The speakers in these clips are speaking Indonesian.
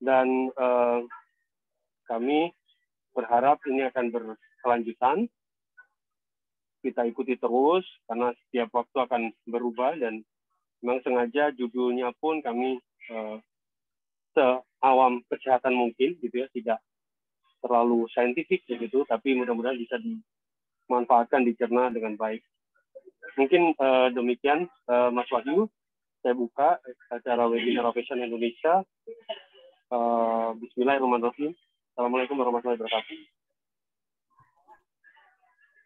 dan uh, kami berharap ini akan berkelanjutan. Kita ikuti terus karena setiap waktu akan berubah dan memang sengaja judulnya pun kami uh, seawam kesehatan mungkin gitu ya, tidak terlalu saintifik begitu, tapi mudah-mudahan bisa dimanfaatkan, dicerna dengan baik. Mungkin uh, demikian uh, Mas Wahyu, saya buka acara webinar Operation Indonesia. Uh, Bismillahirrahmanirrahim. Assalamualaikum warahmatullahi wabarakatuh.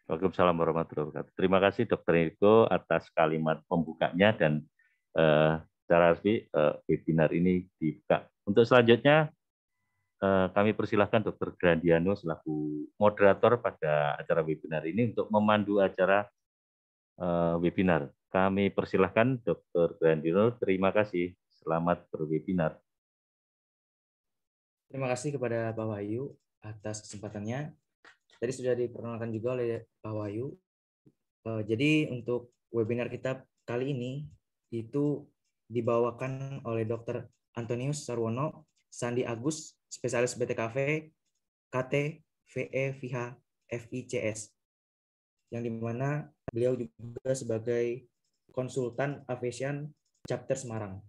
Waalaikumsalam warahmatullahi wabarakatuh. Terima kasih Dr. Niko atas kalimat pembukanya dan uh, secara resmi uh, webinar ini dibuka. Untuk selanjutnya Eh, kami persilahkan Dr. Grandiano selaku moderator pada acara webinar ini untuk memandu acara eh, webinar. Kami persilahkan Dr. Grandiano. Terima kasih. Selamat berwebinar. Terima kasih kepada Pak Wahyu atas kesempatannya. Tadi sudah diperkenalkan juga oleh Pak Wahyu. Eh, jadi untuk webinar kita kali ini itu dibawakan oleh Dr. Antonius Sarwono, Sandi Agus, spesialis BTKV, KT, VE, VH, FICS. Yang di mana beliau juga sebagai konsultan aviation chapter Semarang.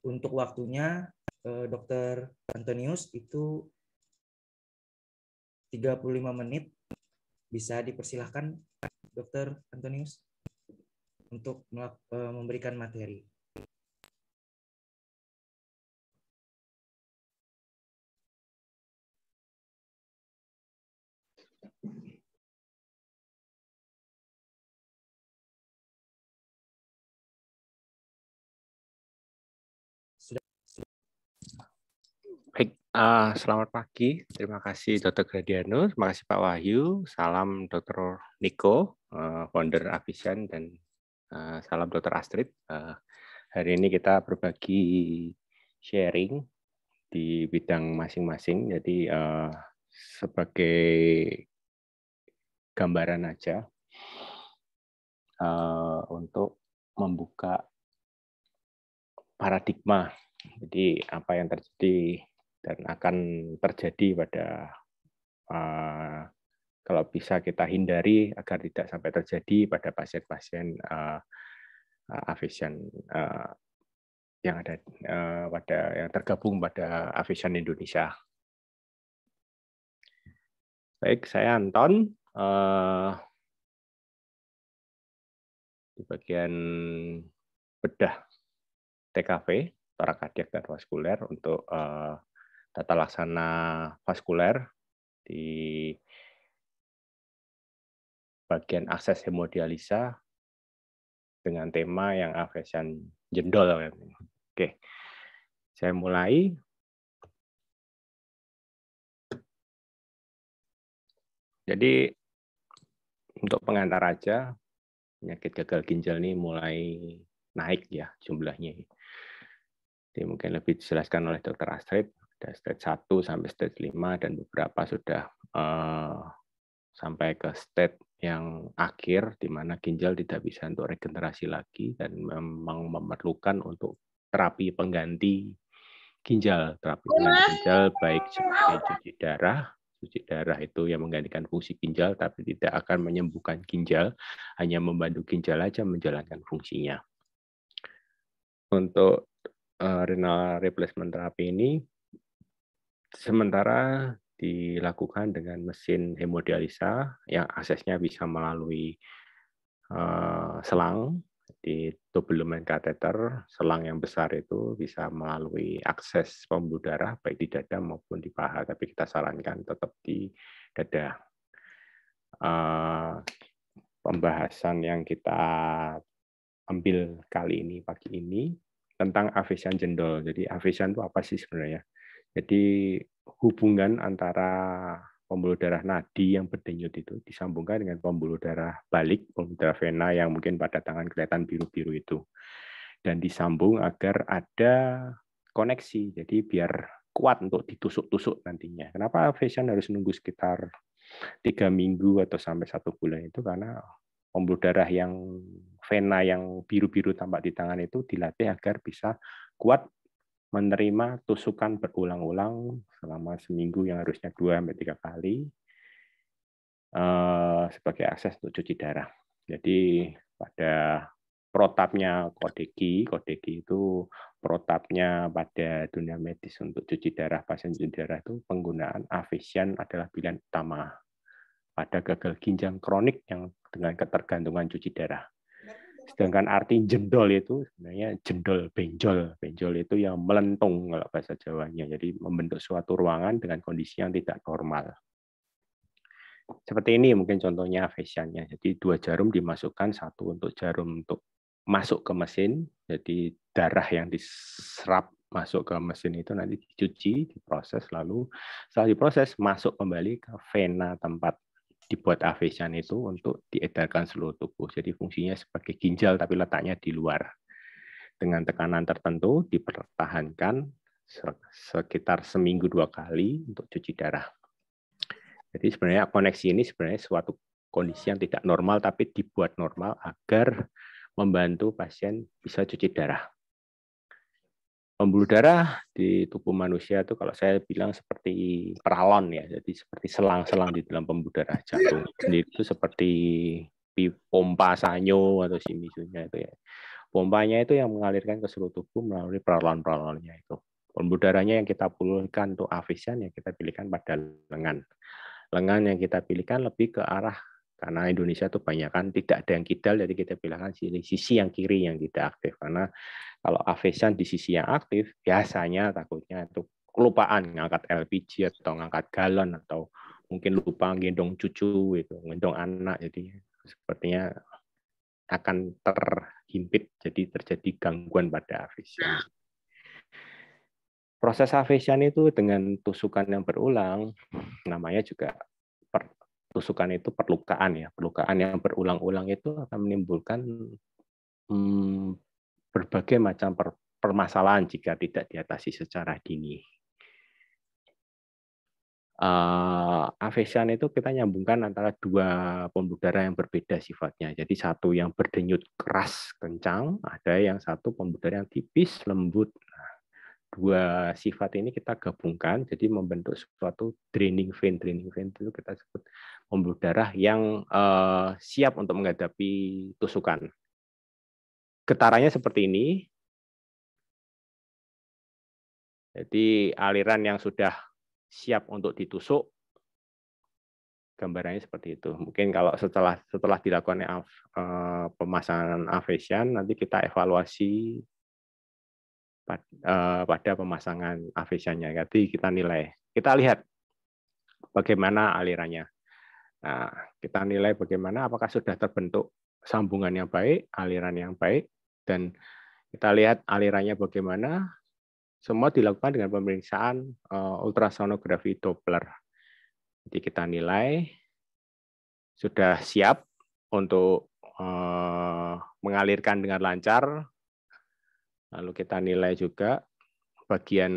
Untuk waktunya eh, Dr. Antonius itu 35 menit. Bisa dipersilahkan Dr. Antonius untuk eh, memberikan materi. Uh, selamat pagi. Terima kasih Dr. Gradiano, terima kasih Pak Wahyu, salam Dr. Niko, uh, founder Avision, dan uh, salam Dr. Astrid. Uh, hari ini kita berbagi sharing di bidang masing-masing. Jadi uh, sebagai gambaran aja uh, untuk membuka paradigma. Jadi apa yang terjadi dan akan terjadi pada uh, kalau bisa kita hindari agar tidak sampai terjadi pada pasien-pasien uh, aviation uh, yang ada uh, pada yang tergabung pada aviation Indonesia. Baik, saya Anton. Uh, di bagian bedah TKV, torakardiak dan vaskuler untuk uh, tata laksana vaskuler di bagian akses hemodialisa dengan tema yang aviation jendol. Oke, saya mulai. Jadi untuk pengantar aja, penyakit gagal ginjal ini mulai naik ya jumlahnya. Jadi mungkin lebih dijelaskan oleh Dr. Astrid ada stage 1 sampai stage 5 dan beberapa sudah uh, sampai ke stage yang akhir di mana ginjal tidak bisa untuk regenerasi lagi dan memang memerlukan untuk terapi pengganti ginjal, terapi pengganti ginjal baik seperti cuci darah, cuci darah itu yang menggantikan fungsi ginjal tapi tidak akan menyembuhkan ginjal, hanya membantu ginjal aja menjalankan fungsinya. Untuk uh, renal replacement terapi ini sementara dilakukan dengan mesin hemodialisa yang aksesnya bisa melalui uh, selang di double lumen kateter, selang yang besar itu bisa melalui akses pembuluh darah baik di dada maupun di paha, tapi kita sarankan tetap di dada. Uh, pembahasan yang kita ambil kali ini pagi ini tentang avisan jendol. Jadi avisan itu apa sih sebenarnya? Jadi hubungan antara pembuluh darah nadi yang berdenyut itu disambungkan dengan pembuluh darah balik, pembuluh darah vena yang mungkin pada tangan kelihatan biru-biru itu. Dan disambung agar ada koneksi, jadi biar kuat untuk ditusuk-tusuk nantinya. Kenapa fashion harus nunggu sekitar tiga minggu atau sampai satu bulan itu karena pembuluh darah yang vena yang biru-biru tampak di tangan itu dilatih agar bisa kuat menerima tusukan berulang-ulang selama seminggu yang harusnya dua sampai tiga kali eh, sebagai akses untuk cuci darah. Jadi pada protapnya Kodeki, Kodeki itu protapnya pada dunia medis untuk cuci darah pasien cuci darah itu penggunaan avesian adalah pilihan utama pada gagal ginjal kronik yang dengan ketergantungan cuci darah. Sedangkan arti jendol itu sebenarnya jendol benjol. Benjol itu yang melentung kalau bahasa Jawanya. Jadi membentuk suatu ruangan dengan kondisi yang tidak normal. Seperti ini mungkin contohnya avesiannya. Jadi dua jarum dimasukkan, satu untuk jarum untuk masuk ke mesin. Jadi darah yang diserap masuk ke mesin itu nanti dicuci, diproses, lalu setelah diproses masuk kembali ke vena tempat dibuat avesian itu untuk diedarkan seluruh tubuh. Jadi fungsinya sebagai ginjal tapi letaknya di luar. Dengan tekanan tertentu dipertahankan sekitar seminggu dua kali untuk cuci darah. Jadi sebenarnya koneksi ini sebenarnya suatu kondisi yang tidak normal tapi dibuat normal agar membantu pasien bisa cuci darah pembuluh darah di tubuh manusia itu kalau saya bilang seperti peralon ya, jadi seperti selang-selang di dalam pembuluh darah jantung sendiri itu seperti pompa sanyo atau simisunya itu ya. Pompanya itu yang mengalirkan ke seluruh tubuh melalui peralon-peralonnya itu. Pembuluh darahnya yang kita pulihkan untuk afisian yang kita pilihkan pada lengan. Lengan yang kita pilihkan lebih ke arah karena Indonesia itu banyak kan tidak ada yang kidal jadi kita pilihkan sisi yang kiri yang tidak aktif karena kalau avesan di sisi yang aktif, biasanya takutnya itu kelupaan ngangkat LPG atau ngangkat galon atau mungkin lupa gendong cucu itu, gendong anak jadi sepertinya akan terhimpit jadi terjadi gangguan pada avesan. Proses avesan itu dengan tusukan yang berulang namanya juga tusukan itu perlukaan ya. Perlukaan yang berulang-ulang itu akan menimbulkan hmm, berbagai macam permasalahan jika tidak diatasi secara dini. Uh, Avesian itu kita nyambungkan antara dua pembuluh darah yang berbeda sifatnya. Jadi satu yang berdenyut keras, kencang, ada yang satu pembuluh darah yang tipis, lembut. Dua sifat ini kita gabungkan, jadi membentuk suatu draining vein. Draining vein itu kita sebut pembuluh darah yang uh, siap untuk menghadapi tusukan. Getarannya seperti ini. Jadi aliran yang sudah siap untuk ditusuk, gambarannya seperti itu. Mungkin kalau setelah setelah dilakukan uh, pemasangan avesian, nanti kita evaluasi pada pemasangan avesiannya. Jadi kita nilai, kita lihat bagaimana alirannya. Nah, kita nilai bagaimana apakah sudah terbentuk sambungan yang baik, aliran yang baik, dan kita lihat alirannya bagaimana. Semua dilakukan dengan pemeriksaan uh, ultrasonografi Doppler. Jadi kita nilai sudah siap untuk uh, mengalirkan dengan lancar. Lalu kita nilai juga bagian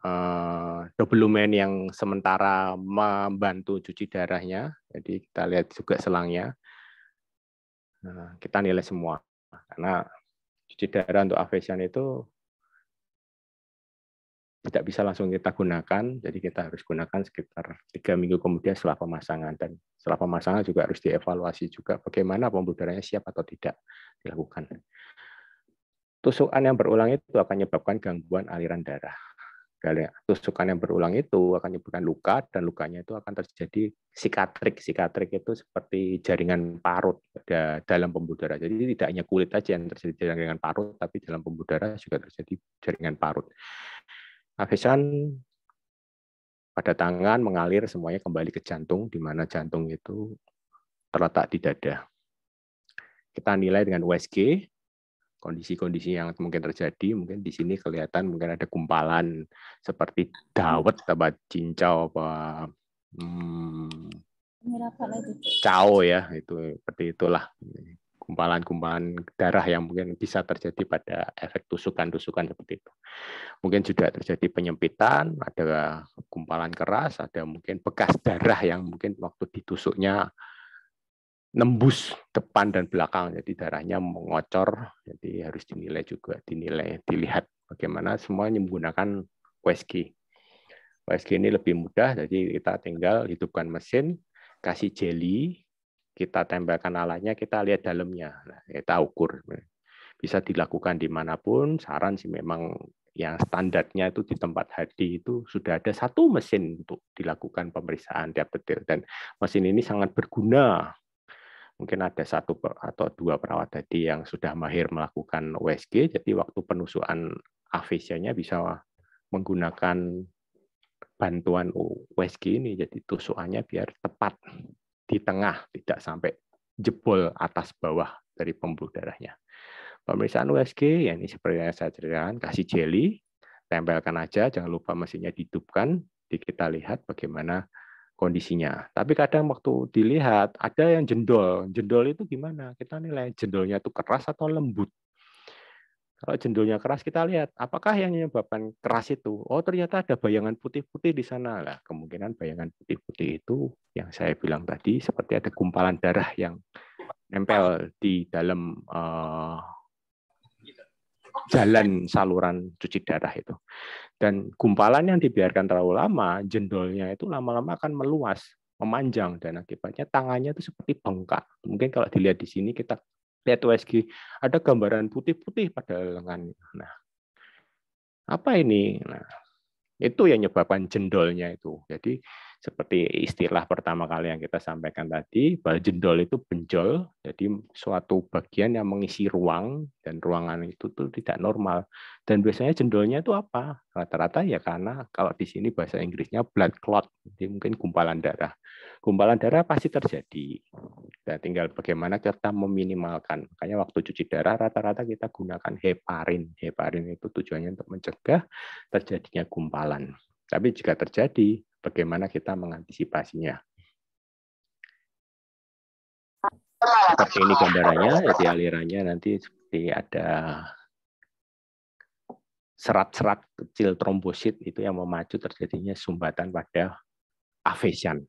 uh, doblumen yang sementara membantu cuci darahnya. Jadi kita lihat juga selangnya. Nah, kita nilai semua. Karena cuci darah untuk avesian itu tidak bisa langsung kita gunakan, jadi kita harus gunakan sekitar tiga minggu kemudian setelah pemasangan dan setelah pemasangan juga harus dievaluasi juga bagaimana pembuluh darahnya siap atau tidak dilakukan. Tusukan yang berulang itu akan menyebabkan gangguan aliran darah tusukan yang berulang itu akan menyebabkan luka dan lukanya itu akan terjadi sikatrik. Sikatrik itu seperti jaringan parut dalam pembuluh darah. Jadi tidak hanya kulit saja yang terjadi jaringan parut, tapi dalam pembuluh darah juga terjadi jaringan parut. Avesan pada tangan mengalir semuanya kembali ke jantung, di mana jantung itu terletak di dada. Kita nilai dengan USG, kondisi-kondisi yang mungkin terjadi mungkin di sini kelihatan mungkin ada gumpalan seperti dawet apa cincau apa hmm, cao ya itu seperti itulah. Gumpalan-gumpalan darah yang mungkin bisa terjadi pada efek tusukan-tusukan seperti itu. Mungkin juga terjadi penyempitan, ada gumpalan keras, ada mungkin bekas darah yang mungkin waktu ditusuknya nembus depan dan belakang jadi darahnya mengocor jadi harus dinilai juga dinilai dilihat bagaimana semua menggunakan USG. USG ini lebih mudah, jadi kita tinggal hidupkan mesin, kasih jelly, kita tempelkan alatnya, kita lihat dalamnya, nah, kita ukur. Bisa dilakukan di mana pun, saran sih memang yang standarnya itu di tempat HD itu sudah ada satu mesin untuk dilakukan pemeriksaan tiap detil dan mesin ini sangat berguna. Mungkin ada satu atau dua perawat tadi yang sudah mahir melakukan USG, jadi waktu penusukan afesianya bisa menggunakan bantuan USG ini jadi tusukannya biar tepat di tengah tidak sampai jebol atas bawah dari pembuluh darahnya. Pemeriksaan USG ya ini seperti yang saya ceritakan kasih jelly tempelkan aja jangan lupa mesinnya dihidupkan kita lihat bagaimana kondisinya. Tapi kadang waktu dilihat ada yang jendol. Jendol itu gimana? Kita nilai jendolnya itu keras atau lembut. Kalau jendolnya keras kita lihat apakah yang menyebabkan keras itu. Oh ternyata ada bayangan putih-putih di sana lah. Kemungkinan bayangan putih-putih itu yang saya bilang tadi seperti ada gumpalan darah yang nempel di dalam uh, jalan saluran cuci darah itu. Dan gumpalan yang dibiarkan terlalu lama, jendolnya itu lama-lama akan meluas, memanjang dan akibatnya tangannya itu seperti bengkak. Mungkin kalau dilihat di sini kita lihat USG ada gambaran putih-putih pada lengan. Nah, apa ini? Nah, itu yang menyebabkan jendolnya itu. Jadi seperti istilah pertama kali yang kita sampaikan tadi, bahwa jendol itu benjol, jadi suatu bagian yang mengisi ruang dan ruangan itu tuh tidak normal. Dan biasanya jendolnya itu apa? Rata-rata ya karena kalau di sini bahasa Inggrisnya blood clot, jadi mungkin gumpalan darah. Gumpalan darah pasti terjadi. Dan tinggal bagaimana kita meminimalkan. Makanya waktu cuci darah rata-rata kita gunakan heparin. Heparin itu tujuannya untuk mencegah terjadinya gumpalan. Tapi jika terjadi, bagaimana kita mengantisipasinya. Seperti ini gambarannya, jadi alirannya nanti seperti ada serat-serat kecil trombosit itu yang memacu terjadinya sumbatan pada afesian.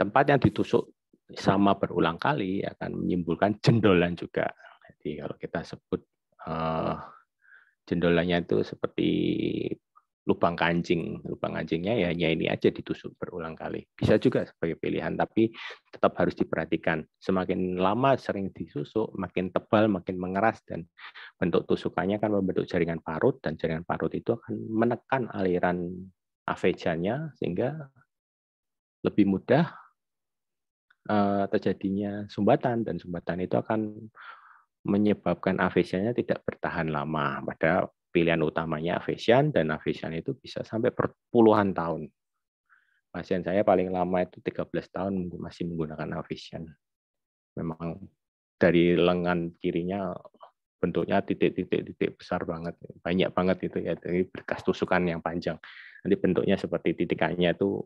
Tempat yang ditusuk sama berulang kali akan menimbulkan jendolan juga. Jadi kalau kita sebut uh, jendolannya itu seperti lubang kancing. Lubang kancingnya ya hanya ini aja ditusuk berulang kali. Bisa juga sebagai pilihan, tapi tetap harus diperhatikan. Semakin lama sering disusuk, makin tebal, makin mengeras, dan bentuk tusukannya akan membentuk jaringan parut, dan jaringan parut itu akan menekan aliran avejanya, sehingga lebih mudah eh, terjadinya sumbatan, dan sumbatan itu akan menyebabkan avesianya tidak bertahan lama. Pada pilihan utamanya Avesian dan Avesian itu bisa sampai berpuluhan tahun. Pasien saya paling lama itu 13 tahun masih menggunakan Avesian. Memang dari lengan kirinya bentuknya titik-titik-titik besar banget, banyak banget itu ya, dari berkas tusukan yang panjang. Nanti bentuknya seperti titikannya itu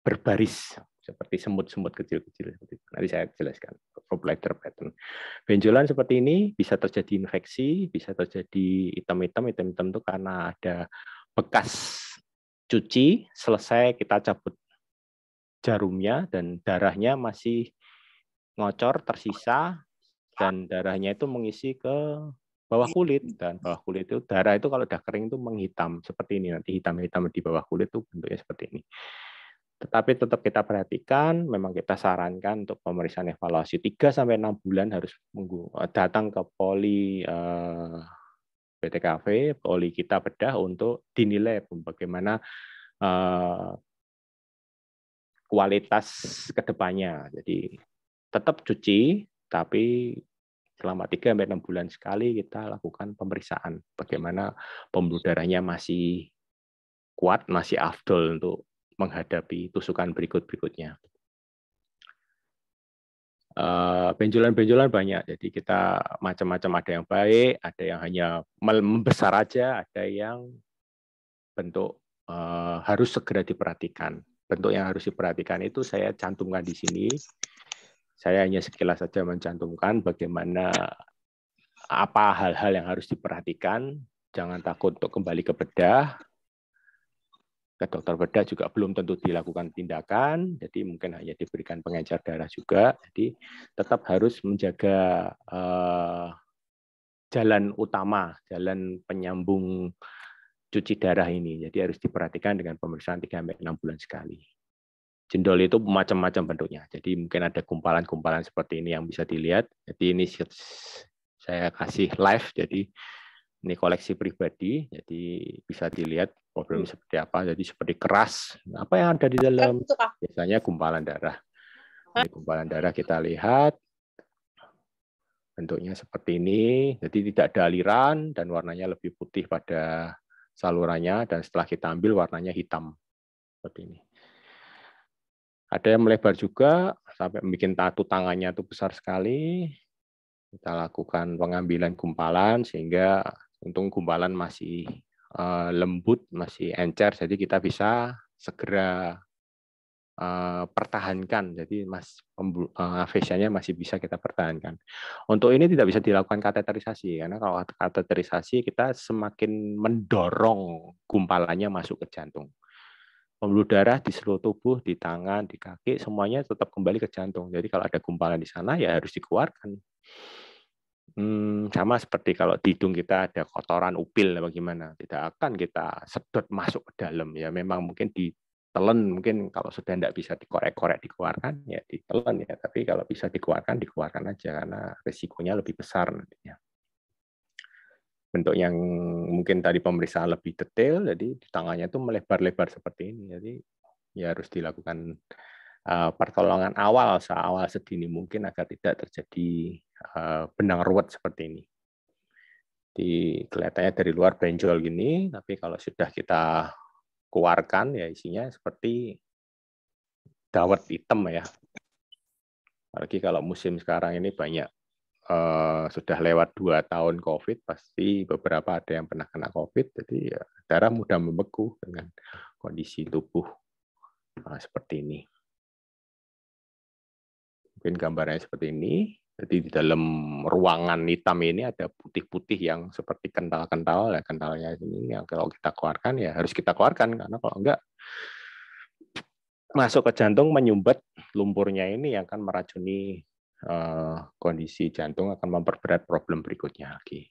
berbaris seperti semut-semut kecil-kecil Nanti saya jelaskan bladder pattern. Benjolan seperti ini bisa terjadi infeksi, bisa terjadi hitam-hitam. Hitam-hitam itu karena ada bekas cuci, selesai kita cabut jarumnya dan darahnya masih ngocor, tersisa, dan darahnya itu mengisi ke bawah kulit dan bawah kulit itu darah itu kalau udah kering itu menghitam seperti ini nanti hitam-hitam di bawah kulit itu bentuknya seperti ini. Tetapi tetap kita perhatikan, memang kita sarankan untuk pemeriksaan evaluasi 3 sampai 6 bulan harus datang ke poli eh, poli kita bedah untuk dinilai bagaimana eh, kualitas ke depannya. Jadi tetap cuci, tapi selama 3 sampai 6 bulan sekali kita lakukan pemeriksaan bagaimana pembuluh darahnya masih kuat, masih afdol untuk menghadapi tusukan berikut-berikutnya. Eh, benjolan-benjolan banyak, jadi kita macam-macam ada yang baik, ada yang hanya membesar aja, ada yang bentuk uh, harus segera diperhatikan. Bentuk yang harus diperhatikan itu saya cantumkan di sini. Saya hanya sekilas saja mencantumkan bagaimana apa hal-hal yang harus diperhatikan. Jangan takut untuk kembali ke bedah, ke dokter bedah juga belum tentu dilakukan tindakan, jadi mungkin hanya diberikan pengencer darah juga. Jadi tetap harus menjaga uh, jalan utama, jalan penyambung cuci darah ini. Jadi harus diperhatikan dengan pemeriksaan 3 sampai 6 bulan sekali. Jendol itu macam-macam bentuknya. Jadi mungkin ada gumpalan-gumpalan seperti ini yang bisa dilihat. Jadi ini saya kasih live jadi ini koleksi pribadi. Jadi bisa dilihat problem seperti apa. Jadi seperti keras. Apa yang ada di dalam? Biasanya gumpalan darah. Ini gumpalan darah kita lihat bentuknya seperti ini. Jadi tidak ada aliran dan warnanya lebih putih pada salurannya dan setelah kita ambil warnanya hitam seperti ini. Ada yang melebar juga sampai membuat tatu tangannya itu besar sekali. Kita lakukan pengambilan gumpalan sehingga untung gumpalan masih eh, lembut, masih encer, jadi kita bisa segera Eh, pertahankan. Jadi mas uh, afesianya masih bisa kita pertahankan. Untuk ini tidak bisa dilakukan kateterisasi karena kalau kateterisasi kita semakin mendorong gumpalannya masuk ke jantung. Pembuluh darah di seluruh tubuh, di tangan, di kaki, semuanya tetap kembali ke jantung. Jadi kalau ada gumpalan di sana ya harus dikeluarkan. Hmm, sama seperti kalau di hidung kita ada kotoran upil bagaimana tidak akan kita sedot masuk ke dalam. Ya memang mungkin di telan mungkin kalau sudah tidak bisa dikorek-korek dikeluarkan ya ditelan ya. Tapi kalau bisa dikeluarkan dikeluarkan aja karena risikonya lebih besar nantinya. Bentuk yang mungkin tadi pemeriksaan lebih detail jadi di tangannya itu melebar-lebar seperti ini. Jadi ya harus dilakukan pertolongan awal seawal sedini mungkin agar tidak terjadi uh, benang ruwet seperti ini di kelihatannya dari luar benjol gini tapi kalau sudah kita keluarkan ya isinya seperti dawet hitam ya. Apalagi kalau musim sekarang ini banyak uh, sudah lewat dua tahun COVID, pasti beberapa ada yang pernah kena COVID, jadi ya, darah mudah membeku dengan kondisi tubuh uh, seperti ini. Mungkin gambarnya seperti ini. Jadi di dalam ruangan hitam ini ada putih-putih yang seperti kental-kental ya kentalnya ini yang kalau kita keluarkan ya harus kita keluarkan karena kalau enggak masuk ke jantung menyumbat lumpurnya ini yang akan meracuni uh, kondisi jantung akan memperberat problem berikutnya lagi.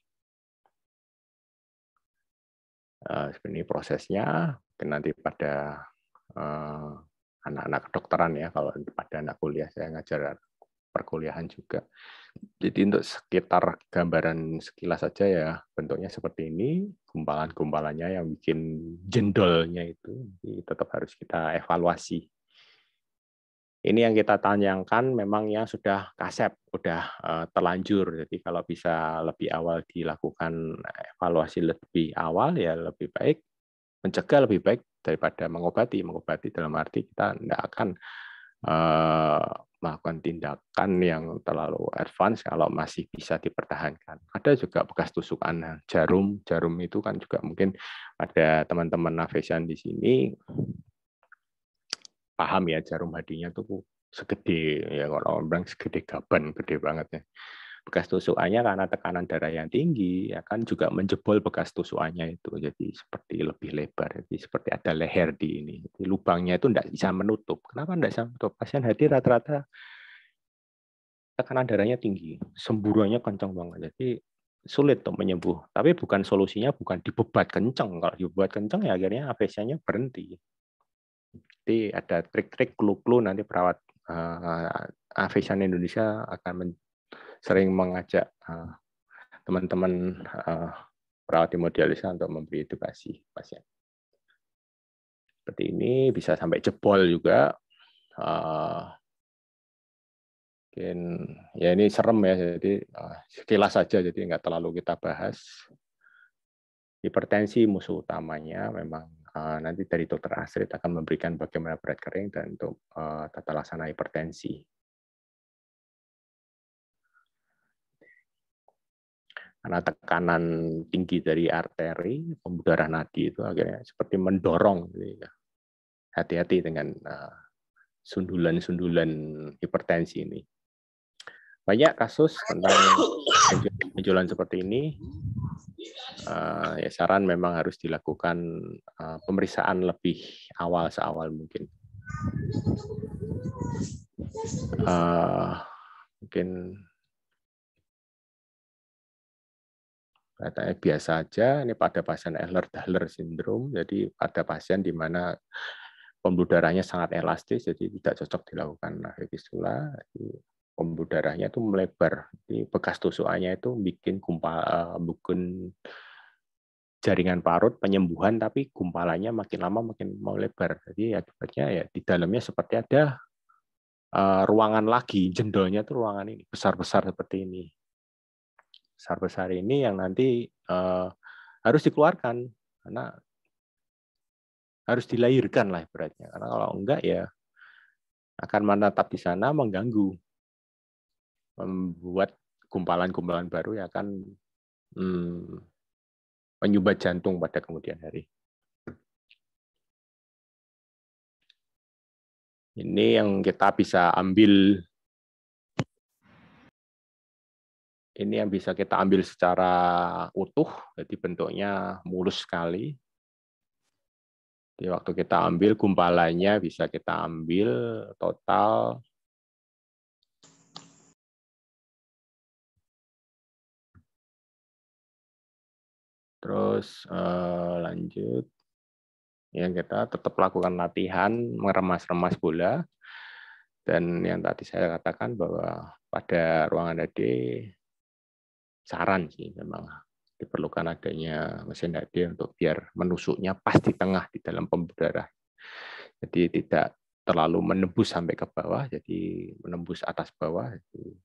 Uh, ini prosesnya nanti pada uh, anak-anak kedokteran ya kalau pada anak kuliah saya ngajar perkuliahan juga. Jadi untuk sekitar gambaran sekilas saja ya bentuknya seperti ini, gumpalan-gumpalannya yang bikin jendolnya itu tetap harus kita evaluasi. Ini yang kita tanyakan memang yang sudah kasep, sudah uh, terlanjur. Jadi kalau bisa lebih awal dilakukan evaluasi lebih awal ya lebih baik, mencegah lebih baik daripada mengobati. Mengobati dalam arti kita tidak akan uh, melakukan tindakan yang terlalu advance kalau masih bisa dipertahankan. Ada juga bekas tusukan jarum, jarum itu kan juga mungkin ada teman-teman nafesian di sini paham ya jarum hadinya tuh segede ya kalau orang bilang segede gaban, gede banget ya bekas tusukannya karena tekanan darah yang tinggi ya kan juga menjebol bekas tusukannya itu. Jadi seperti lebih lebar jadi seperti ada leher di ini. Jadi lubangnya itu tidak bisa menutup. Kenapa tidak bisa menutup? Pasien hati rata-rata tekanan darahnya tinggi. Semburannya kencang banget. Jadi sulit untuk menyembuh. Tapi bukan solusinya bukan dibebat kencang kalau dibebat kencang ya akhirnya afesianya berhenti. Jadi ada trik-trik clue-clue nanti perawat uh, Indonesia akan sering mengajak eh, teman-teman uh, perawat hemodialisa untuk memberi edukasi pasien. Seperti ini bisa sampai jebol juga. Uh, mungkin ya ini serem ya, jadi sekilas saja, jadi nggak terlalu kita bahas. Hipertensi musuh utamanya memang nanti dari dokter Astrid akan memberikan bagaimana berat kering dan untuk tata laksana hipertensi. Karena tekanan tinggi dari arteri pembuluh darah nadi itu akhirnya seperti mendorong ya. hati-hati dengan uh, sundulan-sundulan hipertensi ini banyak kasus tentang benjolan seperti ini uh, ya saran memang harus dilakukan uh, pemeriksaan lebih awal seawal mungkin mungkin katanya biasa aja ini pada pasien Ehlers-Danlos syndrome jadi pada pasien di mana pembuluh darahnya sangat elastis jadi tidak cocok dilakukan. Fistula pembuluh darahnya itu melebar. Jadi bekas tusukannya itu bikin gumpal uh, bikin jaringan parut penyembuhan tapi gumpalannya makin lama makin mau lebar. Jadi akibatnya ya di dalamnya seperti ada uh, ruangan lagi jendolnya itu ruangan ini besar-besar seperti ini besar-besar ini yang nanti uh, harus dikeluarkan. Karena harus dilahirkan lah beratnya karena kalau enggak ya akan menetap di sana mengganggu. Membuat gumpalan-gumpalan baru yang akan hmm, menyumbat jantung pada kemudian hari. Ini yang kita bisa ambil ini yang bisa kita ambil secara utuh, jadi bentuknya mulus sekali. Di waktu kita ambil gumpalannya bisa kita ambil total Terus eh, lanjut, ya kita tetap lakukan latihan meremas-remas bola. Dan yang tadi saya katakan bahwa pada ruangan AD saran sih memang diperlukan adanya mesin HD untuk biar menusuknya pas di tengah di dalam pembuluh darah. Jadi tidak terlalu menembus sampai ke bawah, jadi menembus atas bawah,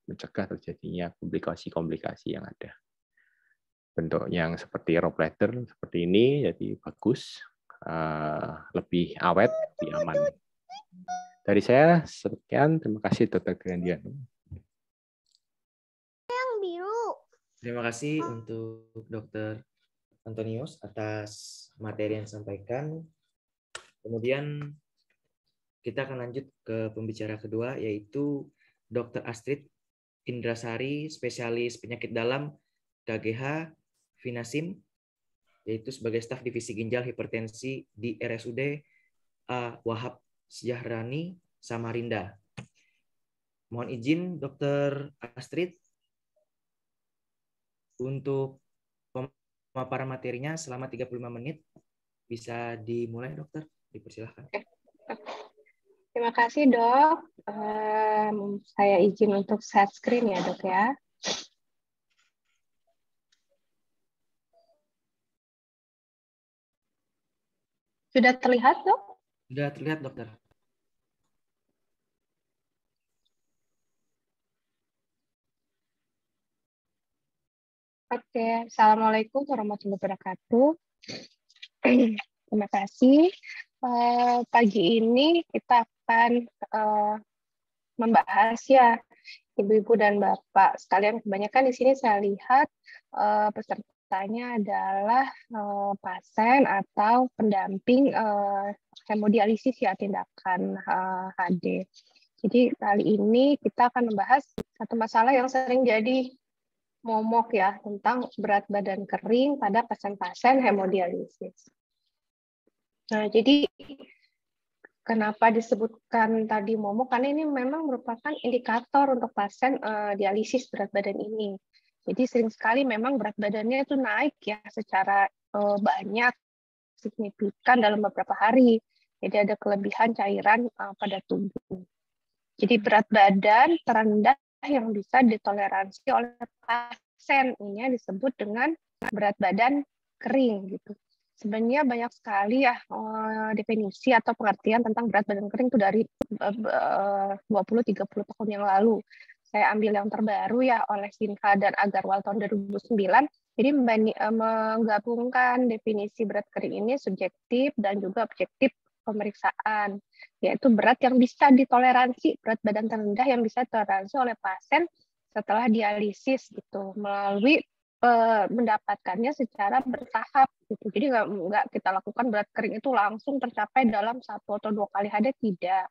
mencegah terjadinya komplikasi-komplikasi yang ada. Bentuk yang seperti rope ladder seperti ini, jadi bagus, eh, lebih awet, lebih aman. Dari saya sekian, terima kasih Dr. Grandian. Terima kasih untuk Dr. Antonius atas materi yang disampaikan. Kemudian kita akan lanjut ke pembicara kedua yaitu Dr. Astrid Indrasari, spesialis penyakit dalam KGH Finasim, yaitu sebagai staf divisi ginjal hipertensi di RSUD A. Wahab Sejahrani, Samarinda. Mohon izin Dr. Astrid untuk pemaparan materinya selama 35 menit. Bisa dimulai, dokter? Dipersilahkan. Terima kasih, dok. Um, saya izin untuk set screen ya, dok ya. Sudah terlihat, dok? Sudah terlihat, dokter. Oke, Assalamualaikum warahmatullahi wabarakatuh. Terima kasih. Uh, pagi ini kita akan uh, membahas ya, Ibu-ibu dan Bapak sekalian. Kebanyakan di sini saya lihat uh, pesertanya adalah uh, pasien atau pendamping uh, hemodialisis ya tindakan uh, HD. Jadi kali ini kita akan membahas satu masalah yang sering jadi momok ya tentang berat badan kering pada pasien-pasien hemodialisis. Nah, jadi kenapa disebutkan tadi momok? Karena ini memang merupakan indikator untuk pasien uh, dialisis berat badan ini. Jadi sering sekali memang berat badannya itu naik ya secara uh, banyak, signifikan dalam beberapa hari. Jadi ada kelebihan cairan uh, pada tubuh. Jadi berat badan terendah yang bisa ditoleransi oleh pasien. Ini disebut dengan berat badan kering gitu. Sebenarnya banyak sekali ya eh, definisi atau pengertian tentang berat badan kering itu dari 20-30 eh, tahun yang lalu. Saya ambil yang terbaru ya oleh Sinha dan Agarwal tahun 2009. Jadi eh, menggabungkan definisi berat kering ini subjektif dan juga objektif pemeriksaan, yaitu berat yang bisa ditoleransi, berat badan terendah yang bisa ditoleransi oleh pasien setelah dialisis gitu melalui uh, mendapatkannya secara bertahap gitu. Jadi nggak nggak kita lakukan berat kering itu langsung tercapai dalam satu atau dua kali HD tidak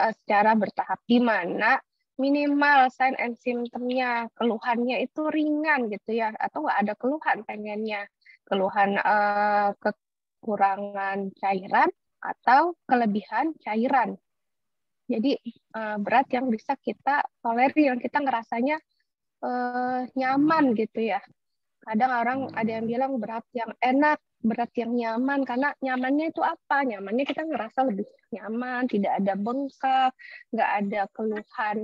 uh, secara bertahap di mana minimal sign and symptomnya keluhannya itu ringan gitu ya atau nggak ada keluhan pengennya keluhan uh, kekurangan cairan atau kelebihan cairan. Jadi uh, berat yang bisa kita tolerir, yang kita ngerasanya uh, nyaman gitu ya. Kadang orang ada yang bilang berat yang enak, berat yang nyaman karena nyamannya itu apa? Nyamannya kita ngerasa lebih nyaman, tidak ada bengkak, nggak ada keluhan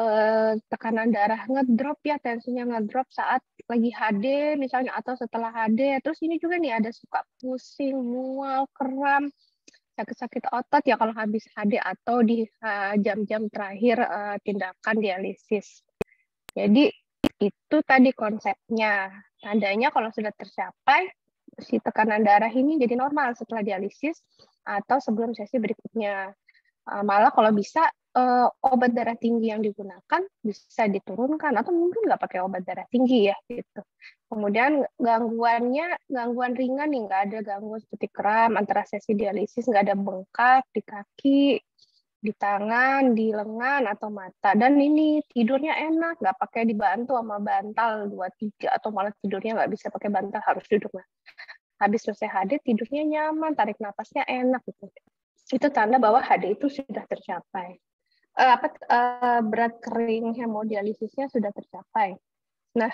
eh, tekanan darah ngedrop ya, tensinya ngedrop saat lagi HD misalnya atau setelah HD. Terus ini juga nih ada suka pusing, mual, kram, sakit-sakit otot ya kalau habis HD atau di eh, jam-jam terakhir uh, tindakan dialisis. Jadi itu tadi konsepnya. Tandanya kalau sudah tercapai, si tekanan darah ini jadi normal setelah dialisis atau sebelum sesi berikutnya. Uh, malah kalau bisa uh, obat darah tinggi yang digunakan bisa diturunkan atau mungkin nggak pakai obat darah tinggi ya gitu. Kemudian gangguannya gangguan ringan nih nggak ada gangguan seperti kram antara sesi dialisis nggak ada bengkak di kaki di tangan, di lengan atau mata. Dan ini tidurnya enak, nggak pakai dibantu sama bantal dua tiga atau malah tidurnya nggak bisa pakai bantal harus duduk. Nah, habis selesai HD tidurnya nyaman, tarik nafasnya enak gitu. Itu tanda bahwa HD itu sudah tercapai. Uh, apa uh, berat kering hemodialisisnya sudah tercapai. Nah,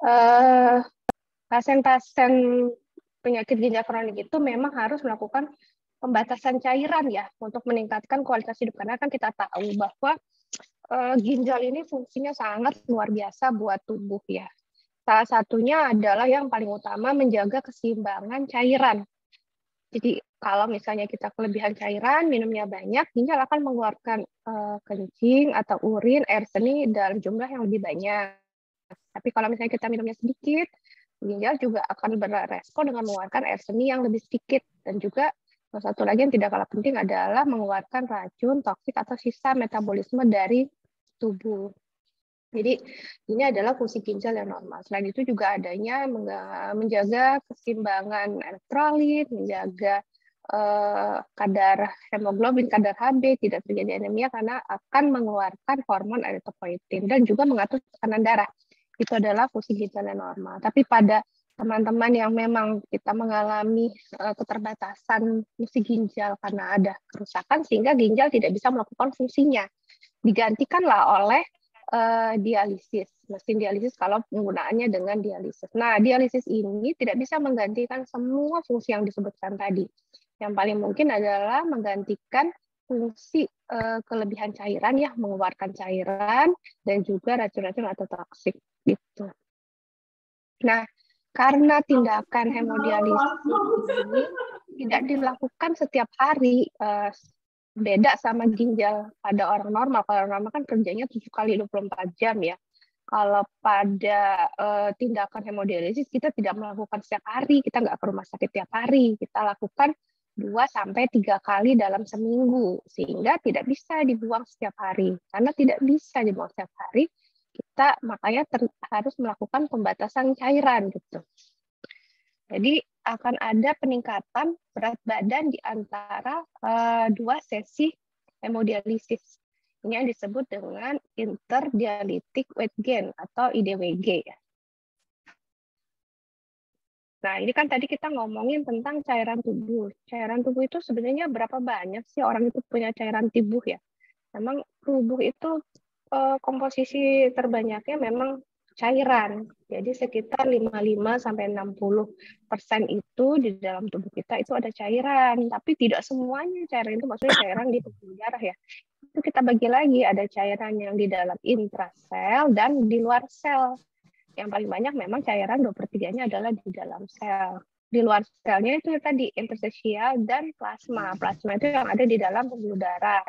uh, pasien-pasien penyakit ginjal kronik itu memang harus melakukan pembatasan cairan ya untuk meningkatkan kualitas hidup karena kan kita tahu bahwa uh, ginjal ini fungsinya sangat luar biasa buat tubuh ya. Salah satunya adalah yang paling utama menjaga keseimbangan cairan. Jadi kalau misalnya kita kelebihan cairan, minumnya banyak, ginjal akan mengeluarkan uh, kencing atau urin, air seni dalam jumlah yang lebih banyak. Tapi kalau misalnya kita minumnya sedikit, ginjal juga akan berespon dengan mengeluarkan air seni yang lebih sedikit dan juga satu lagi yang tidak kalah penting adalah mengeluarkan racun, toksik, atau sisa metabolisme dari tubuh. Jadi ini adalah fungsi ginjal yang normal. Selain itu juga adanya menjaga keseimbangan elektrolit, menjaga eh, kadar hemoglobin, kadar Hb, tidak terjadi anemia karena akan mengeluarkan hormon eritropoietin dan juga mengatur tekanan darah. Itu adalah fungsi ginjal yang normal. Tapi pada teman-teman yang memang kita mengalami uh, keterbatasan fungsi ginjal karena ada kerusakan sehingga ginjal tidak bisa melakukan fungsinya. Digantikanlah oleh uh, dialisis, mesin dialisis kalau penggunaannya dengan dialisis. Nah, dialisis ini tidak bisa menggantikan semua fungsi yang disebutkan tadi. Yang paling mungkin adalah menggantikan fungsi uh, kelebihan cairan ya, mengeluarkan cairan dan juga racun-racun atau toksik gitu. Nah, karena tindakan hemodialisis ini tidak dilakukan setiap hari uh, beda sama ginjal pada orang normal. Kalau orang normal kan kerjanya 7 kali 24 jam ya. Kalau pada uh, tindakan hemodialisis kita tidak melakukan setiap hari, kita nggak ke rumah sakit tiap hari, kita lakukan 2 sampai 3 kali dalam seminggu sehingga tidak bisa dibuang setiap hari. Karena tidak bisa dibuang setiap hari, kita makanya harus melakukan pembatasan cairan gitu. Jadi akan ada peningkatan berat badan di antara uh, dua sesi hemodialisis. Ini yang disebut dengan interdialytic weight gain atau IDWG ya. Nah, ini kan tadi kita ngomongin tentang cairan tubuh. Cairan tubuh itu sebenarnya berapa banyak sih orang itu punya cairan tubuh ya? Memang tubuh itu uh, komposisi terbanyaknya memang cairan. Jadi sekitar 55 sampai 60 persen itu di dalam tubuh kita itu ada cairan, tapi tidak semuanya cairan itu maksudnya cairan di pembuluh darah ya. Itu kita bagi lagi ada cairan yang di dalam intrasel dan di luar sel. Yang paling banyak memang cairan 2 per 3-nya adalah di dalam sel di luar selnya itu tadi interstisial dan plasma. Plasma itu yang ada di dalam pembuluh darah.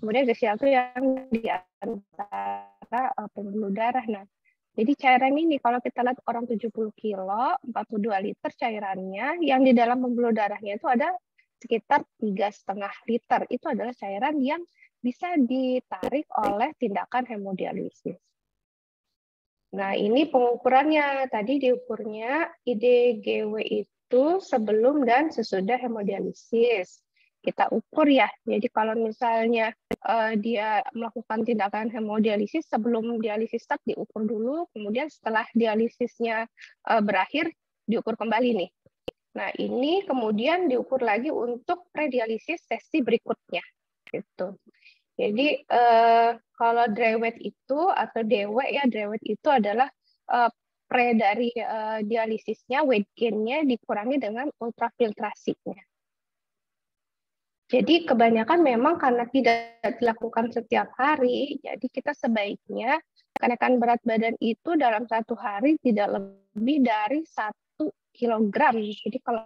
Kemudian interstisial itu yang di antara uh, pembuluh darah. Nah, jadi cairan ini kalau kita lihat orang 70 kilo, 42 liter cairannya, yang di dalam pembuluh darahnya itu ada sekitar tiga setengah liter. Itu adalah cairan yang bisa ditarik oleh tindakan hemodialisis. Nah, ini pengukurannya. Tadi diukurnya IDGW itu itu sebelum dan sesudah hemodialisis. Kita ukur ya. Jadi kalau misalnya uh, dia melakukan tindakan hemodialisis sebelum dialisis start diukur dulu, kemudian setelah dialisisnya uh, berakhir diukur kembali nih. Nah, ini kemudian diukur lagi untuk predialisis sesi berikutnya. Gitu. Jadi uh, kalau dry itu atau dewe ya dry itu adalah uh, pre dari uh, dialisisnya weight gain-nya dikurangi dengan ultrafiltrasinya. Jadi kebanyakan memang karena tidak dilakukan setiap hari, jadi kita sebaiknya kenaikan berat badan itu dalam satu hari tidak lebih dari satu kilogram. Jadi kalau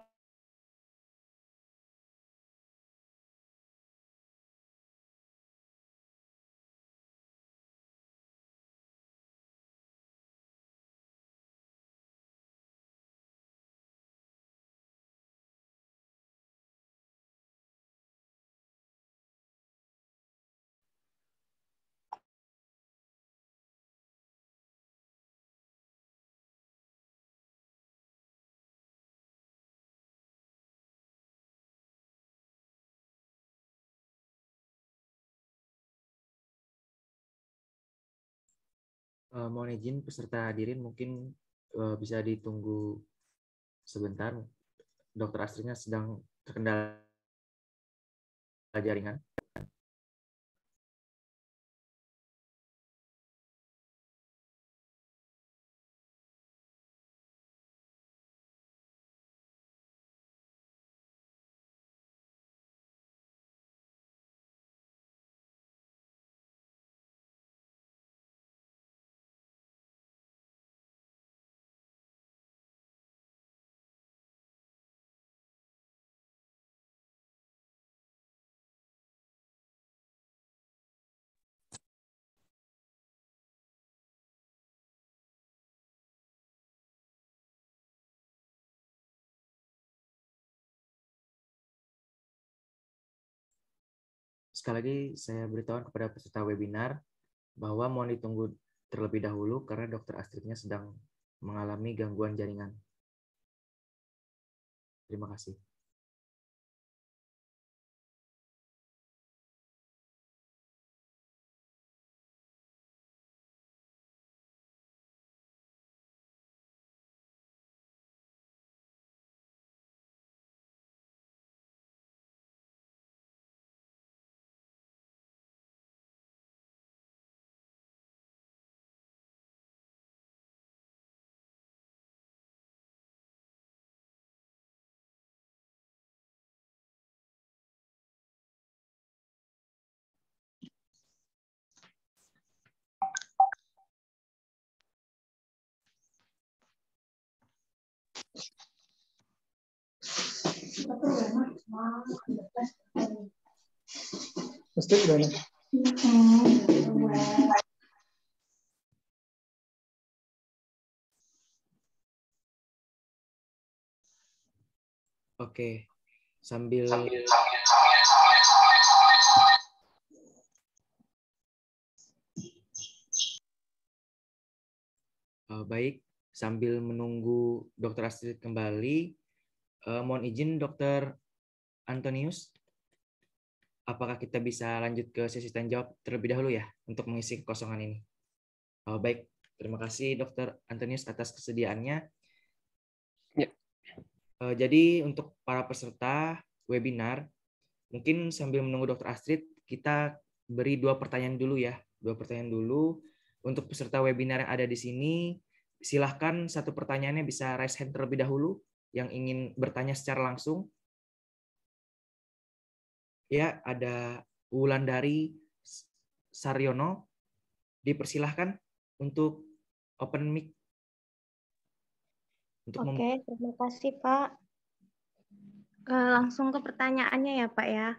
uh, mohon izin peserta hadirin mungkin uh, bisa ditunggu sebentar. Dokter Astridnya sedang terkendala jaringan. Sekali lagi saya beritahu kepada peserta webinar bahwa mohon ditunggu terlebih dahulu karena dokter Astridnya sedang mengalami gangguan jaringan. Terima kasih. Pasti udah Oke, sambil, sambil uh, baik, sambil menunggu Dokter Astrid kembali, uh, mohon izin Dokter Antonius, apakah kita bisa lanjut ke sesi tanya jawab terlebih dahulu ya untuk mengisi kekosongan ini? Uh, baik, terima kasih Dokter Antonius atas kesediaannya. Ya. Uh, jadi untuk para peserta webinar, mungkin sambil menunggu Dokter Astrid, kita beri dua pertanyaan dulu ya, dua pertanyaan dulu untuk peserta webinar yang ada di sini silahkan satu pertanyaannya bisa raise hand terlebih dahulu yang ingin bertanya secara langsung. Ya, ada Wulandari Saryono. Dipersilahkan untuk open mic. Untuk Oke, terima kasih Pak. Eh, langsung ke pertanyaannya ya Pak ya.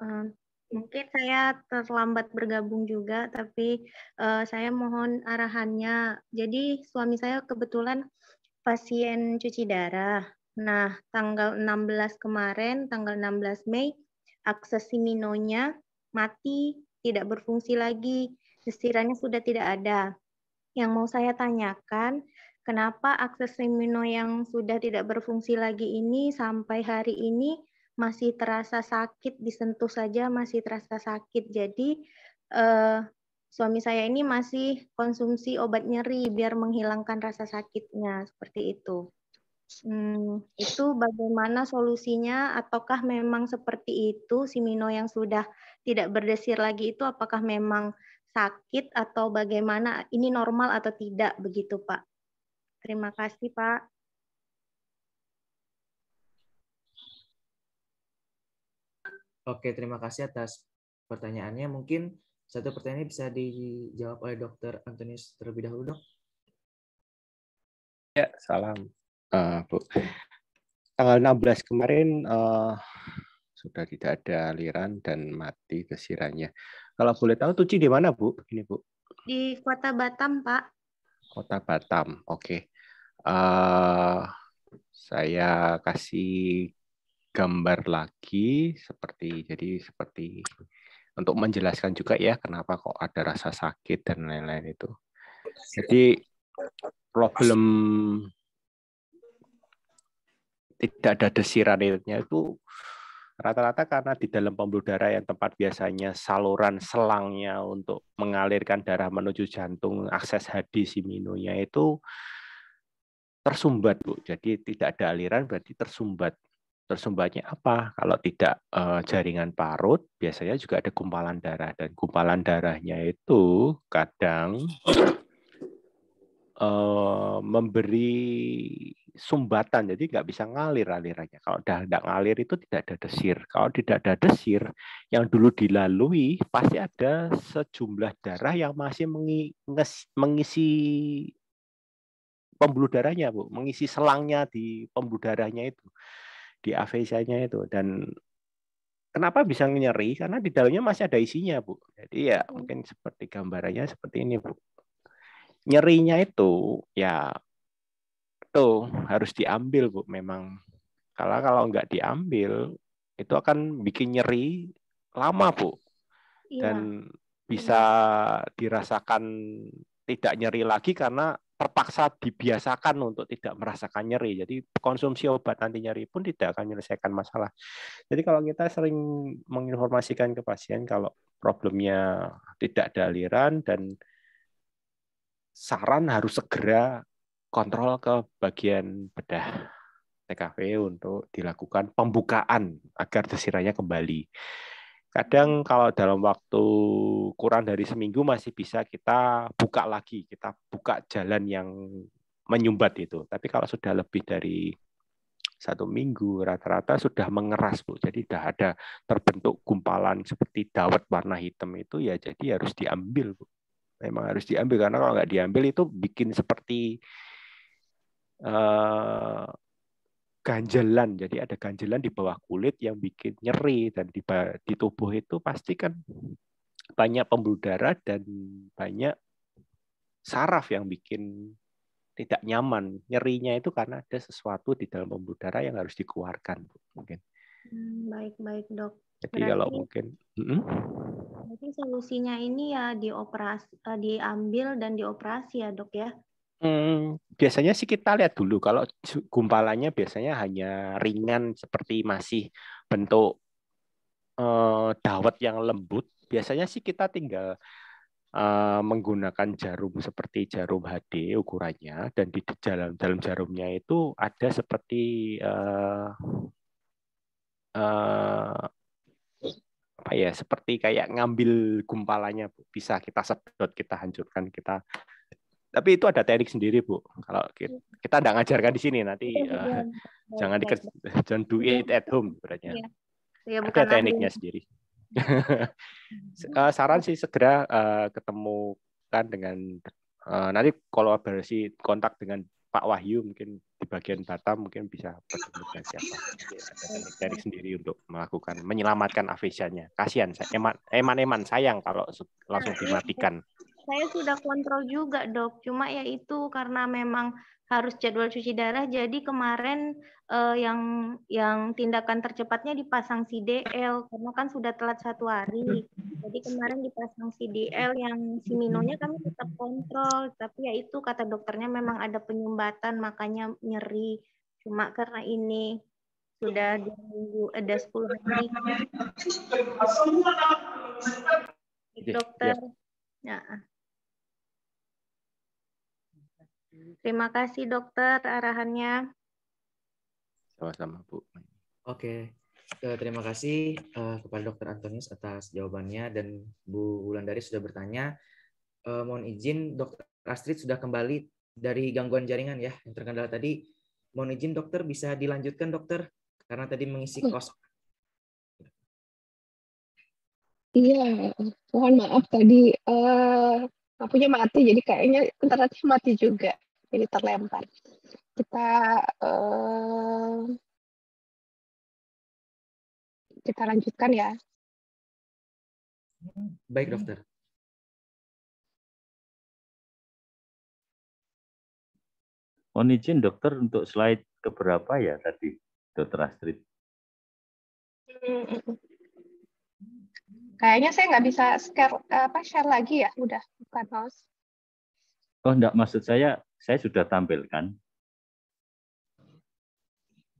Eh, Mungkin saya terlambat bergabung juga, tapi uh, saya mohon arahannya. Jadi suami saya kebetulan pasien cuci darah. Nah, tanggal 16 kemarin, tanggal 16 Mei, akses siminonya mati, tidak berfungsi lagi, desirannya sudah tidak ada. Yang mau saya tanyakan, kenapa akses simino yang sudah tidak berfungsi lagi ini sampai hari ini masih terasa sakit, disentuh saja masih terasa sakit. Jadi eh, suami saya ini masih konsumsi obat nyeri biar menghilangkan rasa sakitnya seperti itu. Hmm, itu bagaimana solusinya? Ataukah memang seperti itu si Mino yang sudah tidak berdesir lagi itu apakah memang sakit atau bagaimana? Ini normal atau tidak begitu, Pak? Terima kasih, Pak. Oke, terima kasih atas pertanyaannya. Mungkin satu pertanyaan bisa dijawab oleh Dokter Antonius terlebih dahulu, dok. Ya, salam, uh, Bu. Tanggal 16 kemarin uh, sudah tidak ada aliran dan mati desirannya. Kalau boleh tahu Tuci di mana, Bu? Ini, Bu. Di Kota Batam, Pak. Kota Batam, oke. Okay. Uh, saya kasih gambar lagi seperti jadi seperti untuk menjelaskan juga ya kenapa kok ada rasa sakit dan lain-lain itu. Jadi problem tidak ada desiran itu rata-rata karena di dalam pembuluh darah yang tempat biasanya saluran selangnya untuk mengalirkan darah menuju jantung akses hadi siminonya itu tersumbat bu. Jadi tidak ada aliran berarti tersumbat tersumbatnya apa. Kalau tidak eh, jaringan parut biasanya juga ada gumpalan darah. Dan gumpalan darahnya itu kadang uh, memberi sumbatan, jadi nggak bisa ngalir alirannya. Kalau udah tidak ngalir itu tidak ada desir. Kalau tidak ada desir, yang dulu dilalui pasti ada sejumlah darah yang masih mengisi pembuluh darahnya, bu, mengisi selangnya di pembuluh darahnya itu, di afesianya itu. Dan kenapa bisa nyeri? Karena di dalamnya masih ada isinya, bu. Jadi ya mungkin seperti gambarannya seperti ini, bu nyerinya itu ya itu harus diambil bu memang kalau kalau nggak diambil itu akan bikin nyeri lama bu iya. dan bisa dirasakan tidak nyeri lagi karena terpaksa dibiasakan untuk tidak merasakan nyeri. Jadi konsumsi obat anti nyeri pun tidak akan menyelesaikan masalah. Jadi kalau kita sering menginformasikan ke pasien kalau problemnya tidak ada aliran dan saran harus segera kontrol ke bagian bedah TKV untuk dilakukan pembukaan agar desirannya kembali. Kadang kalau dalam waktu kurang dari seminggu masih bisa kita buka lagi, kita buka jalan yang menyumbat itu. Tapi kalau sudah lebih dari satu minggu rata-rata sudah mengeras bu jadi sudah ada terbentuk gumpalan seperti dawet warna hitam itu ya jadi harus diambil bu memang harus diambil karena kalau nggak diambil itu bikin seperti uh, ganjelan. Jadi ada ganjelan di bawah kulit yang bikin nyeri dan di, di tubuh itu pasti kan banyak pembuluh darah dan banyak saraf yang bikin tidak nyaman. Nyerinya itu karena ada sesuatu di dalam pembuluh darah yang harus dikeluarkan mungkin. Hmm, baik baik dok. Jadi berarti, kalau mungkin, mm berarti solusinya ini ya dioperasi, eh, diambil dan dioperasi ya dok ya? Hmm, biasanya sih kita lihat dulu. Kalau gumpalannya biasanya hanya ringan seperti masih bentuk eh, dawet yang lembut. Biasanya sih kita tinggal uh, menggunakan jarum seperti jarum HD ukurannya. Dan di dalam dalam jarumnya itu ada seperti uh, uh, apa ya seperti kayak ngambil gumpalannya bisa kita sedot kita hancurkan kita tapi itu ada teknik sendiri bu kalau kita, kita tidak ngajarkan di sini nanti uh, jangan di jangan do it at home berarti ya. Ya, ada tekniknya ahli. sendiri uh, saran sih segera uh, ketemukan dengan uh, nanti kolaborasi kontak dengan Pak Wahyu mungkin di bagian Batam mungkin bisa bertemu dengan siapa. Teknik sendiri untuk melakukan menyelamatkan afesianya. Kasihan eman eman eman sayang kalau langsung dimatikan. Saya sudah kontrol juga dok, cuma ya itu karena memang harus jadwal cuci darah. Jadi kemarin eh, yang yang tindakan tercepatnya dipasang CDL karena kan sudah telat satu hari. Jadi kemarin dipasang CDL yang siminonya kami tetap kontrol, tapi ya itu kata dokternya memang ada penyumbatan makanya nyeri. Cuma karena ini sudah dua minggu ada 10 hari. Dokter. Ya. Terima kasih dokter arahannya. Sama-sama Bu. Oke, eh, terima kasih uh, kepada dokter Antonius atas jawabannya dan Bu Wulandari sudah bertanya. Uh, mohon izin dokter Astrid sudah kembali dari gangguan jaringan ya yang terkendala tadi. Mohon izin dokter bisa dilanjutkan dokter karena tadi mengisi kos. Iya, mohon maaf tadi uh, lampunya mati jadi kayaknya internetnya mati juga jadi terlempar. Kita uh, kita lanjutkan ya. Baik dokter. Mohon izin dokter untuk slide keberapa ya tadi, dokter Astrid? Kayaknya saya nggak bisa share apa share lagi ya, udah bukan host. Oh, enggak maksud saya, saya sudah tampilkan.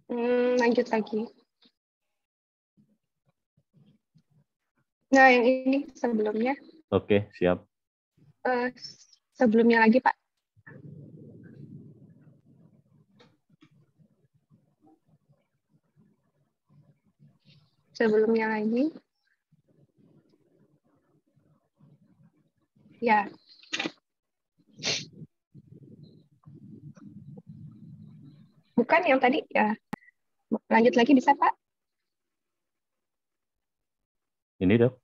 Hmm, lanjut lagi. Nah, yang ini sebelumnya. Oke, siap. Uh, sebelumnya lagi, Pak. Sebelumnya lagi. Ya. Bukan yang tadi ya. Lanjut lagi bisa, Pak? Ini, Dok.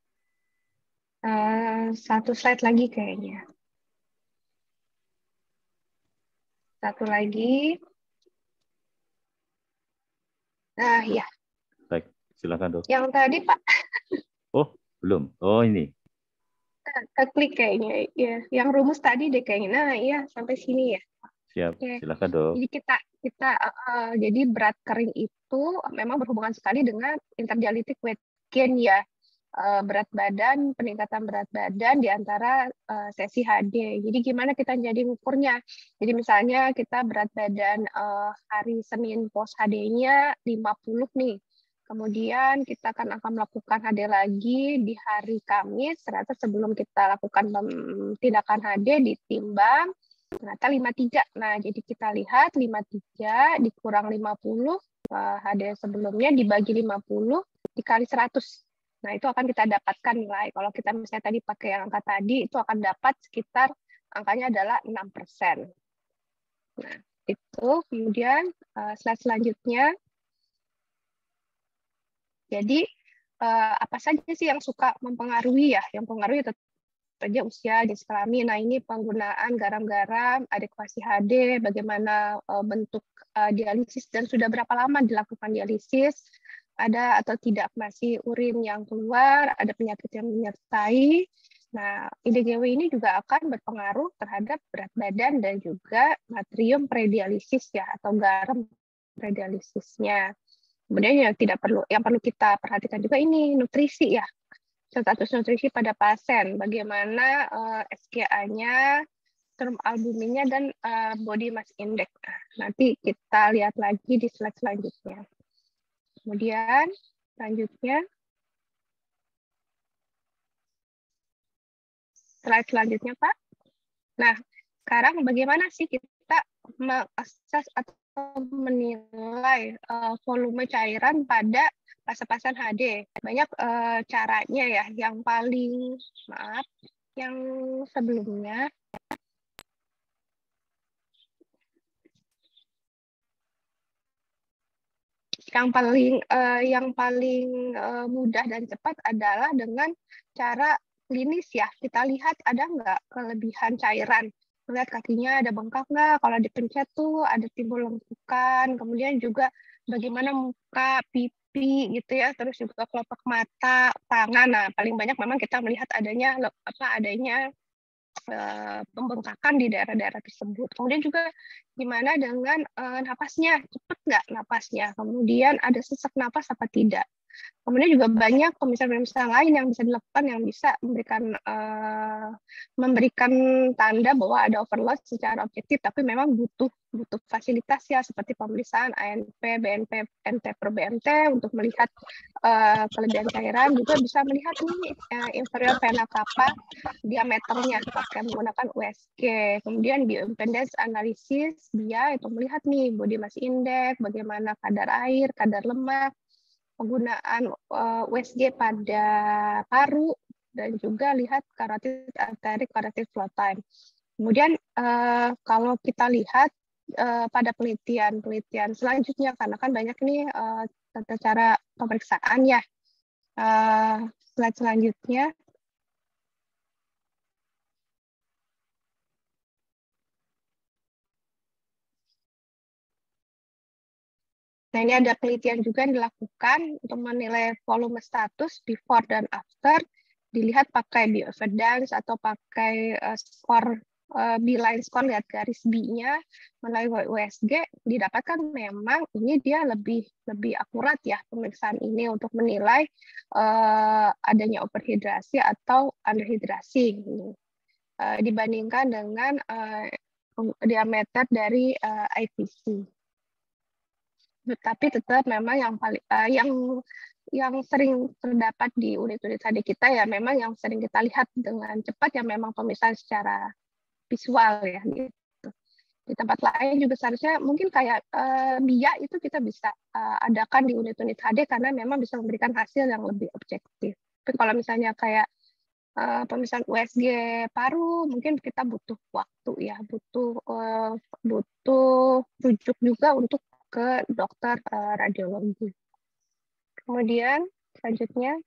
Uh, satu slide lagi kayaknya. Satu lagi. Nah, ya. Baik, silakan dok. Yang tadi Pak. Oh, belum. Oh, ini. Keklik kayaknya. Ya, yang rumus tadi deh kayaknya. Nah, iya sampai sini ya. Siap, Oke. silakan dok. Jadi kita kita uh, jadi berat kering itu memang berhubungan sekali dengan interdialytic weight gain ya. Eh, berat badan, peningkatan berat badan di antara uh, sesi HD. Jadi gimana kita jadi ukurnya? Jadi misalnya kita berat badan uh, hari Senin pos HD-nya 50 nih. Kemudian kita akan akan melakukan HD lagi di hari Kamis. Ternyata sebelum kita lakukan tindakan HD ditimbang ternyata 53. Nah, jadi kita lihat 53 dikurang 50 uh, HD sebelumnya dibagi 50 dikali 100 Nah, itu akan kita dapatkan nilai. Kalau kita misalnya tadi pakai angka tadi, itu akan dapat sekitar angkanya adalah 6%. Nah, itu. Kemudian uh, slide selanjutnya. Jadi, uh, apa saja sih yang suka mempengaruhi ya? Yang mempengaruhi saja usia, jenis kelamin. Nah, ini penggunaan garam-garam, adekuasi HD, bagaimana uh, bentuk uh, dialisis, dan sudah berapa lama dilakukan dialisis, ada atau tidak masih urin yang keluar, ada penyakit yang menyertai. Nah, IDGW ini juga akan berpengaruh terhadap berat badan dan juga natrium predialisis ya atau garam predialisisnya. Kemudian yang tidak perlu yang perlu kita perhatikan juga ini nutrisi ya. Status nutrisi pada pasien, bagaimana uh, eh, SGA-nya, serum albuminnya dan uh, body mass index. Nanti kita lihat lagi di slide selanjutnya. Kemudian selanjutnya slide selanjutnya Pak. Nah, sekarang bagaimana sih kita mengakses atau menilai uh, volume cairan pada fase-fase HD? Banyak uh, caranya ya. Yang paling maaf, yang sebelumnya yang paling uh, yang paling uh, mudah dan cepat adalah dengan cara klinis ya. Kita lihat ada nggak kelebihan cairan. Lihat kakinya ada bengkak nggak? Kalau dipencet tuh ada timbul lengkukan. Kemudian juga bagaimana muka, pipi gitu ya. Terus juga kelopak mata, tangan. Nah, paling banyak memang kita melihat adanya apa adanya Eh, pembengkakan di daerah-daerah tersebut. Kemudian juga gimana dengan uh, napasnya, cepat nggak napasnya? Kemudian ada sesak napas apa tidak? Kemudian juga banyak pemisahan-pemisahan lain yang bisa dilakukan yang bisa memberikan uh, memberikan tanda bahwa ada overload secara objektif, tapi memang butuh butuh fasilitas ya seperti pemeriksaan ANP, BNP, NT per BNT untuk melihat uh, kelebihan cairan, juga bisa melihat nih uh, inferior vena cava diameternya pakai menggunakan USG. Kemudian bioimpedance analysis dia itu melihat nih body mass index, bagaimana kadar air, kadar lemak, penggunaan uh, eh, USG pada paru dan juga lihat carotid artery carotid flow time. Kemudian uh, kalau kita lihat uh, pada penelitian-penelitian selanjutnya, karena kan banyak nih uh, tata cara pemeriksaan ya. Uh, slide selanjutnya. Nah, ini ada penelitian juga yang dilakukan untuk menilai volume status before dan after. Dilihat pakai bioevidence atau pakai uh, skor uh, B-line score, lihat garis B-nya melalui USG, didapatkan memang ini dia lebih lebih akurat ya pemeriksaan ini untuk menilai uh, adanya overhidrasi atau underhidrasi uh, dibandingkan dengan uh, diameter dari uh, IPC tapi tetap memang yang paling uh, yang yang sering terdapat di unit-unit tadi kita ya memang yang sering kita lihat dengan cepat ya memang pemisahan secara visual ya gitu. Di tempat lain juga seharusnya mungkin kayak uh, BIA itu kita bisa uh, adakan di unit-unit HD karena memang bisa memberikan hasil yang lebih objektif. Tapi kalau misalnya kayak uh, pemisahan USG paru mungkin kita butuh waktu ya, butuh uh, butuh rujuk juga untuk ke dokter uh, radiologi. Kemudian selanjutnya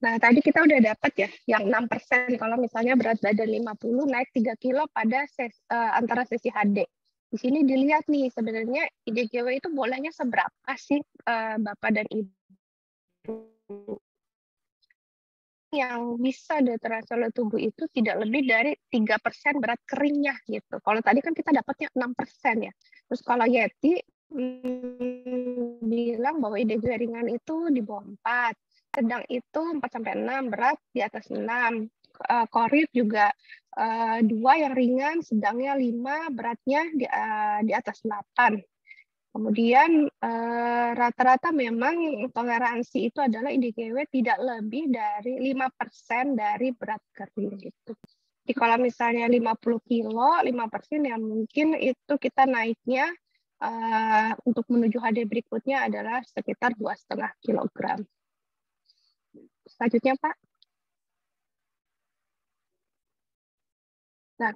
Nah, tadi kita udah dapat ya yang 6% kalau misalnya berat badan 50 naik 3 kilo pada ses, uh, antara sesi HD. Di sini dilihat nih sebenarnya IDGW itu bolehnya seberapa sih uh, Bapak dan Ibu yang bisa ditransfer oleh tubuh itu tidak lebih dari tiga persen berat keringnya gitu. Kalau tadi kan kita dapatnya enam persen ya. Terus kalau Yeti hmm, bilang bahwa ide jaringan itu di bawah 4, sedang itu 4 sampai 6, berat di atas 6. Uh, korit juga uh, dua yang ringan, sedangnya 5, beratnya di, uh, di atas 8. Kemudian eh, rata-rata memang toleransi itu adalah IDGW tidak lebih dari 5% dari berat kering gitu. Jadi kalau misalnya 50 kilo, 5% yang mungkin itu kita naiknya uh, untuk menuju HD berikutnya adalah sekitar 2,5 kilogram. Selanjutnya Pak. Nah,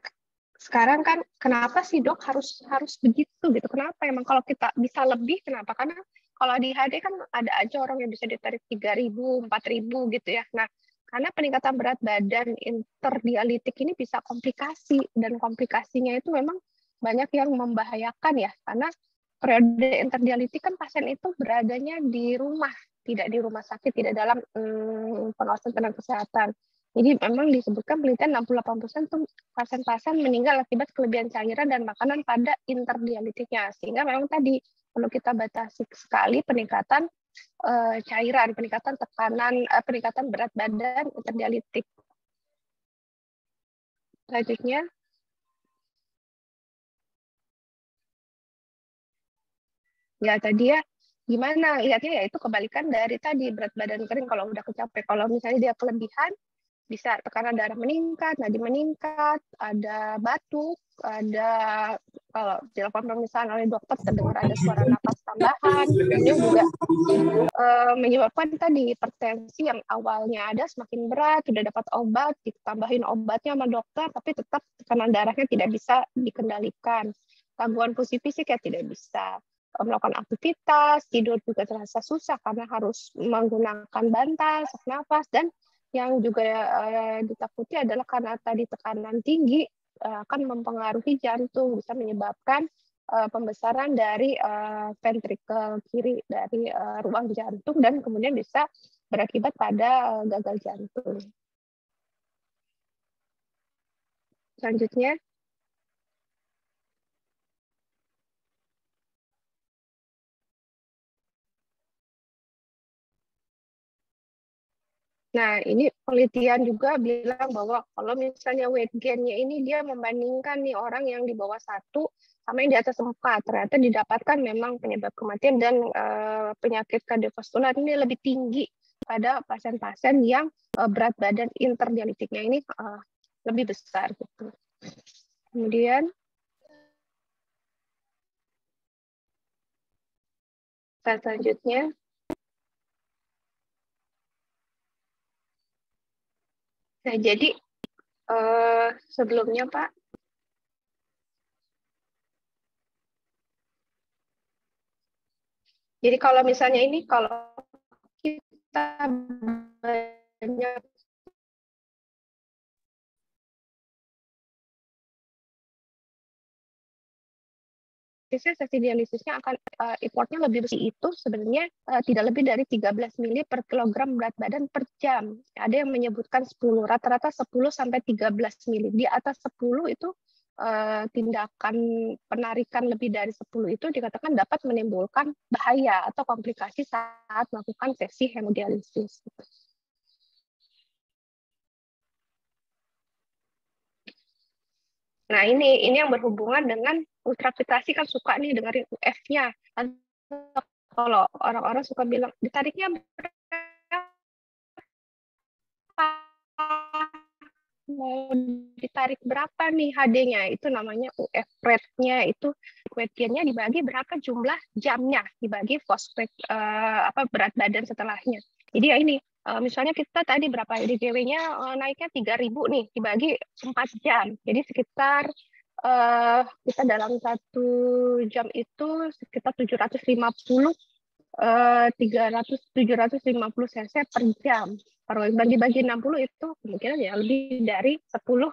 sekarang kan kenapa sih dok harus harus begitu gitu? Kenapa emang kalau kita bisa lebih kenapa? Karena kalau di HD kan ada aja orang yang bisa ditarik 3000 4000 gitu ya. Nah karena peningkatan berat badan interdialitik ini bisa komplikasi dan komplikasinya itu memang banyak yang membahayakan ya. Karena periode interdialitik kan pasien itu beradanya di rumah tidak di rumah sakit tidak dalam hmm, pengawasan tenaga kesehatan jadi memang disebutkan penelitian 68% tuh pasien-pasien meninggal akibat kelebihan cairan dan makanan pada interdialitiknya. Sehingga memang tadi perlu kita batasi sekali peningkatan uh, cairan, peningkatan tekanan, uh, peningkatan berat badan interdialitik. Selanjutnya, ya tadi ya gimana lihatnya ya itu kebalikan dari tadi berat badan kering kalau udah kecapai kalau misalnya dia kelebihan bisa tekanan darah meningkat, nadi meningkat, ada batuk, ada kalau dilakukan pemeriksaan oleh dokter terdengar ada suara napas tambahan, ini juga e, menyebabkan tadi hipertensi yang awalnya ada semakin berat, sudah dapat obat, ditambahin obatnya sama dokter, tapi tetap tekanan darahnya tidak bisa dikendalikan. Gangguan fungsi fisik ya tidak bisa melakukan aktivitas, tidur juga terasa susah karena harus menggunakan bantal, sesak nafas, dan yang juga uh, ditakuti adalah karena tadi tekanan tinggi uh, akan mempengaruhi jantung, bisa menyebabkan uh, pembesaran dari uh, ventrikel kiri dari uh, ruang jantung dan kemudian bisa berakibat pada uh, gagal jantung. Selanjutnya, Nah, ini penelitian juga bilang bahwa kalau misalnya weight gain-nya ini dia membandingkan nih orang yang di bawah satu sama yang di atas empat, ternyata didapatkan memang penyebab kematian dan uh, penyakit kardiovaskular ini lebih tinggi pada pasien-pasien yang uh, berat badan interdialitiknya ini uh, lebih besar gitu. Kemudian selanjutnya Nah, jadi uh, sebelumnya Pak, jadi kalau misalnya ini kalau kita banyak sesi dialisisnya akan uh, importnya lebih besar itu sebenarnya uh, tidak lebih dari 13 mili per kilogram berat badan per jam. Ada yang menyebutkan 10, rata-rata 10 sampai 13 mili. Di atas 10 itu uh, tindakan penarikan lebih dari 10 itu dikatakan dapat menimbulkan bahaya atau komplikasi saat melakukan sesi hemodialisis. Nah, ini ini yang berhubungan dengan ultrafiltrasi kan suka nih dengerin UF-nya. Kalau orang-orang suka bilang ditariknya mau ditarik berapa nih HD-nya itu namanya UF rate-nya. Itu weight dibagi berapa jumlah jamnya? Dibagi fosfat uh, apa berat badan setelahnya. Jadi ya ini uh, misalnya kita tadi berapa? DGW-nya uh, naiknya 3000 nih dibagi 4 jam. Jadi sekitar uh, kita dalam satu jam itu sekitar 750 uh, 300 750 cc per jam. Kalau bagi-bagi 60 itu kemungkinan ya lebih dari 10 uh,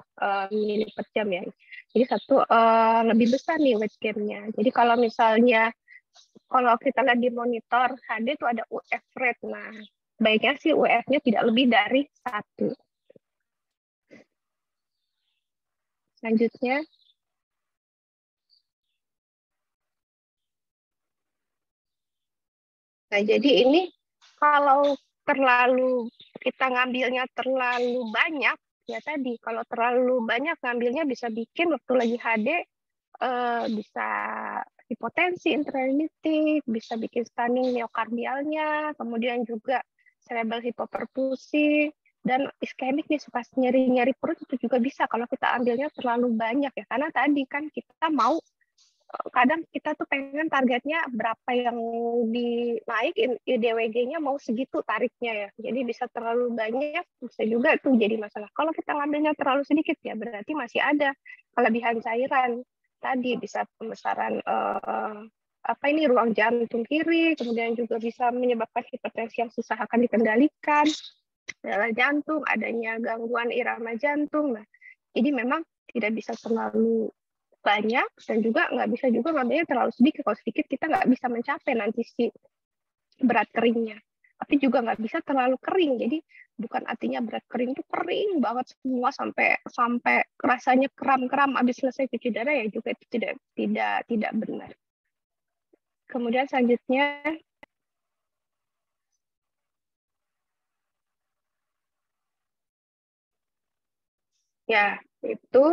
mili per jam ya. Jadi satu uh, lebih besar nih weight gain-nya. Jadi kalau misalnya kalau kita lihat di monitor HD itu ada UF rate. Nah, baiknya sih UF-nya tidak lebih dari satu. Selanjutnya, Nah, jadi ini kalau terlalu kita ngambilnya terlalu banyak, ya tadi kalau terlalu banyak ngambilnya bisa bikin waktu lagi HD eh, bisa hipotensi intralitik, bisa bikin stunning miokardialnya, kemudian juga cerebral hipoperfusi, dan iskemik nih suka nyeri-nyeri perut itu juga bisa kalau kita ambilnya terlalu banyak ya. Karena tadi kan kita mau kadang kita tuh pengen targetnya berapa yang dinaikin IDWG-nya mau segitu tariknya ya. Jadi bisa terlalu banyak, bisa juga tuh jadi masalah. Kalau kita ngambilnya terlalu sedikit ya berarti masih ada kelebihan cairan. Tadi bisa pembesaran uh, apa ini ruang jantung kiri, kemudian juga bisa menyebabkan hipertensi yang susah akan dikendalikan, darah jantung, adanya gangguan irama jantung. Nah, jadi memang tidak bisa terlalu banyak dan juga nggak bisa juga ngambilnya terlalu sedikit. Kalau sedikit kita nggak bisa mencapai nanti si berat keringnya. Tapi juga nggak bisa terlalu kering. Jadi bukan artinya berat kering itu kering banget semua sampai sampai rasanya kram-kram habis selesai cuci darah ya juga itu tidak tidak tidak benar. Kemudian selanjutnya ya itu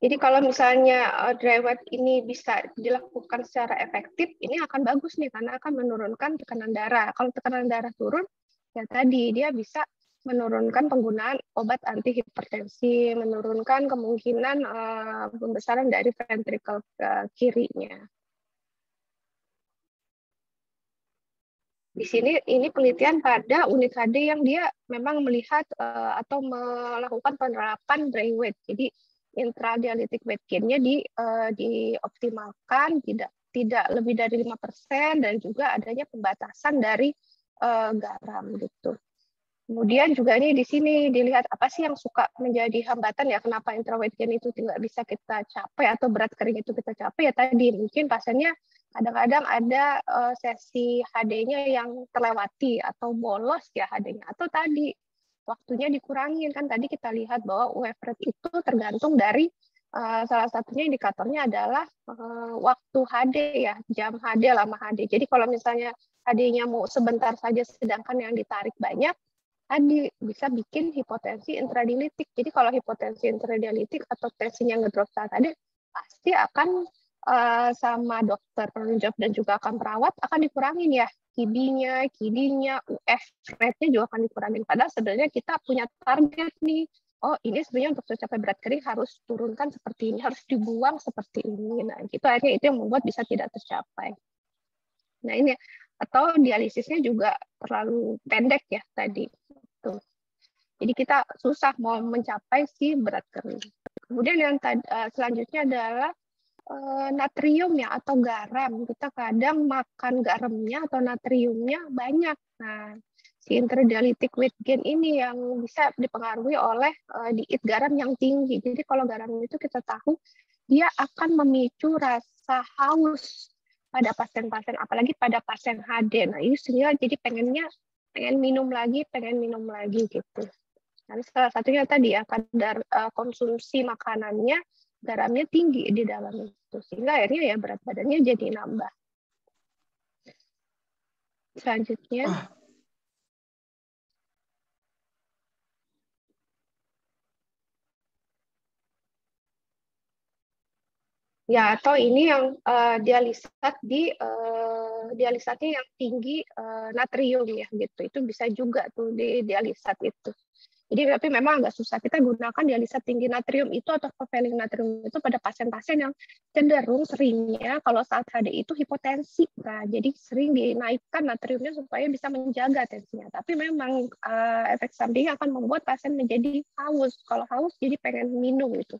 jadi kalau misalnya uh, dry wet ini bisa dilakukan secara efektif, ini akan bagus nih karena akan menurunkan tekanan darah. Kalau tekanan darah turun, ya tadi dia bisa menurunkan penggunaan obat anti hipertensi, menurunkan kemungkinan uh, pembesaran dari ventricle uh, kirinya. Di sini ini penelitian pada unit HD yang dia memang melihat uh, atau melakukan penerapan dry weight. Jadi intradialitic weight gain-nya di uh, dioptimalkan tidak tidak lebih dari lima persen dan juga adanya pembatasan dari uh, garam gitu. Kemudian juga ini di sini dilihat apa sih yang suka menjadi hambatan ya kenapa intraweight gain itu tidak bisa kita capai atau berat kering itu kita capai ya tadi mungkin pasiennya kadang-kadang ada uh, sesi HD-nya yang terlewati atau bolos ya HD-nya atau tadi waktunya dikurangin. Kan tadi kita lihat bahwa UF rate itu tergantung dari uh, salah satunya indikatornya adalah uh, waktu HD ya jam HD lama HD jadi kalau misalnya HD-nya mau sebentar saja sedangkan yang ditarik banyak tadi bisa bikin hipotensi intradialitik jadi kalau hipotensi intradialitik atau tensinya ngedrop saat ada pasti akan uh, sama dokter penunjuk dan juga akan perawat akan dikurangin ya KID-nya, KID-nya, UF rate-nya juga akan dikurangin. Padahal sebenarnya kita punya target nih. Oh, ini sebenarnya untuk tercapai berat kering harus turunkan seperti ini, harus dibuang seperti ini. Nah, gitu akhirnya itu yang membuat bisa tidak tercapai. Nah, ini atau dialisisnya juga terlalu pendek ya tadi. Tuh. Jadi kita susah mau mencapai si berat kering. Kemudian yang uh, selanjutnya adalah natrium ya atau garam. Kita kadang makan garamnya atau natriumnya banyak. Nah, si intradialytic weight gain ini yang bisa dipengaruhi oleh uh, diet garam yang tinggi. Jadi kalau garam itu kita tahu dia akan memicu rasa haus pada pasien-pasien, apalagi pada pasien HD. Nah ini sehingga jadi pengennya pengen minum lagi, pengen minum lagi gitu. Nah, salah satunya tadi ya kadar uh, konsumsi makanannya garamnya tinggi di dalam itu sehingga akhirnya ya berat badannya jadi nambah. Selanjutnya. Ah. Ya, atau ini yang uh, dialisat di uh, dialisatnya yang tinggi uh, natrium ya gitu. Itu bisa juga tuh di dialisat itu. Jadi tapi memang agak susah. Kita gunakan dialisat tinggi natrium itu atau profiling natrium itu pada pasien-pasien yang cenderung seringnya kalau saat HD itu hipotensi. Nah, jadi sering dinaikkan natriumnya supaya bisa menjaga tensinya. Tapi memang uh, efek sampingnya akan membuat pasien menjadi haus. Kalau haus jadi pengen minum itu.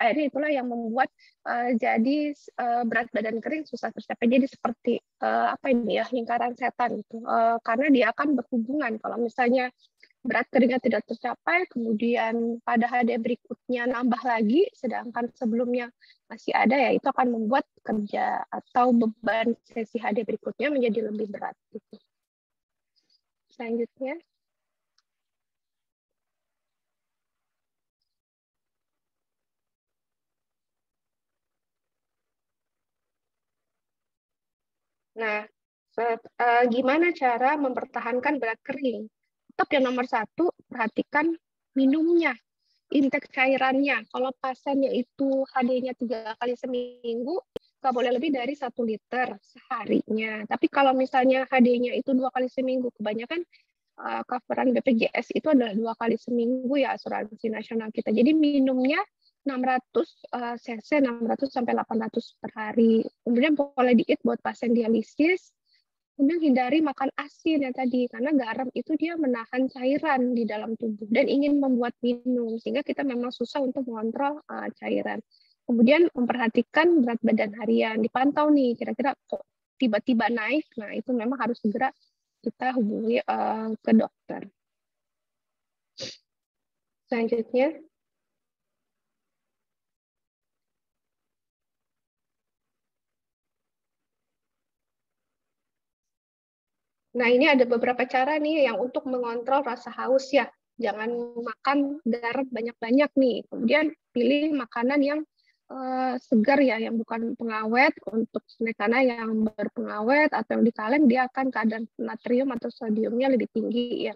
Akhirnya itulah yang membuat uh, jadi uh, berat badan kering susah tercapai. Jadi seperti uh, apa ini ya lingkaran setan itu. Uh, karena dia akan berhubungan kalau misalnya berat keringat tidak tercapai, kemudian pada HD berikutnya nambah lagi, sedangkan sebelumnya masih ada, ya itu akan membuat kerja atau beban sesi HD berikutnya menjadi lebih berat. Gitu. Selanjutnya. Nah, eh, gimana cara mempertahankan berat kering? Tetap yang nomor satu perhatikan minumnya, intake cairannya. Kalau pasiennya itu HD-nya tiga kali seminggu, nggak boleh lebih dari satu liter seharinya. Tapi kalau misalnya HD-nya itu dua kali seminggu, kebanyakan uh, coveran BPJS itu adalah dua kali seminggu ya asuransi nasional kita. Jadi minumnya 600 cc, 600 sampai 800 per hari. Kemudian pola diet buat pasien dialisis Kemudian hindari makan asin yang tadi karena garam itu dia menahan cairan di dalam tubuh dan ingin membuat minum sehingga kita memang susah untuk mengontrol uh, cairan. Kemudian memperhatikan berat badan harian, dipantau nih kira-kira kok tiba-tiba naik. Nah, itu memang harus segera kita hubungi uh, ke dokter. Selanjutnya Nah, ini ada beberapa cara nih yang untuk mengontrol rasa haus ya. Jangan makan garam banyak-banyak nih. Kemudian pilih makanan yang uh, segar ya, yang bukan pengawet. Untuk snack yang berpengawet atau yang di kaleng, dia akan kadar natrium atau sodiumnya lebih tinggi ya.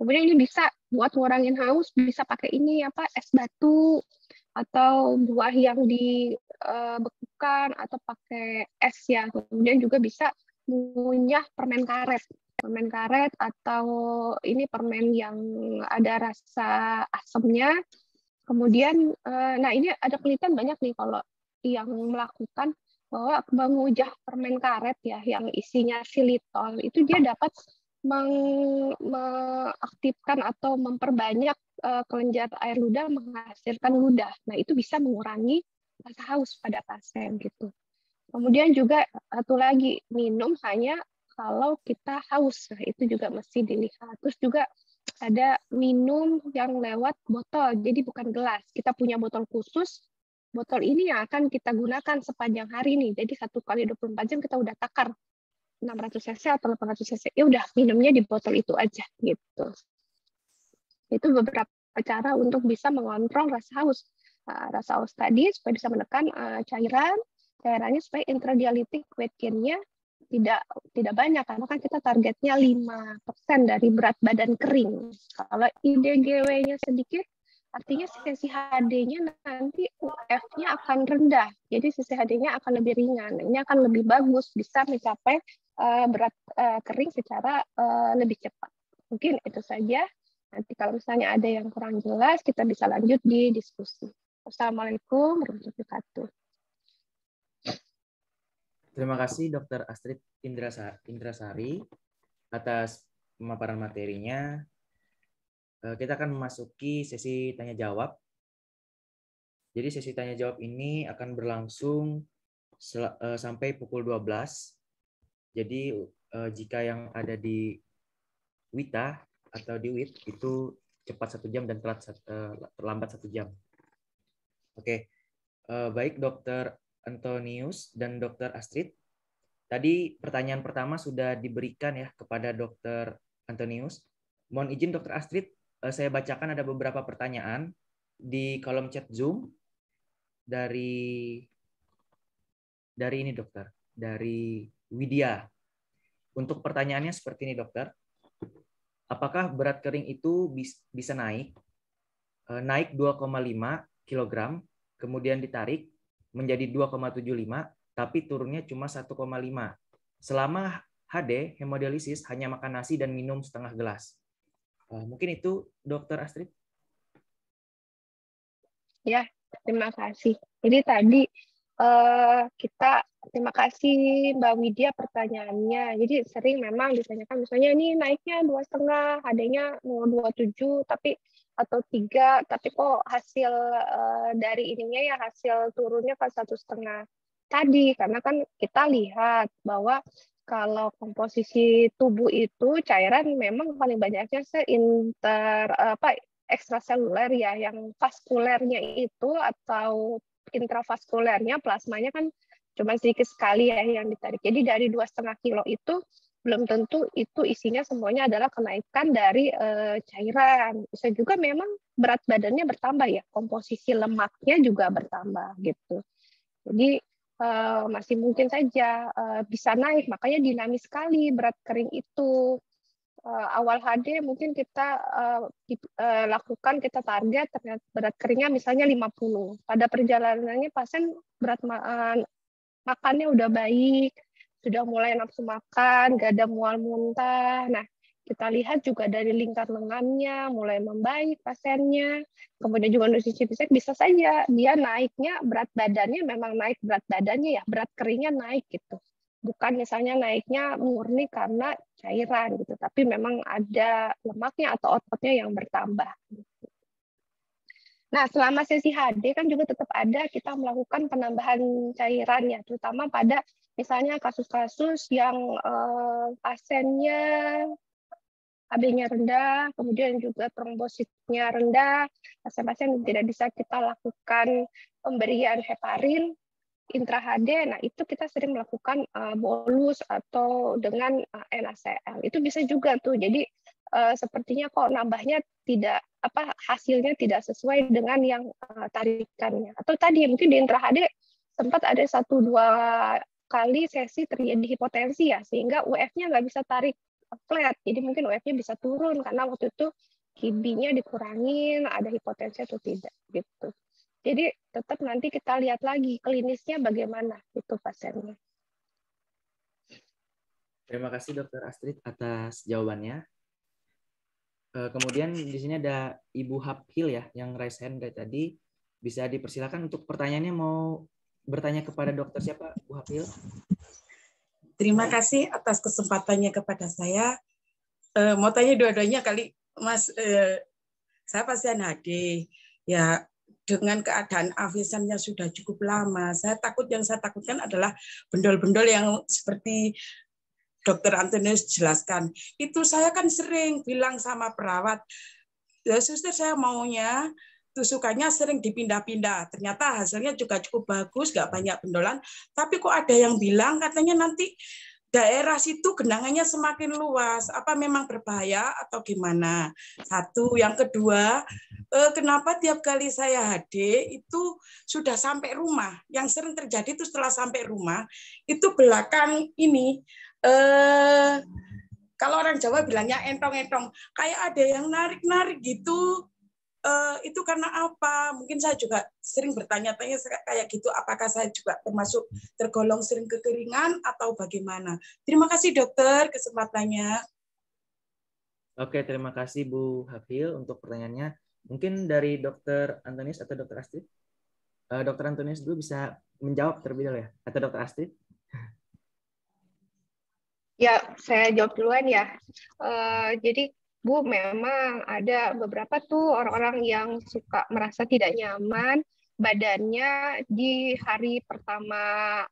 Kemudian ini bisa buat ngurangin haus, bisa pakai ini apa es batu atau buah yang dibekukan eh, atau pakai es ya. Kemudian juga bisa mengunyah permen karet permen karet atau ini permen yang ada rasa asamnya kemudian eh, nah ini ada penelitian banyak nih kalau yang melakukan bahwa mengujah permen karet ya yang isinya silitol itu dia dapat mengaktifkan atau memperbanyak uh, kelenjar air ludah menghasilkan ludah. Nah, itu bisa mengurangi rasa haus pada pasien gitu. Kemudian juga satu lagi, minum hanya kalau kita haus. Nah, itu juga mesti dilihat. Terus juga ada minum yang lewat botol, jadi bukan gelas. Kita punya botol khusus, botol ini yang akan kita gunakan sepanjang hari nih. Jadi satu kali 24 jam kita udah takar 600 cc atau 800 cc. Ya udah minumnya di botol itu aja gitu. Itu beberapa cara untuk bisa mengontrol rasa haus. Nah, rasa haus tadi supaya bisa menekan uh, cairan, cairannya supaya intradialitik weight gain-nya tidak tidak banyak karena kan kita targetnya 5% dari berat badan kering. Kalau IDGW-nya sedikit artinya sesi HD-nya nanti UF-nya akan rendah. Jadi sesi HD-nya akan lebih ringan. Ini akan lebih bagus bisa mencapai uh, berat uh, kering secara uh, lebih cepat. Mungkin itu saja. Nanti kalau misalnya ada yang kurang jelas kita bisa lanjut di diskusi. Wassalamualaikum warahmatullahi wabarakatuh. Terima kasih Dr. Astrid Indrasari atas pemaparan materinya. Eh, kita akan memasuki sesi tanya jawab. Jadi sesi tanya jawab ini akan berlangsung eh, sampai pukul 12. Jadi eh, jika yang ada di Wita atau di WIT itu cepat satu jam dan terlambat satu jam. Oke, baik Dokter Antonius dan Dokter Astrid. Tadi pertanyaan pertama sudah diberikan ya kepada Dokter Antonius. Mohon izin Dokter Astrid, saya bacakan ada beberapa pertanyaan di kolom chat Zoom dari dari ini dokter, dari Widya. Untuk pertanyaannya seperti ini dokter. Apakah berat kering itu bisa naik? Eh, naik 2,5 kg, kemudian ditarik menjadi 2,75, tapi turunnya cuma 1,5. Selama HD, hemodialisis hanya makan nasi dan minum setengah gelas. Eh, mungkin itu, Dokter Astrid. Ya, Terima kasih. Jadi tadi uh, kita terima kasih Mbak Widya pertanyaannya. Jadi sering memang ditanyakan misalnya ini naiknya dua setengah, HD-nya 027 tapi atau tiga, tapi kok hasil uh, dari ininya ya hasil turunnya kan satu setengah tadi karena kan kita lihat bahwa kalau komposisi tubuh itu cairan memang paling banyaknya seinter apa ekstraseluler ya, yang vaskulernya itu atau intravaskulernya plasmanya kan cuma sedikit sekali ya yang ditarik. Jadi dari dua setengah kilo itu belum tentu itu isinya semuanya adalah kenaikan dari e, cairan. Bisa juga memang berat badannya bertambah ya, komposisi lemaknya juga bertambah gitu. Jadi e, masih mungkin saja e, bisa naik, makanya dinamis sekali berat kering itu uh, awal HD mungkin kita uh, di, uh, lakukan kita target ternyata berat keringnya misalnya 50. Pada perjalanannya pasien berat ma makannya udah baik, sudah mulai nafsu makan, gak ada mual muntah. Nah, kita lihat juga dari lingkar lengannya mulai membaik pasiennya. Kemudian juga nutrisi fisik bisa saja dia naiknya berat badannya memang naik berat badannya ya, berat keringnya naik gitu bukan misalnya naiknya murni karena cairan gitu, tapi memang ada lemaknya atau ototnya yang bertambah. Nah, selama sesi HD kan juga tetap ada kita melakukan penambahan cairan ya, terutama pada misalnya kasus-kasus yang eh, pasiennya AB-nya rendah, kemudian juga trombositnya rendah, pasien-pasien tidak bisa kita lakukan pemberian heparin intra HD, nah itu kita sering melakukan uh, bolus atau dengan uh, eh, NaCl. Itu bisa juga tuh. Jadi uh, sepertinya kok nambahnya tidak apa hasilnya tidak sesuai dengan yang uh, tarikannya. Atau tadi mungkin di intra HD sempat ada satu dua kali sesi terjadi hipotensi ya sehingga UF-nya nggak bisa tarik flat. Jadi mungkin UF-nya bisa turun karena waktu itu kibinya dikurangin, ada hipotensi atau tidak gitu. Jadi tetap nanti kita lihat lagi klinisnya bagaimana itu pasiennya. Terima kasih Dokter Astrid atas jawabannya. Eh, kemudian di sini ada Ibu Hapil ya yang raise hand dari tadi. Bisa dipersilakan untuk pertanyaannya mau bertanya kepada dokter siapa Bu Hapil? Terima kasih atas kesempatannya kepada saya. Eh, mau tanya dua-duanya kali Mas eh, saya pasien HD. Ya dengan keadaan afisannya sudah cukup lama. Saya takut yang saya takutkan adalah bendol-bendol yang seperti Dokter Antonius jelaskan. Itu saya kan sering bilang sama perawat, ya suster saya maunya tusukannya sering dipindah-pindah. Ternyata hasilnya juga cukup bagus, nggak banyak bendolan. Tapi kok ada yang bilang katanya nanti daerah situ genangannya semakin luas. Apa memang berbahaya atau gimana? Satu, yang kedua, eh, kenapa tiap kali saya HD itu sudah sampai rumah? Yang sering terjadi itu setelah sampai rumah itu belakang ini eh, kalau orang Jawa bilangnya entong-entong, kayak ada yang narik-narik gitu uh, itu karena apa? Mungkin saya juga sering bertanya-tanya kayak gitu, apakah saya juga termasuk tergolong sering kekeringan atau bagaimana? Terima kasih dokter kesempatannya. Oke, terima kasih Bu Hafil untuk pertanyaannya. Mungkin dari dokter Antonius atau dokter Astrid? Uh, dokter Antonius dulu bisa menjawab terlebih dahulu ya, atau dokter Astrid? Ya, saya jawab duluan ya. Uh, jadi Bu, memang ada beberapa tuh orang-orang yang suka merasa tidak nyaman badannya di hari pertama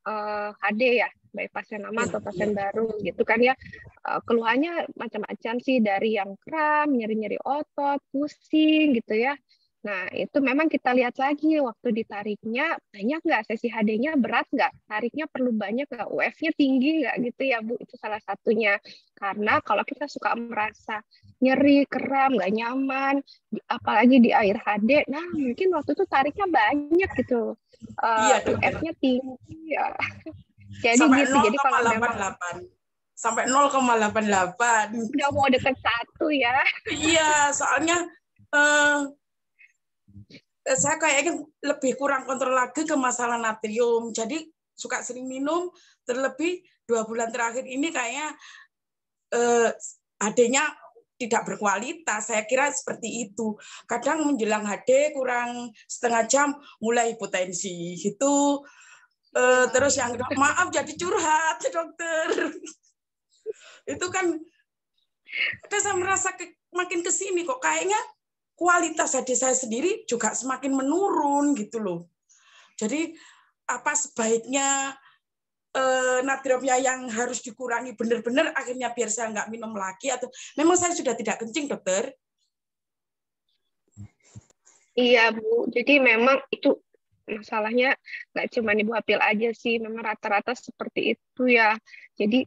uh, eh, HD ya, baik pasien lama atau pasien baru gitu kan ya. Uh, keluhannya macam-macam sih dari yang kram, nyeri-nyeri otot, pusing gitu ya. Nah, itu memang kita lihat lagi waktu ditariknya, banyak nggak sesi HD-nya, berat nggak? Tariknya perlu banyak nggak? UF-nya tinggi nggak gitu ya, Bu? Itu salah satunya. Karena kalau kita suka merasa nyeri, kram, nggak nyaman, apalagi di air HD, nah mungkin waktu itu tariknya banyak gitu. Uh, iya, UF-nya tinggi ya. Jadi Sampai gitu, jadi kalau memang sampai 0,88. Udah mau deket satu ya. Iya, soalnya uh, saya kayaknya lebih kurang kontrol lagi ke masalah natrium. Jadi suka sering minum, terlebih dua bulan terakhir ini kayaknya eh, adanya tidak berkualitas. Saya kira seperti itu. Kadang menjelang HD kurang setengah jam mulai hipotensi. Itu eh, terus yang maaf jadi curhat dokter. itu kan saya merasa ke, makin ke sini kok kayaknya kualitas hati saya sendiri juga semakin menurun gitu loh. Jadi apa sebaiknya eh, natriumnya yang harus dikurangi benar-benar akhirnya biar saya nggak minum lagi atau memang saya sudah tidak kencing dokter? Iya Bu, jadi memang itu masalahnya nggak cuma ibu apil aja sih, memang rata-rata seperti itu ya. Jadi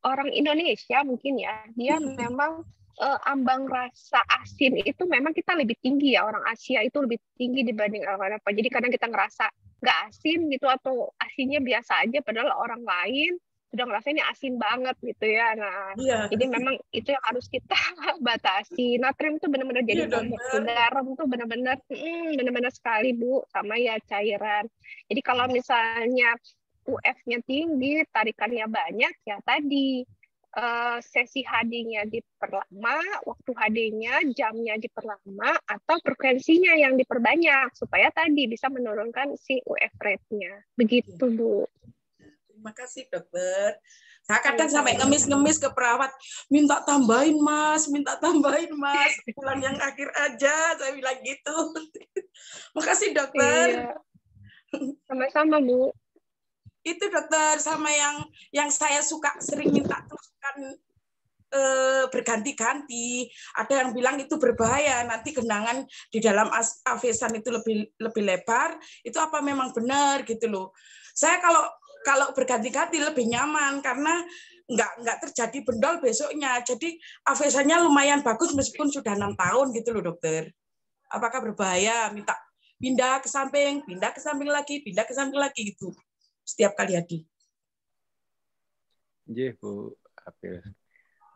orang Indonesia mungkin ya, dia memang uh, ambang rasa asin itu memang kita lebih tinggi ya orang Asia itu lebih tinggi dibanding orang apa. Jadi kadang kita ngerasa nggak asin gitu atau asinnya biasa aja padahal orang lain sudah ngerasa ini asin banget gitu ya. Nah, iya. jadi memang itu yang harus kita batasi. Natrium itu benar-benar jadi iya, garam tuh benar-benar hmm, benar-benar sekali Bu sama ya cairan. Jadi kalau misalnya UF-nya tinggi, tarikannya banyak ya tadi uh, sesi HD-nya diperlama, waktu HD-nya, jamnya diperlama, atau frekuensinya yang diperbanyak supaya tadi bisa menurunkan si UF rate-nya. Begitu, Bu. Terima kasih, dokter. Saya kadang sampai ngemis-ngemis ke perawat, minta tambahin mas, minta tambahin mas, bulan yang akhir aja, saya bilang gitu. Makasih dokter. Iya. Sama-sama Bu itu dokter sama yang yang saya suka sering minta teruskan eh, berganti-ganti. Ada yang bilang itu berbahaya, nanti genangan di dalam avesan itu lebih lebih lebar. Itu apa memang benar gitu loh. Saya kalau kalau berganti-ganti lebih nyaman karena nggak nggak terjadi bendol besoknya. Jadi avesannya lumayan bagus meskipun sudah enam tahun gitu loh dokter. Apakah berbahaya? Minta pindah ke samping, pindah ke samping lagi, pindah ke samping lagi gitu setiap kali Hadi. Iya, Bu Apil.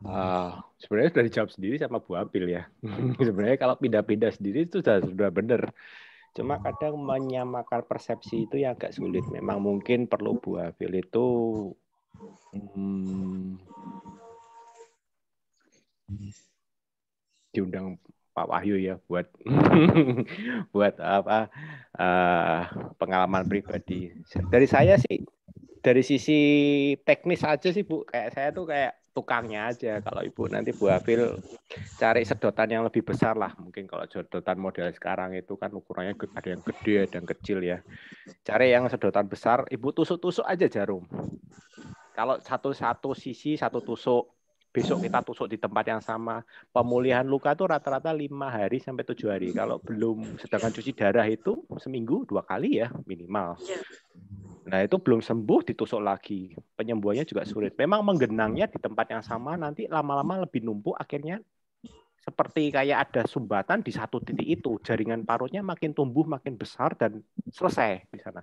Uh, sebenarnya sudah dijawab sendiri sama Bu Apil ya. sebenarnya kalau pindah-pindah sendiri itu sudah sudah benar. Cuma kadang menyamakan persepsi itu yang agak sulit. Memang mungkin perlu Bu Apil itu hmm, diundang Pak Wahyu ya buat buat apa uh, pengalaman pribadi. Dari saya sih dari sisi teknis aja sih Bu, kayak saya tuh kayak tukangnya aja. Kalau Ibu nanti Bu Afil cari sedotan yang lebih besar lah. Mungkin kalau sedotan model sekarang itu kan ukurannya ada yang gede, ada yang kecil ya. Cari yang sedotan besar, Ibu tusuk-tusuk aja jarum. Kalau satu-satu sisi satu tusuk, besok kita tusuk di tempat yang sama. Pemulihan luka itu rata-rata lima hari sampai tujuh hari. Kalau belum, sedangkan cuci darah itu seminggu dua kali ya minimal. Iya. Nah itu belum sembuh ditusuk lagi. Penyembuhannya juga sulit. Memang menggenangnya di tempat yang sama nanti lama-lama lebih numpuk akhirnya seperti kayak ada sumbatan di satu titik itu. Jaringan parutnya makin tumbuh, makin besar dan selesai di sana.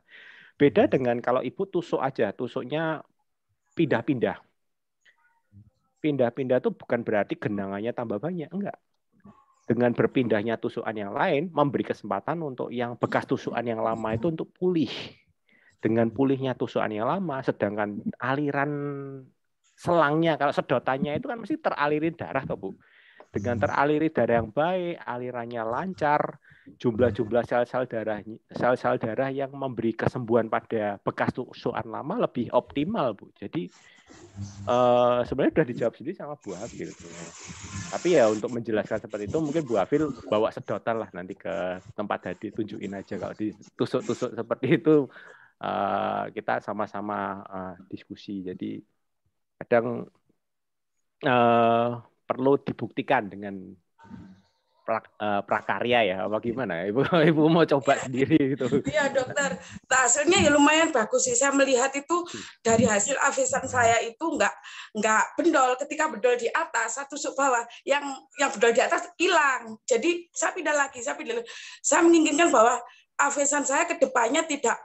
Beda dengan kalau ibu tusuk aja, tusuknya pindah-pindah pindah-pindah itu bukan berarti genangannya tambah banyak, enggak. Dengan berpindahnya tusukan yang lain, memberi kesempatan untuk yang bekas tusukan yang lama itu untuk pulih. Dengan pulihnya tusukan yang lama, sedangkan aliran selangnya, kalau sedotannya itu kan mesti teralirin darah, toh, Bu. Dengan teraliri darah yang baik, alirannya lancar, jumlah-jumlah sel-sel darah sel-sel darah yang memberi kesembuhan pada bekas tusukan lama lebih optimal Bu. Jadi uh, sebenarnya sudah dijawab sendiri sama Bu Hafil. Tapi ya untuk menjelaskan seperti itu mungkin Bu Hafil bawa sedotan lah nanti ke tempat tadi tunjukin aja kalau ditusuk-tusuk seperti itu uh, kita sama-sama uh, diskusi. Jadi kadang uh, perlu dibuktikan dengan uh, prakarya ya apa gimana ibu ibu mau coba sendiri gitu. Iya dokter. Nah, hasilnya ya lumayan bagus sih. Saya melihat itu dari hasil avisan saya itu nggak nggak bendol. Ketika bendol di atas satu tusuk bawah yang yang bendol di atas hilang. Jadi saya pindah lagi saya pindah lagi. saya menginginkan bahwa avisan saya ke depannya tidak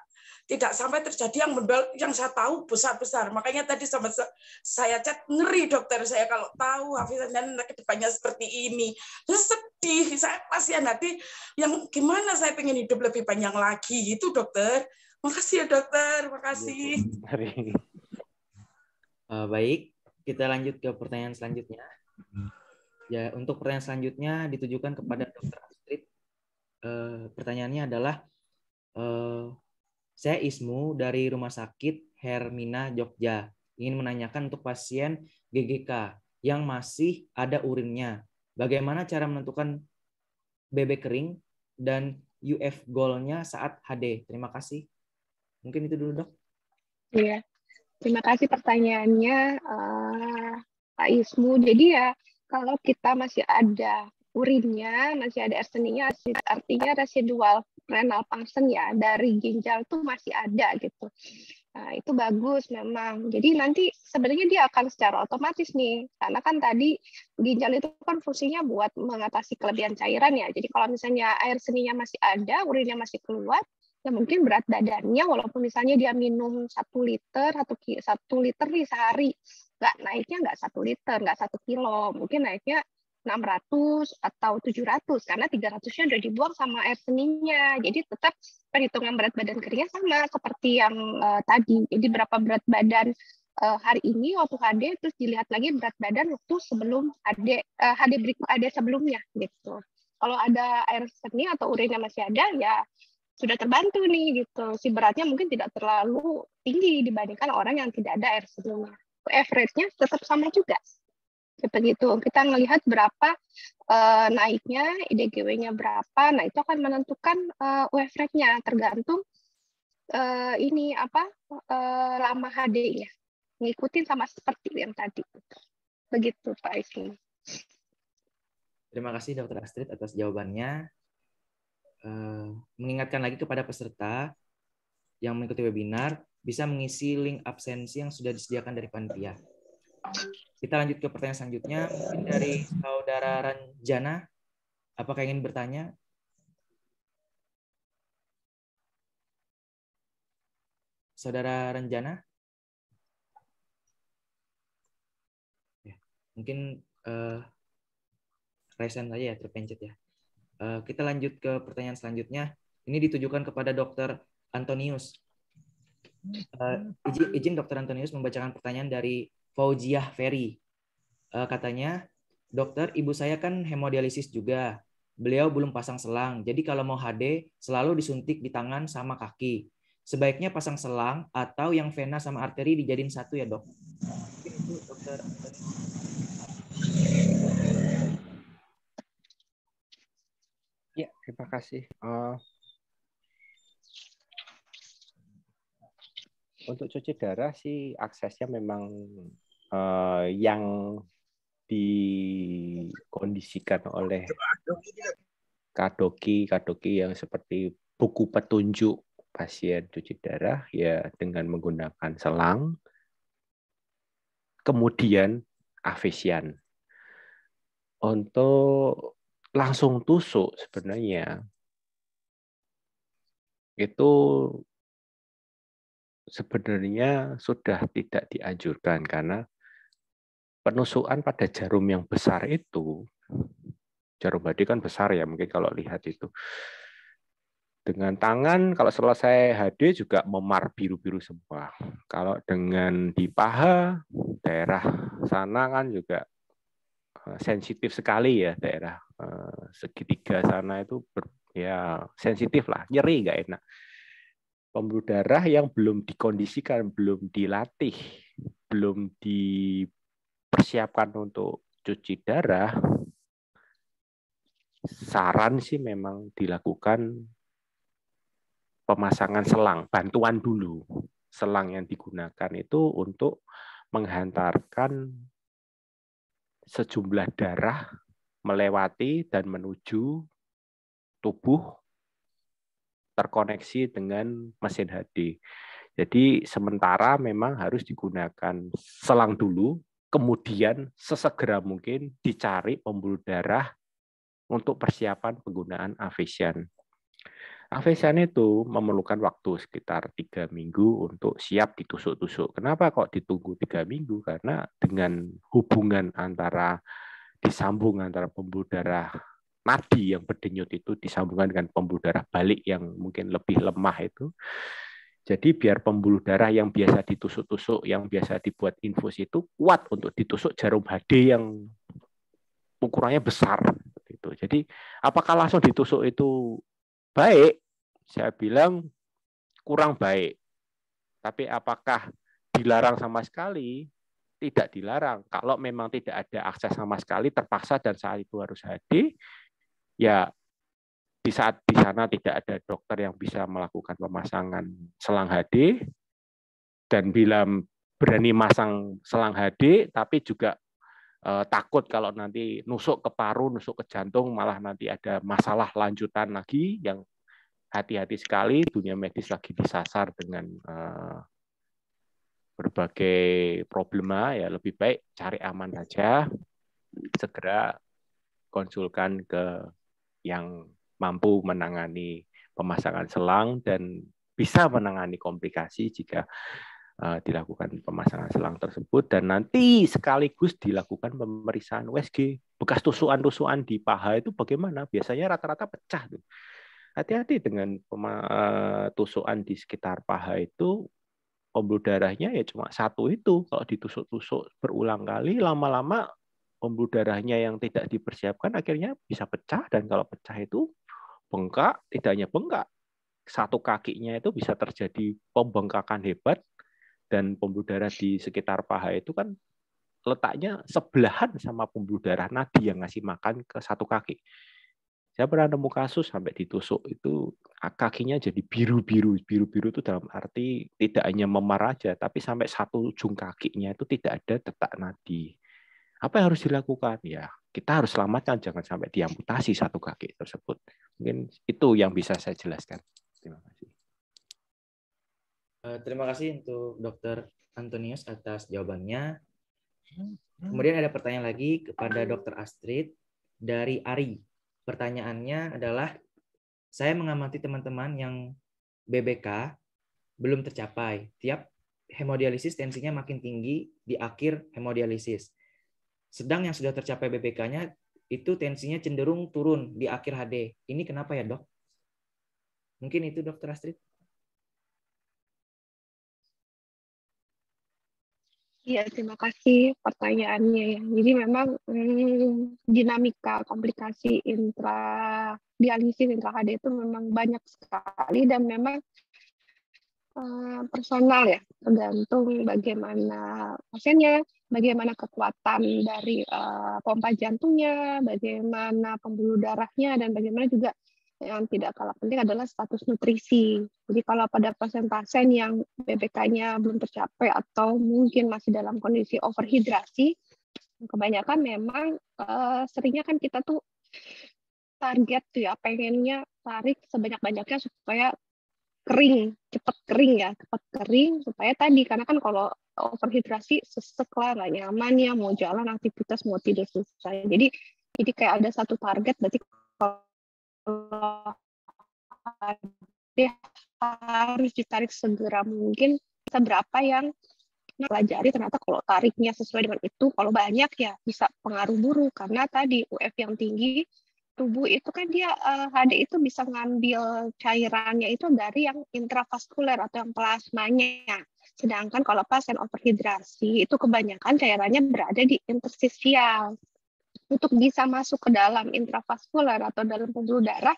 tidak sampai terjadi yang mendol yang saya tahu besar-besar. Makanya tadi sama saya chat ngeri dokter saya kalau tahu Hafiz dan ke depannya seperti ini. Saya sedih, saya kasihan nanti yang gimana saya pengen hidup lebih panjang lagi itu dokter. Makasih ya dokter, makasih. Uh, baik, kita lanjut ke pertanyaan selanjutnya. Ya, untuk pertanyaan selanjutnya ditujukan kepada dokter Astrid. Uh, pertanyaannya adalah uh, saya Ismu dari Rumah Sakit Hermina Jogja. Ingin menanyakan untuk pasien GGK yang masih ada urinnya. Bagaimana cara menentukan BB kering dan UF goalnya saat HD? Terima kasih. Mungkin itu dulu dok. Iya, terima kasih pertanyaannya uh, Pak Ismu. Jadi ya kalau kita masih ada urinnya, masih ada arseninya, artinya residual renal function ya dari ginjal tuh masih ada gitu. Nah, itu bagus memang. Jadi nanti sebenarnya dia akan secara otomatis nih, karena kan tadi ginjal itu kan fungsinya buat mengatasi kelebihan cairan ya. Jadi kalau misalnya air seninya masih ada, urinnya masih keluar, ya mungkin berat badannya walaupun misalnya dia minum satu liter atau satu liter nih sehari, nggak naiknya nggak satu liter, nggak satu kilo, mungkin naiknya 600 atau 700 karena 300-nya udah dibuang sama air seninya. Jadi tetap perhitungan berat badan keringnya sama seperti yang uh, tadi. Jadi berapa berat badan uh, hari ini waktu HD terus dilihat lagi berat badan waktu sebelum HD uh, HD berikut HD sebelumnya gitu. Kalau ada air seni atau urinnya masih ada ya sudah terbantu nih gitu. Si beratnya mungkin tidak terlalu tinggi dibandingkan orang yang tidak ada air seninya. Average-nya tetap sama juga seperti itu kita melihat berapa uh, naiknya IDGW-nya berapa. Nah itu akan menentukan uh, UF rate-nya tergantung uh, ini apa uh, lama HD-nya ngikutin sama seperti yang tadi. Begitu Pak Ismi. Terima kasih Dokter Astrid atas jawabannya. Uh, mengingatkan lagi kepada peserta yang mengikuti webinar bisa mengisi link absensi yang sudah disediakan dari panitia kita lanjut ke pertanyaan selanjutnya. Mungkin dari saudara Ranjana, apakah ingin bertanya? Saudara Ranjana? Ya, mungkin uh, resen saja ya, terpencet ya. Uh, kita lanjut ke pertanyaan selanjutnya. Ini ditujukan kepada Dokter Antonius. Uh, izin, izin Dokter Antonius membacakan pertanyaan dari Fauziah Ferry. Uh, katanya, dokter, ibu saya kan hemodialisis juga. Beliau belum pasang selang, jadi kalau mau HD selalu disuntik di tangan sama kaki. Sebaiknya pasang selang atau yang vena sama arteri dijadiin satu ya dok. Ya, terima kasih. Uh, untuk cuci darah sih aksesnya memang uh, yang dikondisikan oleh kadoki kadoki yang seperti buku petunjuk pasien cuci darah ya dengan menggunakan selang. Kemudian afesian untuk langsung tusuk sebenarnya itu sebenarnya sudah tidak dianjurkan karena penusukan pada jarum yang besar itu, jarum badi kan besar ya, mungkin kalau lihat itu. Dengan tangan, kalau selesai HD juga memar biru-biru semua. Kalau dengan di paha, daerah sana kan juga eh, sensitif sekali ya daerah eh, segitiga sana itu ber, ya sensitif lah, nyeri nggak enak. Pembuluh darah yang belum dikondisikan, belum dilatih, belum dipersiapkan untuk cuci darah, saran sih memang dilakukan pemasangan selang, bantuan dulu. Selang yang digunakan itu untuk menghantarkan sejumlah darah melewati dan menuju tubuh terkoneksi dengan mesin HD. Jadi sementara memang harus digunakan selang dulu, kemudian sesegera mungkin dicari pembuluh darah untuk persiapan penggunaan Avesian. Avesian itu memerlukan waktu sekitar tiga minggu untuk siap ditusuk-tusuk. Kenapa kok ditunggu tiga minggu? Karena dengan hubungan antara disambung antara pembuluh darah nadi yang berdenyut itu disambungkan dengan pembuluh darah balik yang mungkin lebih lemah itu. Jadi biar pembuluh darah yang biasa ditusuk-tusuk, yang biasa dibuat infus itu kuat untuk ditusuk jarum HD yang ukurannya besar. Itu. Jadi apakah langsung ditusuk itu baik? Saya bilang kurang baik. Tapi apakah dilarang sama sekali? Tidak dilarang. Kalau memang tidak ada akses sama sekali, terpaksa dan saat itu harus HD, ya di saat di sana tidak ada dokter yang bisa melakukan pemasangan selang HD dan bila berani masang selang HD tapi juga eh, takut kalau nanti nusuk ke paru, nusuk ke jantung malah nanti ada masalah lanjutan lagi yang hati-hati sekali dunia medis lagi disasar dengan eh, berbagai problema. Ya lebih baik cari aman saja segera konsulkan ke yang mampu menangani pemasangan selang dan bisa menangani komplikasi jika uh, dilakukan pemasangan selang tersebut. Dan nanti sekaligus dilakukan pemeriksaan USG bekas tusukan-tusukan di paha itu bagaimana? Biasanya rata-rata pecah tuh. Hati-hati dengan uh, tusukan di sekitar paha itu. Pembuluh darahnya ya cuma satu itu. Kalau ditusuk-tusuk berulang kali lama-lama pembuluh darahnya yang tidak dipersiapkan akhirnya bisa pecah. Dan kalau pecah itu bengkak, tidak hanya bengkak, satu kakinya itu bisa terjadi pembengkakan hebat dan pembuluh darah di sekitar paha itu kan letaknya sebelahan sama pembuluh darah nadi yang ngasih makan ke satu kaki. Saya pernah nemu kasus sampai ditusuk itu kakinya jadi biru-biru. Biru-biru itu dalam arti tidak hanya memar aja, tapi sampai satu ujung kakinya itu tidak ada detak nadi. Apa yang harus dilakukan? Ya, kita harus selamatkan, jangan sampai diamputasi satu kaki tersebut. Mungkin itu yang bisa saya jelaskan. Terima kasih. Eh, terima kasih untuk Dokter Antonius atas jawabannya. Kemudian ada pertanyaan lagi kepada Dokter Astrid dari Ari. Pertanyaannya adalah, saya mengamati teman-teman yang BBK belum tercapai. Tiap hemodialisis tensinya makin tinggi di akhir hemodialisis. Sedang yang sudah tercapai BPK-nya itu tensinya cenderung turun di akhir HD. Ini kenapa ya, Dok? Mungkin itu Dokter Astrid. Iya, terima kasih pertanyaannya ya. Jadi memang hmm, dinamika komplikasi intra dialisis intra HD itu memang banyak sekali dan memang personal ya, tergantung bagaimana pasiennya, bagaimana kekuatan dari uh, pompa jantungnya, bagaimana pembuluh darahnya, dan bagaimana juga yang tidak kalah penting adalah status nutrisi. Jadi kalau pada pasien-pasien yang BPK-nya belum tercapai atau mungkin masih dalam kondisi overhidrasi, kebanyakan memang uh, seringnya kan kita tuh target tuh ya pengennya tarik sebanyak-banyaknya supaya kering, cepat kering ya, cepat kering supaya tadi karena kan kalau overhidrasi sesek lah nggak nyaman ya mau jalan aktivitas mau tidur susah. Jadi jadi kayak ada satu target berarti kalau harus ditarik segera mungkin seberapa yang pelajari ternyata kalau tariknya sesuai dengan itu kalau banyak ya bisa pengaruh buruk. Karena tadi UF yang tinggi tubuh itu kan dia uh, eh, HD itu bisa ngambil cairannya itu dari yang intravaskuler atau yang plasmanya Sedangkan kalau pasien overhidrasi itu kebanyakan cairannya berada di interstisial. Untuk bisa masuk ke dalam intravaskular atau dalam pembuluh darah,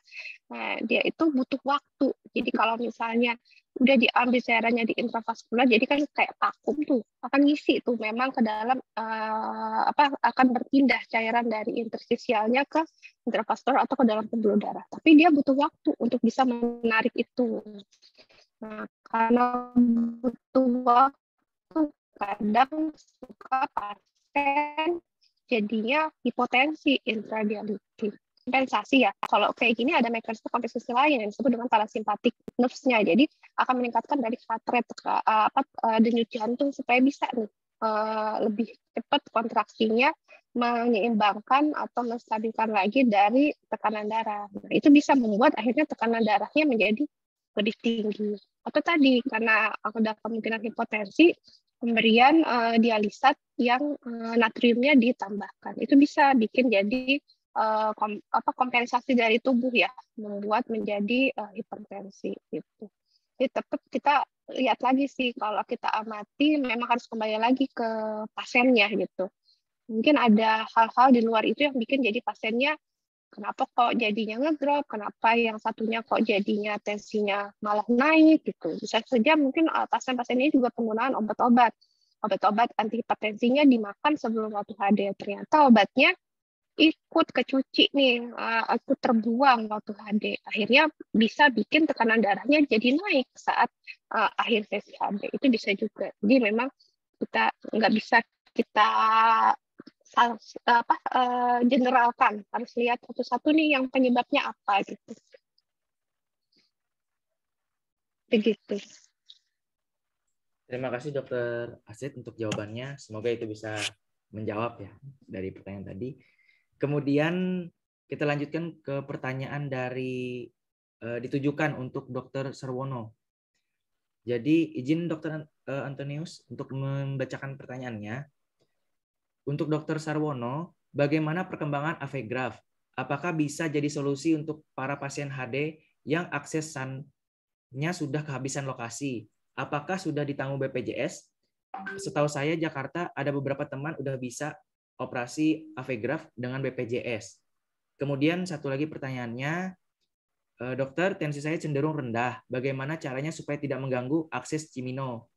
nah dia itu butuh waktu. Jadi kalau misalnya udah diambil cairannya di intravaskular, jadi kan kayak vakum tuh, akan ngisi tuh memang ke dalam uh, apa akan berpindah cairan dari interstisialnya ke intravaskular atau ke dalam pembuluh darah. Tapi dia butuh waktu untuk bisa menarik itu. Nah, karena butuh waktu, kadang suka pasien jadinya hipotensi intradiabetik kompensasi ya. Kalau kayak gini ada mekanisme kompensasi lain yang disebut dengan parasimpatik nerves-nya. Jadi akan meningkatkan dari heart rate ke uh, apa uh, denyut jantung supaya bisa nih uh, lebih cepat kontraksinya menyeimbangkan atau menstabilkan lagi dari tekanan darah. Nah, itu bisa membuat akhirnya tekanan darahnya menjadi lebih tinggi. Atau tadi karena ada kemungkinan hipotensi, pemberian uh, dialisat yang uh, natriumnya ditambahkan. Itu bisa bikin jadi uh, kom, apa kompensasi dari tubuh ya, membuat menjadi uh, hipertensi gitu. Jadi tetap kita lihat lagi sih kalau kita amati memang harus kembali lagi ke pasiennya gitu. Mungkin ada hal-hal di luar itu yang bikin jadi pasiennya kenapa kok jadinya ngedrop, kenapa yang satunya kok jadinya tensinya malah naik gitu. Bisa saja mungkin uh, pasien-pasien ini juga penggunaan obat-obat. Obat-obat antihipertensinya dimakan sebelum waktu HD. Ternyata obatnya ikut kecuci nih, uh, ikut terbuang waktu HD. Akhirnya bisa bikin tekanan darahnya jadi naik saat uh, akhir sesi HD. Itu bisa juga. Jadi memang kita nggak bisa kita apa uh, generalkan. Harus lihat satu-satu nih yang penyebabnya apa gitu. Begitu. Terima kasih dokter Asid untuk jawabannya. Semoga itu bisa menjawab ya dari pertanyaan tadi. Kemudian kita lanjutkan ke pertanyaan dari uh, ditujukan untuk dokter Sarwono. Jadi izin dokter uh, Antonius untuk membacakan pertanyaannya untuk Dr. Sarwono, bagaimana perkembangan Avegraph? Apakah bisa jadi solusi untuk para pasien HD yang aksesannya sudah kehabisan lokasi? Apakah sudah ditanggung BPJS? Setahu saya Jakarta ada beberapa teman udah bisa operasi Avegraph dengan BPJS. Kemudian satu lagi pertanyaannya, eh, dokter, tensi saya cenderung rendah. Bagaimana caranya supaya tidak mengganggu akses Cimino?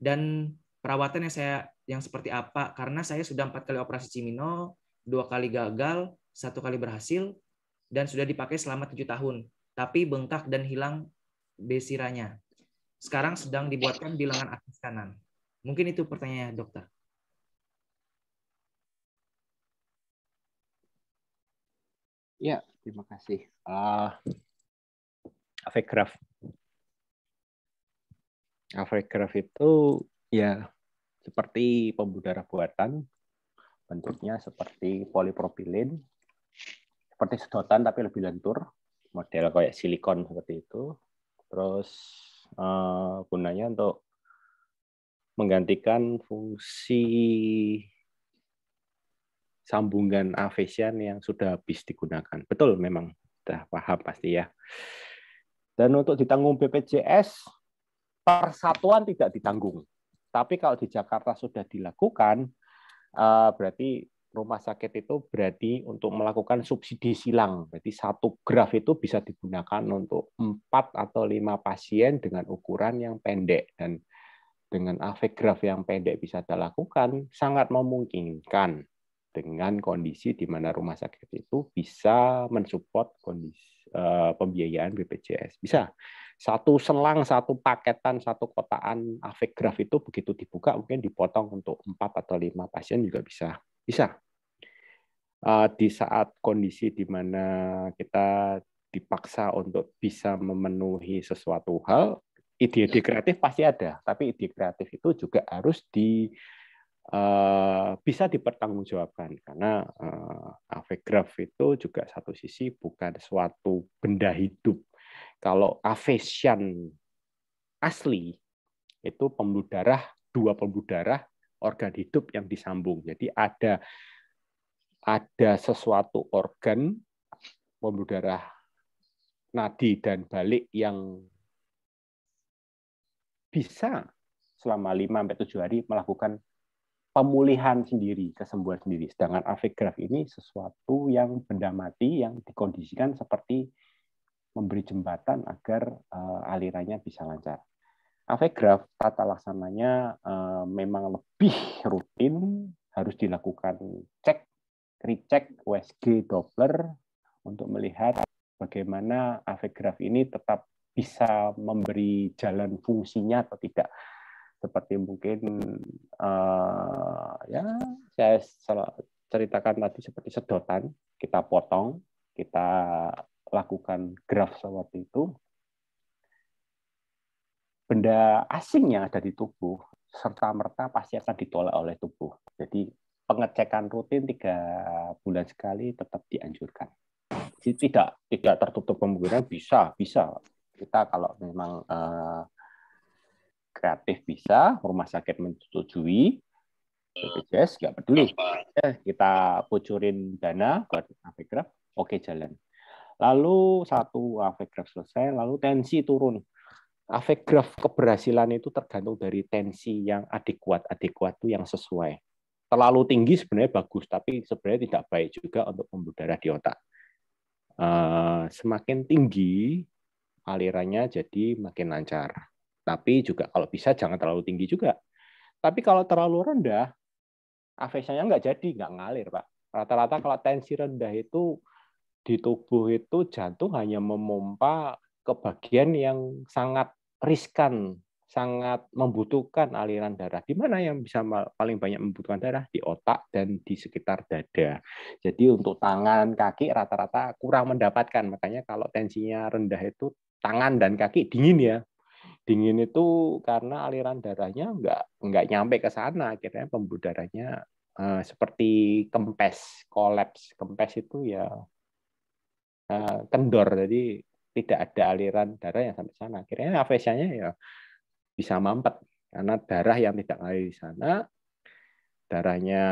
Dan perawatan yang saya yang seperti apa. Karena saya sudah empat kali operasi Cimino dua kali gagal satu kali berhasil dan sudah dipakai selama tujuh tahun. Tapi bengkak dan hilang desiranya sekarang sedang dibuatkan di lengan atas kanan. Mungkin itu pertanyaannya dokter. Ya terima kasih. Uh, Avegraph Avegraph itu ya seperti pembuluh buatan, bentuknya seperti polipropilin, seperti sedotan tapi lebih lentur, model kayak silikon seperti itu. Terus uh, gunanya untuk menggantikan fungsi sambungan avesian yang sudah habis digunakan. Betul memang, sudah paham pasti ya. Dan untuk ditanggung BPJS, persatuan tidak ditanggung. Tapi kalau di Jakarta sudah dilakukan, eh, berarti rumah sakit itu berarti untuk melakukan subsidi silang. Berarti satu graf itu bisa digunakan untuk empat atau lima pasien dengan ukuran yang pendek dan dengan graf yang pendek bisa dilakukan sangat memungkinkan dengan kondisi di mana rumah sakit itu bisa mensupport kondisi uh, pembiayaan BPJS. Bisa satu selang, satu paketan, satu kotaan Avegraf itu begitu dibuka mungkin dipotong untuk empat atau lima pasien juga bisa. Bisa. Eh, di saat kondisi di mana kita dipaksa untuk bisa memenuhi sesuatu hal, ide-ide kreatif pasti ada, tapi ide kreatif itu juga harus di uh, bisa dipertanggungjawabkan karena uh, Avegraf itu juga satu sisi bukan suatu benda hidup kalau afesian asli itu pembuluh darah, dua pembuluh darah organ hidup yang disambung. Jadi ada ada sesuatu organ pembuluh darah nadi dan balik yang bisa selama 5 sampai 7 hari melakukan pemulihan sendiri, kesembuhan sendiri. Sedangkan avegraf ini sesuatu yang benda mati yang dikondisikan seperti memberi jembatan agar uh, alirannya bisa lancar. Avegraf tata laksananya uh, memang lebih rutin, harus dilakukan cek, recheck USG Doppler untuk melihat bagaimana avegraf ini tetap bisa memberi jalan fungsinya atau tidak seperti mungkin uh, ya saya ceritakan tadi seperti sedotan kita potong kita lakukan graf seperti itu benda asing yang ada di tubuh serta merta pasti akan ditolak oleh tubuh jadi pengecekan rutin tiga bulan sekali tetap dianjurkan tidak tidak tertutup kemungkinan bisa bisa kita kalau memang uh, kreatif bisa, rumah sakit menyetujui, BPJS nggak peduli. Eh, kita bocorin dana buat oke jalan. Lalu satu Avegraf selesai, lalu tensi turun. Avegraf keberhasilan itu tergantung dari tensi yang adekuat. Adekuat itu yang sesuai. Terlalu tinggi sebenarnya bagus, tapi sebenarnya tidak baik juga untuk pembuluh darah di otak. Uh, semakin tinggi alirannya jadi makin lancar tapi juga kalau bisa jangan terlalu tinggi juga. Tapi kalau terlalu rendah, afesianya nggak jadi, nggak ngalir, Pak. Rata-rata kalau tensi rendah itu di tubuh itu jantung hanya memompa ke bagian yang sangat riskan, sangat membutuhkan aliran darah. Di mana yang bisa paling banyak membutuhkan darah? Di otak dan di sekitar dada. Jadi untuk tangan, kaki rata-rata kurang mendapatkan. Makanya kalau tensinya rendah itu tangan dan kaki dingin ya, dingin itu karena aliran darahnya nggak nggak nyampe ke sana akhirnya pembuluh darahnya uh, seperti kempes kolaps kempes itu ya uh, kendor. Jadi tidak ada aliran darah yang sampai sana. Akhirnya afesianya ya bisa mampet. Karena darah yang tidak ngalir di sana darahnya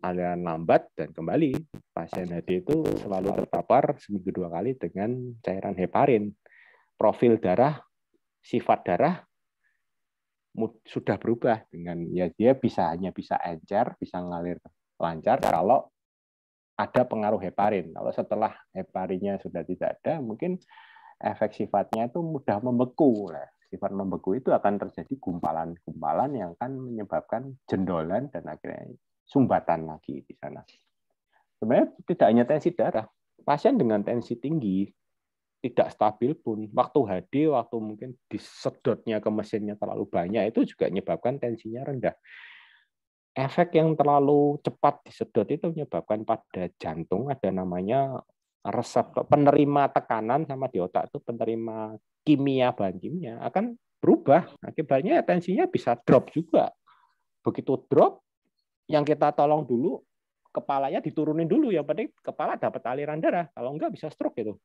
aliran lambat dan kembali. Pasien HD itu selalu terpapar seminggu dua kali dengan cairan heparin. Profil darah sifat darah sudah berubah dengan ya dia bisa hanya bisa encer, bisa ngalir lancar kalau ada pengaruh heparin. Kalau setelah heparinnya sudah tidak ada, mungkin efek sifatnya itu mudah membeku. Nah, sifat membeku itu akan terjadi gumpalan-gumpalan yang akan menyebabkan jendolan dan akhirnya sumbatan lagi di sana. Sebenarnya tidak hanya tensi darah, pasien dengan tensi tinggi tidak stabil pun waktu HD waktu mungkin disedotnya ke mesinnya terlalu banyak itu juga menyebabkan tensinya rendah efek yang terlalu cepat disedot itu menyebabkan pada jantung ada namanya resep penerima tekanan sama di otak itu penerima kimia bahan kimia akan berubah. Akibatnya tensinya bisa drop juga. Begitu drop yang kita tolong dulu kepalanya diturunin dulu. Yang penting kepala dapat aliran darah. Kalau enggak bisa stroke itu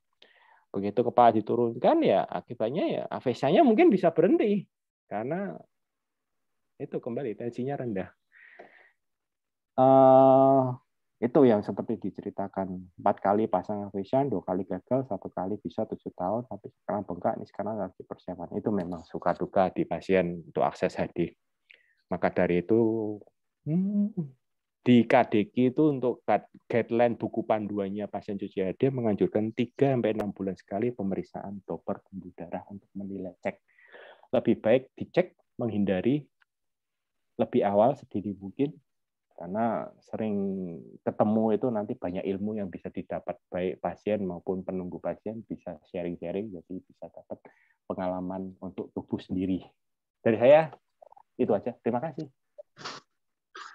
begitu kepala diturunkan ya akibatnya ya afesianya mungkin bisa berhenti. Karena itu kembali tensinya rendah. Uh, itu yang seperti diceritakan empat kali pasang afesia, dua kali gagal, satu kali bisa tujuh tahun, tapi sekarang bengkak, ini sekarang lagi persiapan. Itu memang suka duka di pasien untuk akses HD. Maka dari itu hmm, di KDK itu untuk guideline buku panduannya pasien cuci HD menganjurkan 3 sampai 6 bulan sekali pemeriksaan Doppler pembuluh darah untuk menilai cek. Lebih baik dicek menghindari lebih awal sedini mungkin karena sering ketemu itu nanti banyak ilmu yang bisa didapat baik pasien maupun penunggu pasien bisa sharing-sharing jadi bisa dapat pengalaman untuk tubuh sendiri. Dari saya itu aja. Terima kasih.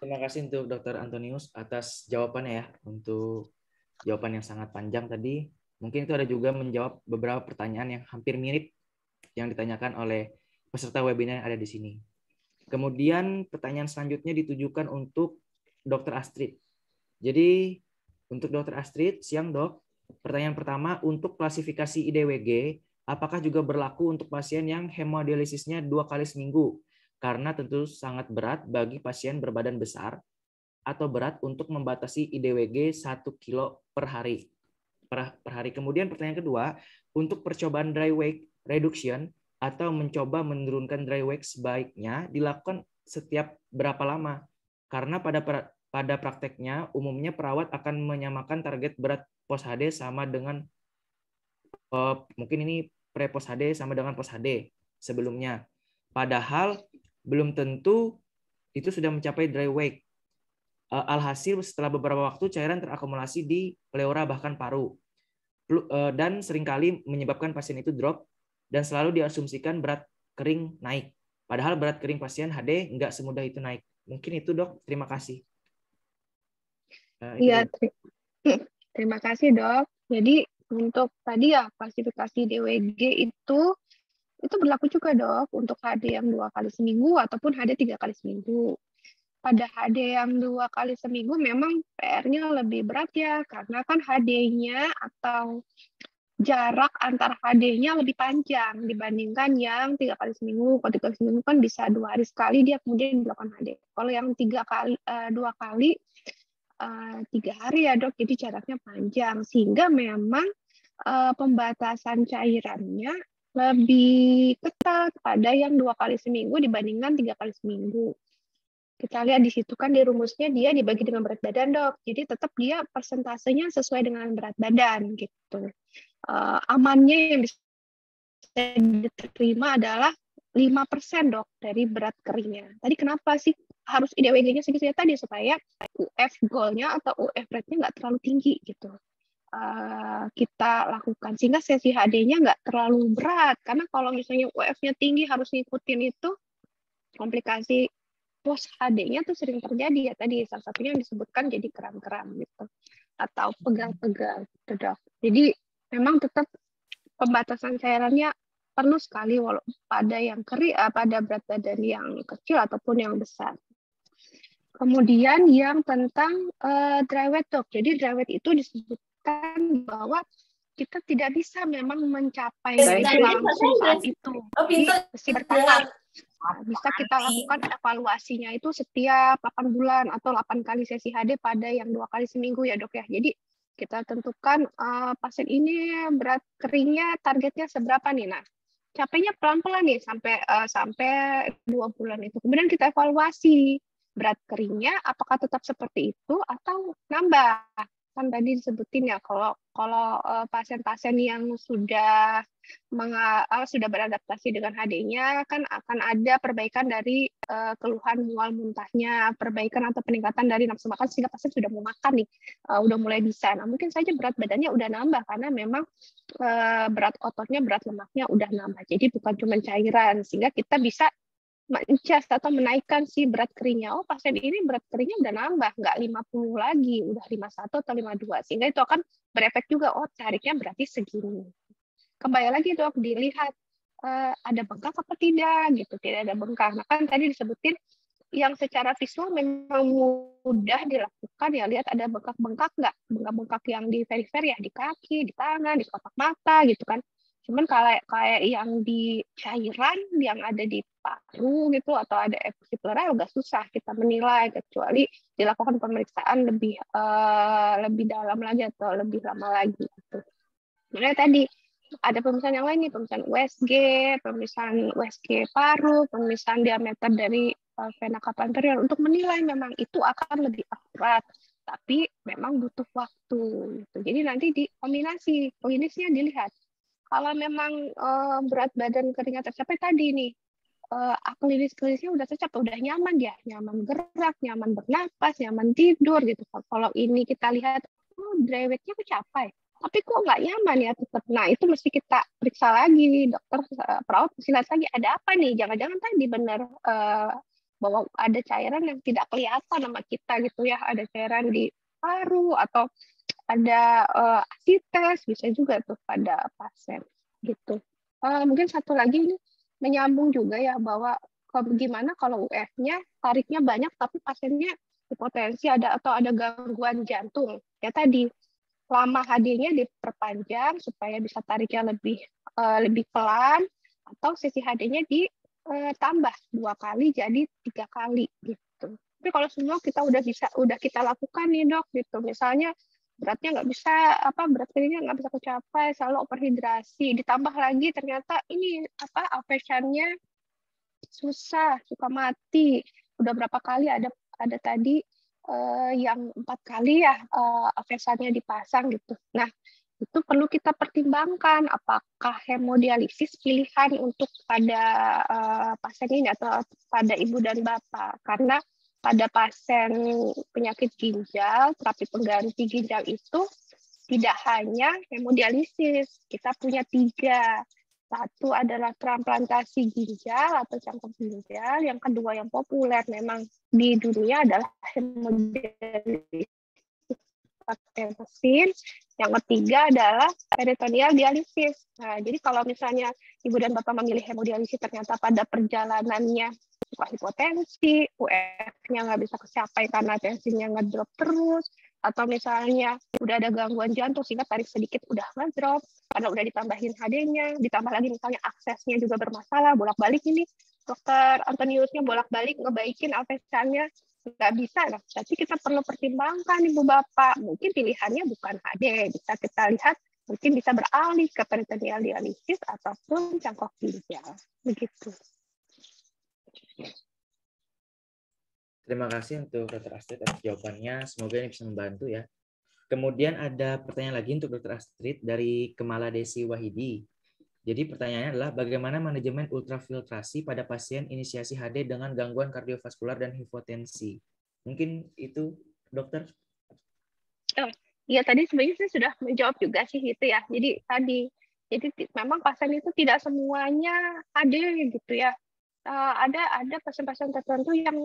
Terima kasih untuk Dr. Antonius atas jawabannya ya, untuk jawaban yang sangat panjang tadi. Mungkin itu ada juga menjawab beberapa pertanyaan yang hampir mirip yang ditanyakan oleh peserta webinar yang ada di sini. Kemudian pertanyaan selanjutnya ditujukan untuk Dr. Astrid. Jadi untuk Dr. Astrid, siang dok. Pertanyaan pertama, untuk klasifikasi IDWG, apakah juga berlaku untuk pasien yang hemodialisisnya dua kali seminggu? karena tentu sangat berat bagi pasien berbadan besar atau berat untuk membatasi IDWG 1 kilo per hari. Per, per hari. Kemudian pertanyaan kedua, untuk percobaan dry weight reduction atau mencoba menurunkan dry weight sebaiknya dilakukan setiap berapa lama? Karena pada pada prakteknya umumnya perawat akan menyamakan target berat pos HD sama dengan uh, mungkin ini pre pos HD sama dengan pos HD sebelumnya. Padahal belum tentu itu sudah mencapai dry wake. Uh, alhasil setelah beberapa waktu cairan terakumulasi di pleura bahkan paru. Uh, dan sering kali menyebabkan pasien itu drop dan selalu diasumsikan berat kering naik. Padahal berat kering pasien HD nggak semudah itu naik. Mungkin itu dok. Terima kasih. Uh, iya, ter terima kasih dok. Jadi untuk tadi ya klasifikasi DWG itu itu berlaku juga dok untuk HD yang dua kali seminggu ataupun HD tiga kali seminggu. Pada HD yang dua kali seminggu memang PR-nya lebih berat ya karena kan HD-nya atau jarak antar HD-nya lebih panjang dibandingkan yang tiga kali seminggu. Kalau tiga kali seminggu kan bisa dua hari sekali dia kemudian melakukan HD. Kalau yang tiga kali uh, dua kali uh, tiga hari ya dok, jadi jaraknya panjang sehingga memang uh, pembatasan cairannya lebih ketat pada yang dua kali seminggu dibandingkan tiga kali seminggu. Kita lihat di situ kan di rumusnya dia dibagi dengan berat badan dok, jadi tetap dia persentasenya sesuai dengan berat badan gitu uh, amannya yang bisa diterima adalah 5% dok dari berat keringnya. Tadi kenapa sih harus IDWG-nya segitu ya tadi supaya UF goalnya atau UF rate-nya nggak terlalu tinggi gitu. Uh, kita lakukan sehingga sesi HD-nya nggak terlalu berat karena kalau misalnya UF-nya tinggi harus ngikutin itu komplikasi post HD-nya tuh sering terjadi ya tadi salah satunya yang disebutkan jadi kram-kram gitu atau pegal-pegal gitu dok. Jadi memang tetap pembatasan cairannya perlu sekali walau pada yang kering eh, pada berat badan yang kecil ataupun yang besar. Kemudian yang tentang uh, dry wet dok. Jadi dry wet itu disebutkan bahwa kita tidak bisa memang mencapai langsung saat itu. Oh, mesti bertahap. Bisa kita lakukan evaluasinya itu setiap 8 bulan atau 8 kali sesi HD pada yang dua kali seminggu ya dok ya. Jadi kita tentukan uh, pasien ini berat keringnya targetnya seberapa nih? Nah capeknya pelan-pelan nih sampai uh, sampai dua bulan itu. Kemudian kita evaluasi berat keringnya apakah tetap seperti itu atau nambah kan tadi disebutin ya kalau kalau uh, pasien-pasien yang sudah menga, uh, sudah beradaptasi dengan HD-nya kan akan ada perbaikan dari uh, keluhan mual muntahnya, perbaikan atau peningkatan dari nafsu makan sehingga pasien sudah mau makan nih, uh, udah mulai bisa. Nah, mungkin saja berat badannya udah nambah karena memang uh, berat ototnya, berat lemaknya udah nambah. Jadi bukan cuma cairan sehingga kita bisa mencas atau menaikkan si berat keringnya. Oh, pasien ini berat keringnya udah nambah, nggak 50 lagi, udah 51 atau 52. Sehingga itu akan berefek juga, oh tariknya berarti segini. Kembali lagi dok, dilihat uh, ada bengkak apa tidak, gitu. Tidak ada bengkak. Nah kan tadi disebutin yang secara visual memang mudah dilakukan ya lihat ada bengkak-bengkak nggak bengkak-bengkak yang di perifer ya di kaki di tangan di kotak mata gitu kan Cuman kayak kayak yang di cairan yang ada di paru gitu atau ada efusi pleural agak susah kita menilai kecuali dilakukan pemeriksaan lebih uh, lebih dalam lagi atau lebih lama lagi gitu. Tadi ada pemeriksaan yang lain nih, pemeriksaan USG, pemeriksaan USG paru, pemeriksaan diameter dari uh, vena cava anterior untuk menilai memang itu akan lebih akurat tapi memang butuh waktu gitu. Jadi nanti di kombinasi klinisnya dilihat kalau memang uh, berat badan keringnya tercapai tadi nih, uh, klinis klinisnya udah tercapai, udah nyaman dia, nyaman gerak, nyaman bernapas, nyaman tidur gitu. Kalau ini kita lihat, oh dry weight-nya kecapai, tapi kok nggak nyaman ya tetap. Nah itu mesti kita periksa lagi, dokter uh, perawat mesti lagi ada apa nih, jangan-jangan tadi benar uh, bahwa ada cairan yang tidak kelihatan sama kita gitu ya, ada cairan di paru atau ada uh, asites bisa juga tuh pada pasien gitu. Uh, mungkin satu lagi ini menyambung juga ya bahwa gimana kalau UF-nya tariknya banyak tapi pasiennya hipotensi ada atau ada gangguan jantung. Ya tadi lama HD-nya diperpanjang supaya bisa tariknya lebih uh, lebih pelan atau sisi HD-nya ditambah dua kali jadi tiga kali gitu. Tapi kalau semua kita udah bisa udah kita lakukan nih dok gitu. Misalnya beratnya nggak bisa apa berat badannya nggak bisa kecapai selalu overhidrasi. Ditambah lagi ternyata ini apa alvesannya susah suka mati. Udah berapa kali ada ada tadi uh, yang empat kali ya avesannya dipasang gitu. Nah, itu perlu kita pertimbangkan apakah hemodialisis pilihan untuk pada uh, pasien ini atau pada ibu dan bapak. Karena pada pasien penyakit ginjal terapi pengganti ginjal itu tidak hanya hemodialisis kita punya tiga satu adalah transplantasi ginjal atau cangkok ginjal yang kedua yang populer memang di dunia adalah hemodialisis. Yang ketiga adalah peritoneal dialisis. Nah, jadi kalau misalnya ibu dan bapak memilih hemodialisis ternyata pada perjalanannya suka hipotensi, UF-nya nggak bisa kecapai karena tensinya ngedrop terus, atau misalnya udah ada gangguan jantung sehingga tarik sedikit udah ngedrop karena udah ditambahin HD-nya, ditambah lagi misalnya aksesnya juga bermasalah, bolak-balik ini dokter Antoniusnya bolak-balik ngebaikin alvesannya nggak bisa lah. Tapi kita perlu pertimbangkan ibu bapak. Mungkin pilihannya bukan HD, bisa kita lihat mungkin bisa beralih ke peritoneal dialisis ataupun cangkok ginjal. Begitu. Terima kasih untuk Dr. Astrid atas jawabannya. Semoga ini bisa membantu ya. Kemudian ada pertanyaan lagi untuk Dr. Astrid dari Kemala Desi Wahidi. Jadi pertanyaannya adalah bagaimana manajemen ultrafiltrasi pada pasien inisiasi HD dengan gangguan kardiovaskular dan hipotensi? Mungkin itu dokter? Oh, iya tadi sebenarnya saya sudah menjawab juga sih itu ya. Jadi tadi jadi memang pasien itu tidak semuanya HD gitu ya uh, ada ada pasien-pasien tertentu yang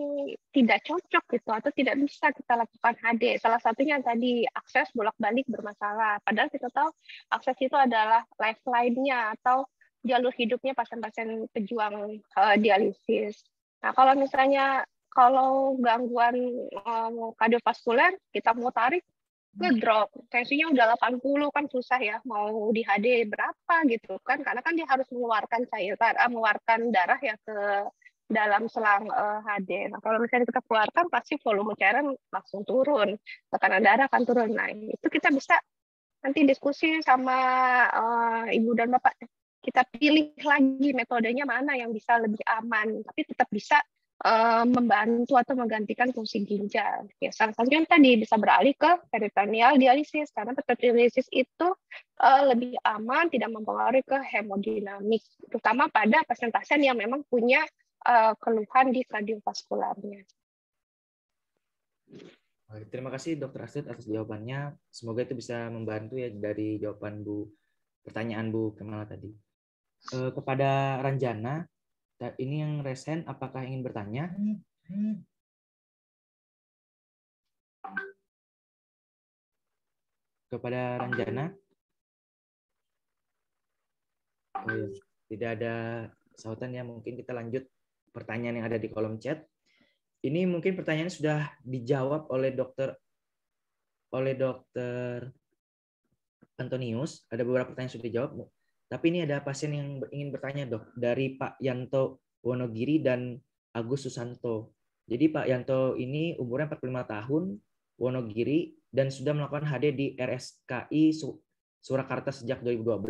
tidak cocok gitu atau tidak bisa kita lakukan HD. Salah satunya tadi akses bolak-balik bermasalah. Padahal kita tahu akses itu adalah lifeline-nya atau jalur hidupnya pasien-pasien pejuang uh, dialisis. Nah, kalau misalnya kalau gangguan um, kardiovaskuler kita mau tarik ngedrop tensinya udah 80 kan susah ya mau di HD berapa gitu kan karena kan dia harus mengeluarkan cairan uh, mengeluarkan darah ya ke dalam selang uh, eh, HD. Nah, kalau misalnya kita keluarkan pasti volume cairan langsung turun, tekanan darah akan turun. Nah, itu kita bisa nanti diskusi sama uh, ibu dan bapak. Kita pilih lagi metodenya mana yang bisa lebih aman, tapi tetap bisa uh, membantu atau menggantikan fungsi ginjal. Ya, salah satunya tadi bisa beralih ke peritoneal dialisis karena peritoneal dialisis itu uh, lebih aman, tidak mempengaruhi ke hemodinamik, terutama pada pasien-pasien yang memang punya uh, keluhan di kardiovaskularnya. Terima kasih Dokter Astrid atas jawabannya. Semoga itu bisa membantu ya dari jawaban Bu pertanyaan Bu Kemala tadi. kepada Ranjana, ini yang resen, apakah ingin bertanya? Kepada Ranjana? Oh, ya. Tidak ada sautan ya, mungkin kita lanjut pertanyaan yang ada di kolom chat. Ini mungkin pertanyaan sudah dijawab oleh dokter oleh dokter Antonius. Ada beberapa pertanyaan sudah dijawab. Tapi ini ada pasien yang ingin bertanya dok dari Pak Yanto Wonogiri dan Agus Susanto. Jadi Pak Yanto ini umurnya 45 tahun, Wonogiri, dan sudah melakukan HD di RSKI Surakarta sejak 2012.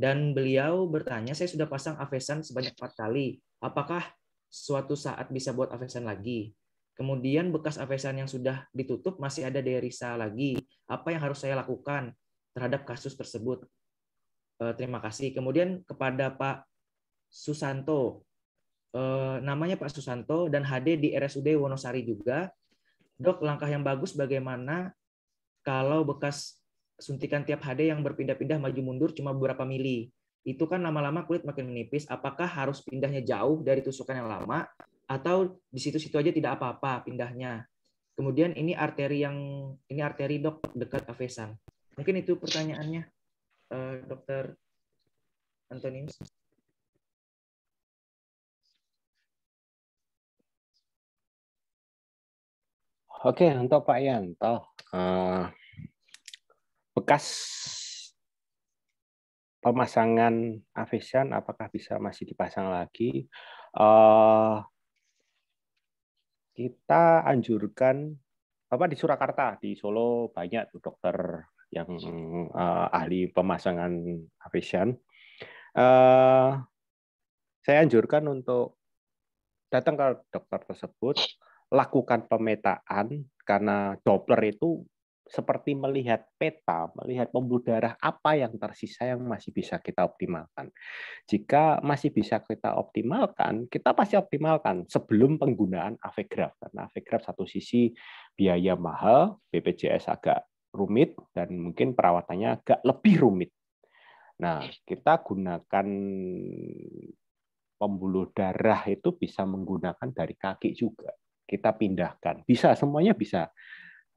Dan beliau bertanya, saya sudah pasang Avesan sebanyak empat kali. Apakah suatu saat bisa buat Avesan lagi? Kemudian bekas Avesan yang sudah ditutup masih ada derisa lagi. Apa yang harus saya lakukan terhadap kasus tersebut? Eh, terima kasih. Kemudian kepada Pak Susanto, eh, namanya Pak Susanto dan HD di RSUD Wonosari juga. Dok, langkah yang bagus bagaimana kalau bekas suntikan tiap HD yang berpindah-pindah maju mundur cuma beberapa mili. Itu kan lama-lama kulit makin menipis. Apakah harus pindahnya jauh dari tusukan yang lama atau di situ-situ aja tidak apa-apa pindahnya? Kemudian ini arteri yang ini arteri dok dekat avesan. Mungkin itu pertanyaannya uh, Dokter Antonius. Oke, untuk Pak Yanto, uh, bekas pemasangan Avisan apakah bisa masih dipasang lagi? Uh, kita anjurkan, Bapak di Surakarta, di Solo banyak tuh dokter yang uh, ahli pemasangan Avision. Uh, saya anjurkan untuk datang ke dokter tersebut lakukan pemetaan karena Doppler itu seperti melihat peta, melihat pembuluh darah apa yang tersisa yang masih bisa kita optimalkan. Jika masih bisa kita optimalkan, kita pasti optimalkan sebelum penggunaan Avegraph. Karena Avegraph satu sisi biaya mahal, BPJS agak rumit, dan mungkin perawatannya agak lebih rumit. Nah, kita gunakan pembuluh darah itu bisa menggunakan dari kaki juga. Kita pindahkan. Bisa, semuanya bisa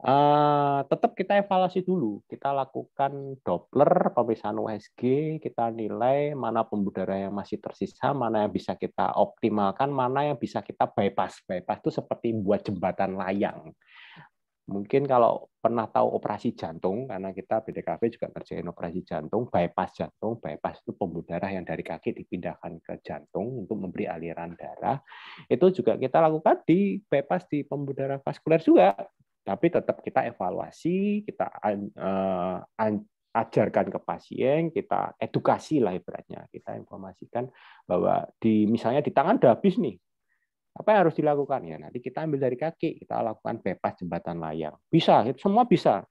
Uh, tetap kita evaluasi dulu. Kita lakukan Doppler, pemeriksaan USG, kita nilai mana pembuluh darah yang masih tersisa, mana yang bisa kita optimalkan, mana yang bisa kita bypass. Bypass itu seperti buat jembatan layang. Mungkin kalau pernah tahu operasi jantung, karena kita BDKV juga ngerjain operasi jantung, bypass jantung, bypass itu pembuluh darah yang dari kaki dipindahkan ke jantung untuk memberi aliran darah. Itu juga kita lakukan di bypass di pembuluh darah vaskuler juga tapi tetap kita evaluasi, kita uh, ajarkan ke pasien, kita edukasi lah ibaratnya, kita informasikan bahwa di misalnya di tangan udah habis nih, apa yang harus dilakukan? Ya nanti kita ambil dari kaki, kita lakukan bebas jembatan layang, bisa, itu semua bisa,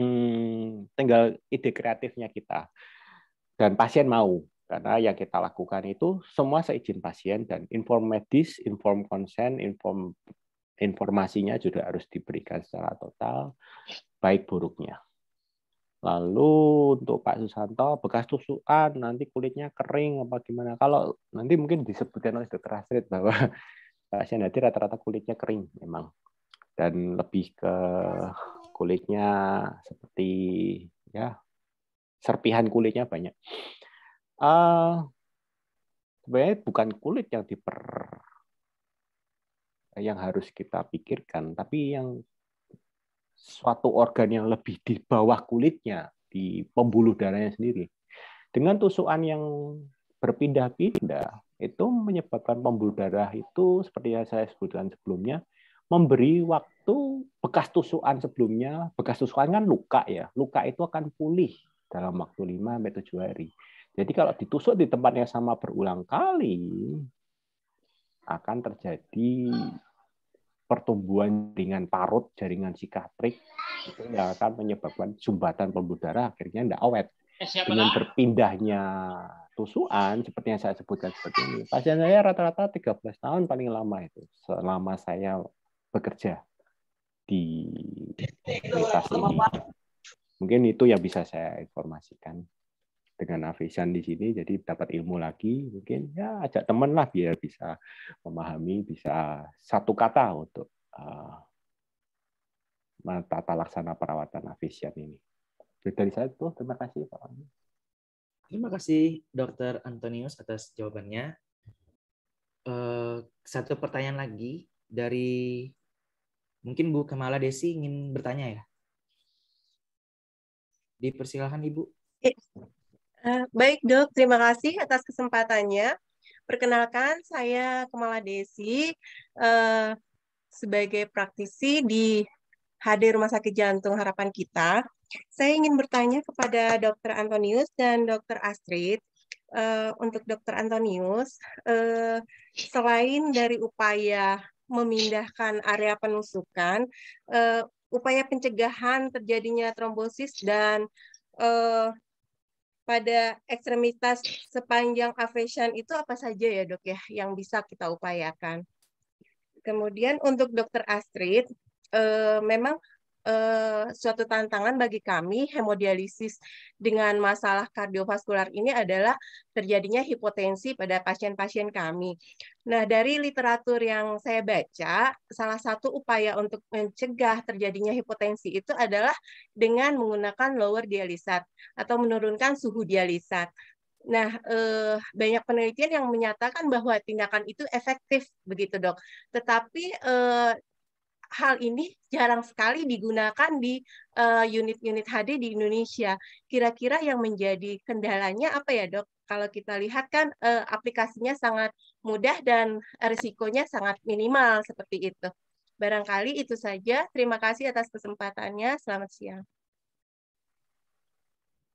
hmm, tinggal ide kreatifnya kita. Dan pasien mau karena yang kita lakukan itu semua seizin pasien dan inform medis, inform consent, inform informasinya juga harus diberikan secara total, baik buruknya. Lalu untuk Pak Susanto, bekas tusukan, nanti kulitnya kering apa gimana? Kalau nanti mungkin disebutkan oleh dokter Astrid bahwa pasien hati rata-rata kulitnya kering memang. Dan lebih ke kulitnya seperti ya serpihan kulitnya banyak. Uh, sebenarnya bukan kulit yang diper yang harus kita pikirkan, tapi yang suatu organ yang lebih di bawah kulitnya, di pembuluh darahnya sendiri. Dengan tusukan yang berpindah-pindah, itu menyebabkan pembuluh darah itu, seperti yang saya sebutkan sebelumnya, memberi waktu bekas tusukan sebelumnya, bekas tusukan kan luka ya, luka itu akan pulih dalam waktu 5 sampai 7 hari. Jadi kalau ditusuk di tempat yang sama berulang kali, akan terjadi pertumbuhan jaringan parut, jaringan sikatrik itu yang akan menyebabkan sumbatan pembuluh darah akhirnya tidak awet. Eh, Dengan berpindahnya tusukan seperti yang saya sebutkan seperti ini. Pasien saya rata-rata 13 tahun paling lama itu selama saya bekerja di universitas ini. Mungkin itu yang bisa saya informasikan dengan Avisan di sini jadi dapat ilmu lagi mungkin ya ajak teman lah biar bisa memahami bisa satu kata untuk uh, tata laksana perawatan Avisian ini. Dari saya itu terima kasih Pak. Terima kasih Dokter Antonius atas jawabannya. Uh, satu pertanyaan lagi dari mungkin Bu Kamala Desi ingin bertanya ya. Dipersilahkan Ibu. Uh, baik dok, terima kasih atas kesempatannya. Perkenalkan, saya Kemala Desi uh, sebagai praktisi di HD Rumah Sakit Jantung Harapan Kita. Saya ingin bertanya kepada Dr. Antonius dan Dr. Astrid. Uh, untuk Dr. Antonius, uh, selain dari upaya memindahkan area penusukan, uh, upaya pencegahan terjadinya trombosis dan uh, pada ekstremitas sepanjang avation itu apa saja ya dok ya yang bisa kita upayakan. Kemudian untuk dokter Astrid, eh, memang uh, suatu tantangan bagi kami hemodialisis dengan masalah kardiovaskular ini adalah terjadinya hipotensi pada pasien-pasien kami. Nah, dari literatur yang saya baca, salah satu upaya untuk mencegah terjadinya hipotensi itu adalah dengan menggunakan lower dialisat atau menurunkan suhu dialisat. Nah, eh, banyak penelitian yang menyatakan bahwa tindakan itu efektif, begitu dok. Tetapi eh, hal ini jarang sekali digunakan di eh, unit-unit uh, HD di Indonesia. Kira-kira yang menjadi kendalanya apa ya dok? Kalau kita lihat kan uh, aplikasinya sangat mudah dan risikonya sangat minimal seperti itu. Barangkali itu saja. Terima kasih atas kesempatannya. Selamat siang.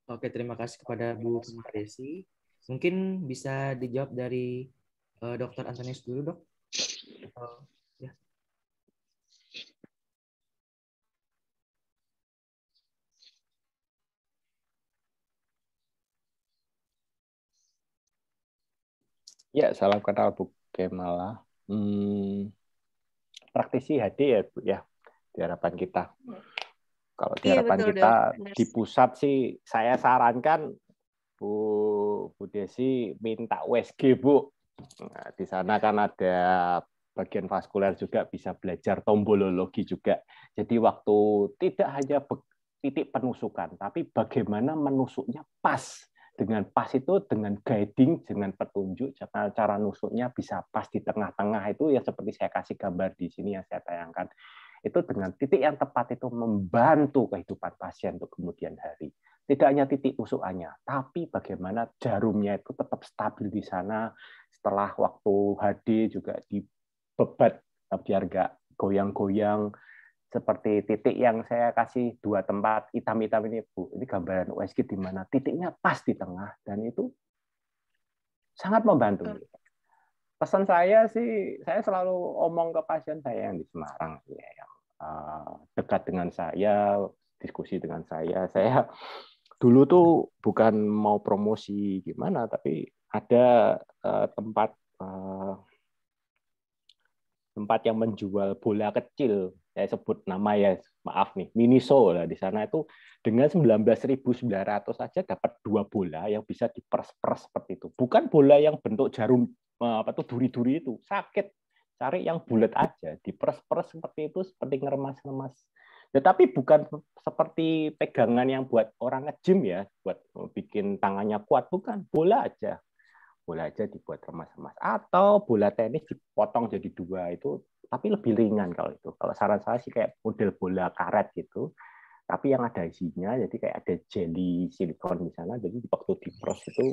Oke, terima kasih kepada Bu Desi. Mungkin bisa dijawab dari uh, Dr. Antonius dulu, dok. Uh, Ya, salam kenal Bu Kemala. Hmm, praktisi HD ya Bu ya di harapan kita. Kalau di Iya, harapan kita di pusat sih saya sarankan Bu Bu Desi minta USG Bu. Nah, di sana kan ada bagian vaskuler juga bisa belajar tombolologi juga. Jadi waktu tidak hanya titik penusukan, tapi bagaimana menusuknya pas. Dengan pas itu dengan guiding, dengan petunjuk, cara, cara nusuknya bisa pas di tengah-tengah itu yang seperti saya kasih gambar di sini yang saya tayangkan. Itu dengan titik yang tepat itu membantu kehidupan pasien untuk kemudian hari. Tidak hanya titik tusukannya, tapi bagaimana jarumnya itu tetap stabil di sana setelah waktu HD juga dibebat biar nggak goyang-goyang seperti titik yang saya kasih dua tempat hitam-hitam ini Bu. Ini gambaran USG di mana titiknya pas di tengah dan itu sangat membantu. Pesan saya sih, saya selalu omong ke pasien saya yang di Semarang ya, yang eh, dekat dengan saya, diskusi dengan saya. Saya dulu tuh bukan mau promosi gimana, tapi ada eh, tempat eh, tempat yang menjual bola kecil. Saya sebut nama ya, maaf nih, Miniso lah di sana itu dengan 19.900 saja dapat dua bola yang bisa diperes-peres seperti itu. Bukan bola yang bentuk jarum eh, apa tuh duri-duri itu, sakit. Cari yang bulat aja, diperes-peres seperti itu seperti ngeremas-ngemas. Tetapi bukan seperti pegangan yang buat orang nge-gym ya, buat bikin tangannya kuat, bukan. Bola aja bola aja dibuat remas-remas. Atau bola tenis dipotong jadi dua itu tapi lebih ringan kalau itu. Kalau saran saya sih kayak model bola karet gitu tapi yang ada isinya jadi kayak ada jelly silikon di sana jadi waktu di pros itu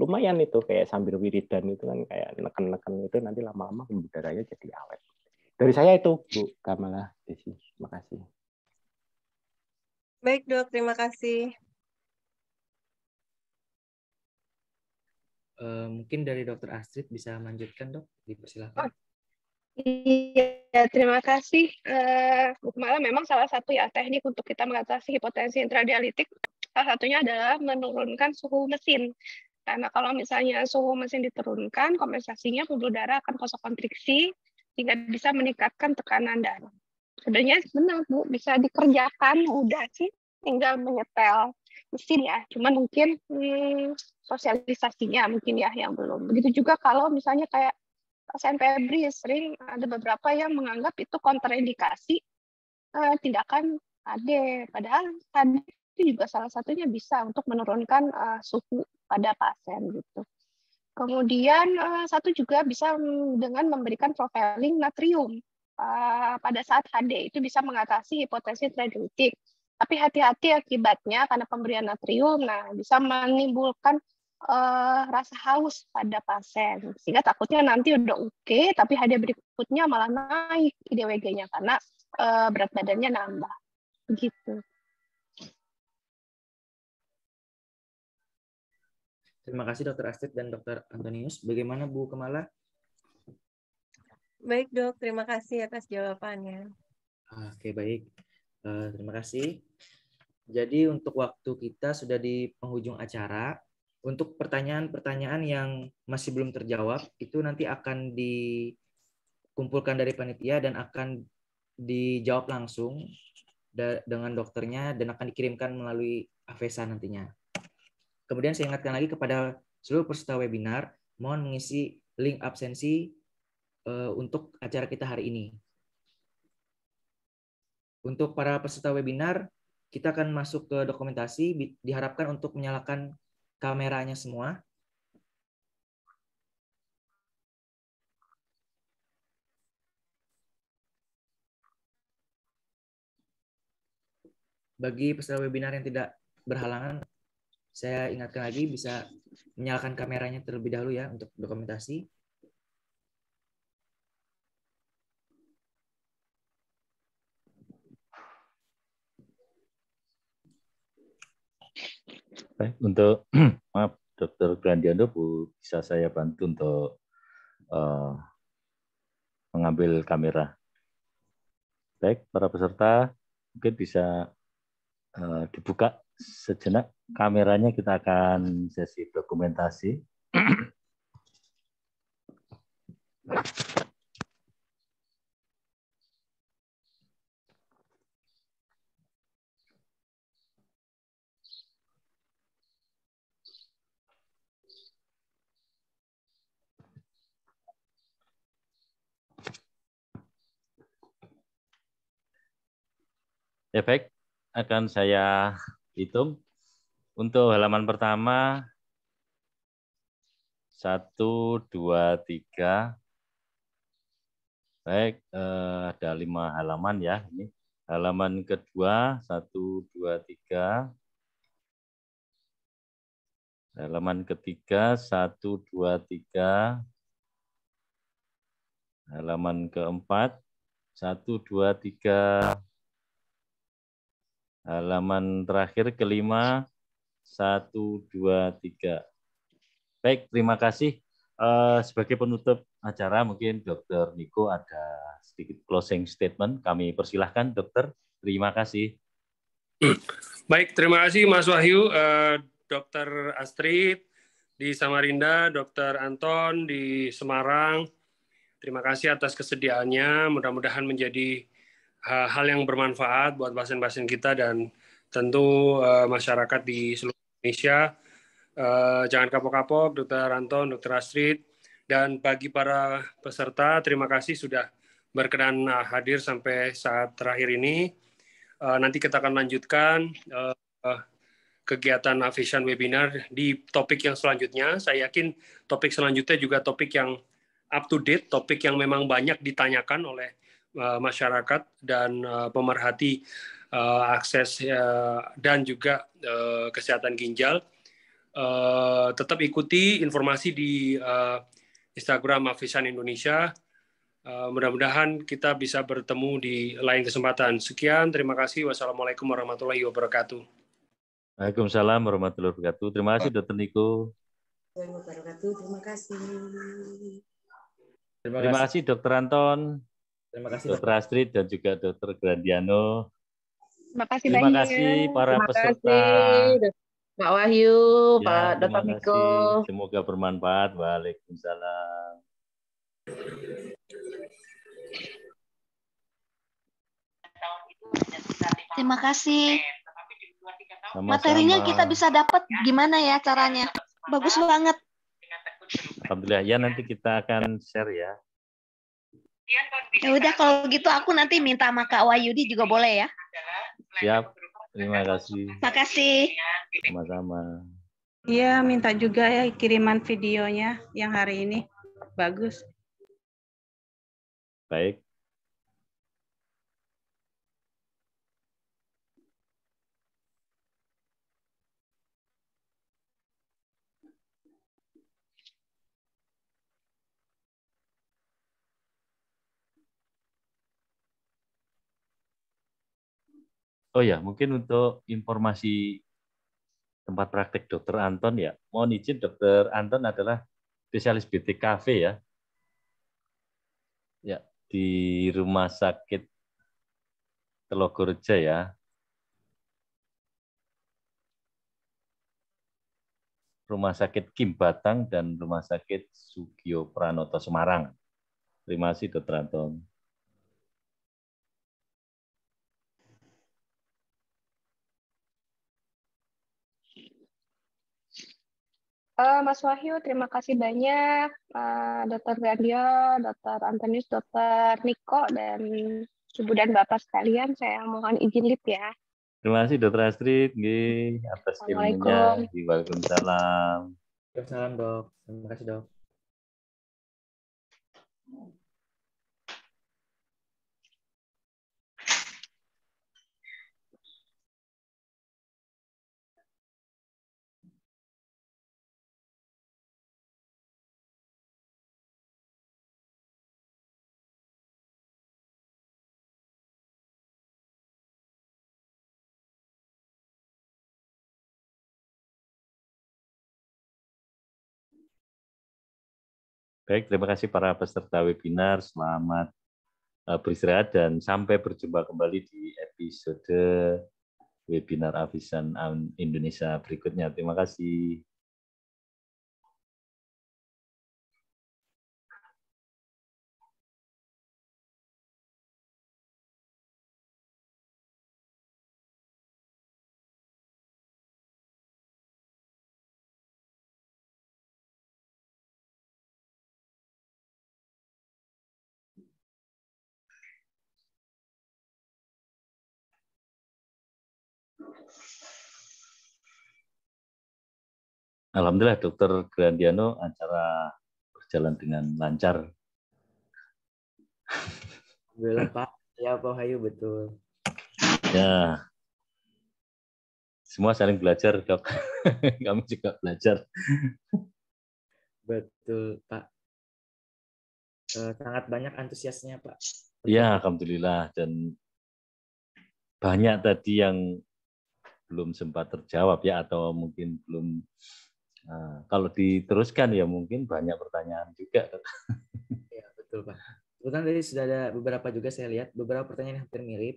lumayan itu kayak sambil wiridan itu kan kayak neken-neken itu nanti lama-lama pembuluh darahnya jadi awet. Dari saya itu Bu Kamala Desi. Terima kasih. Baik, Dok. Terima kasih. Eh, mungkin dari Dokter Astrid bisa melanjutkan dok, dipersilakan. Iya, terima kasih. Bu Kemala memang salah satu ya teknik untuk kita mengatasi hipotensi intradialitik, salah satunya adalah menurunkan suhu mesin. Karena kalau misalnya suhu mesin diturunkan, kompensasinya pembuluh darah akan kontriksi sehingga bisa meningkatkan tekanan darah. Sebenarnya benar Bu, bisa dikerjakan, udah sih, tinggal menyetel mesin ya. Cuman mungkin hmm, sosialisasinya mungkin ya yang belum. Begitu juga kalau misalnya kayak pasien Febri sering ada beberapa yang menganggap itu kontraindikasi eh, tindakan AD. Padahal AD itu juga salah satunya bisa untuk menurunkan eh, suhu pada pasien gitu. Kemudian eh, satu juga bisa dengan memberikan profiling natrium eh, pada saat HD itu bisa mengatasi hipotensi intradiuretik. Tapi hati-hati akibatnya karena pemberian natrium, nah bisa menimbulkan eh, rasa haus pada pasien sehingga takutnya nanti udah oke tapi hadiah berikutnya malah naik IDWG-nya karena eh, berat badannya nambah begitu Terima kasih Dokter Astrid dan Dokter Antonius. Bagaimana Bu Kemala? Baik, Dok. Terima kasih atas jawabannya. Oke, baik. Eh, terima kasih. Jadi untuk waktu kita sudah di penghujung acara. Untuk pertanyaan-pertanyaan yang masih belum terjawab, itu nanti akan dikumpulkan dari panitia dan akan dijawab langsung dengan dokternya dan akan dikirimkan melalui Avesa nantinya. Kemudian saya ingatkan lagi kepada seluruh peserta webinar, mohon mengisi link absensi eh, untuk acara kita hari ini. Untuk para peserta webinar, kita akan masuk ke dokumentasi. Diharapkan untuk menyalakan kameranya semua. Bagi peserta webinar yang tidak berhalangan, saya ingatkan lagi bisa menyalakan kameranya terlebih dahulu ya untuk dokumentasi. Baik, untuk maaf Dokter Grandiano Bu bisa saya bantu untuk eh, mengambil kamera. Baik, para peserta mungkin bisa eh, dibuka sejenak kameranya kita akan sesi dokumentasi. Ya baik, akan saya hitung. Untuk halaman pertama, satu, dua, tiga. Baik, eh, ada lima halaman ya. Ini halaman kedua, satu, dua, tiga. Halaman ketiga, satu, dua, tiga. Halaman keempat, satu, dua, tiga. Halaman terakhir kelima, satu, dua, tiga. Baik, terima kasih. Uh, sebagai penutup acara, mungkin Dokter Niko ada sedikit closing statement. Kami persilahkan, Dokter. Terima kasih. Baik, terima kasih Mas Wahyu, uh, Dokter Astrid di Samarinda, Dokter Anton di Semarang. Terima kasih atas kesediaannya. Mudah-mudahan menjadi hal yang bermanfaat buat pasien-pasien kita dan tentu uh, masyarakat di seluruh Indonesia. Uh, jangan kapok-kapok, Dokter Anton, Dokter Astrid, dan bagi para peserta, terima kasih sudah berkenan hadir sampai saat terakhir ini. Nanti kita akan lanjutkan kegiatan Avision webinar di topik yang selanjutnya. Saya yakin topik selanjutnya juga topik yang up to date, topik yang memang banyak ditanyakan oleh uh, masyarakat dan uh, pemerhati uh, akses uh, dan juga uh, kesehatan ginjal. Uh, tetap ikuti informasi di uh, Instagram Avisan Indonesia. Uh, mudah-mudahan kita bisa bertemu di lain kesempatan. Sekian, terima kasih. Wassalamualaikum warahmatullahi wabarakatuh. Waalaikumsalam warahmatullahi wabarakatuh. Terima kasih, Dr. Niko. Terima kasih. Terima kasih, Dr. Anton. Terima kasih, Dr. Astrid dan juga Dr. Grandiano. Terima kasih Terima banyak. kasih para Terima peserta. kasih, Pak Wahyu, Ya, Pak Dr. Kasih. Semoga bermanfaat. Waalaikumsalam. Terima kasih. Sama-sama. Materinya kita bisa dapat gimana ya caranya? Bagus banget. Alhamdulillah. Ya, nanti kita akan share ya. Ya udah kalau gitu aku nanti minta sama Kak Wayudi juga boleh ya. Siap. Terima kasih. Makasih. Sama-sama. Iya, minta juga ya kiriman videonya yang hari ini. Bagus. Baik. Oh ya, mungkin untuk informasi tempat praktek Dokter Anton ya. Mohon izin Dokter Anton adalah spesialis BTKV ya. Ya, di Rumah Sakit Telogoreja ya. Rumah Sakit Kim Batang dan Rumah Sakit Sugio Pranoto Semarang. Terima kasih Dokter Anton. Uh, Mas Wahyu, terima kasih banyak. Uh, Dr. Gandio, Dr. Antonius, Dr. Niko, dan Ibu dan Bapak sekalian, saya mohon izin lip ya. Terima kasih Dr. Astrid nggih atas ilmunya. Waalaikumsalam. Waalaikumsalam dok. Terima kasih dok. Baik, terima kasih para peserta webinar. Selamat eh, beristirahat dan sampai berjumpa kembali di episode webinar Avisan Indonesia berikutnya. Terima kasih. Alhamdulillah Dokter Grandiano acara berjalan dengan lancar. Alhamdulillah Pak. Ya Pak Hayu betul. Ya. Semua saling belajar dok. Kami juga belajar. Betul Pak. Eh, sangat banyak antusiasnya Pak. Ya Alhamdulillah dan banyak tadi yang belum sempat terjawab ya atau mungkin belum Nah, kalau diteruskan ya mungkin banyak pertanyaan juga. Ya, betul Pak. Kebetulan tadi sudah ada beberapa juga saya lihat, beberapa pertanyaan yang hampir mirip,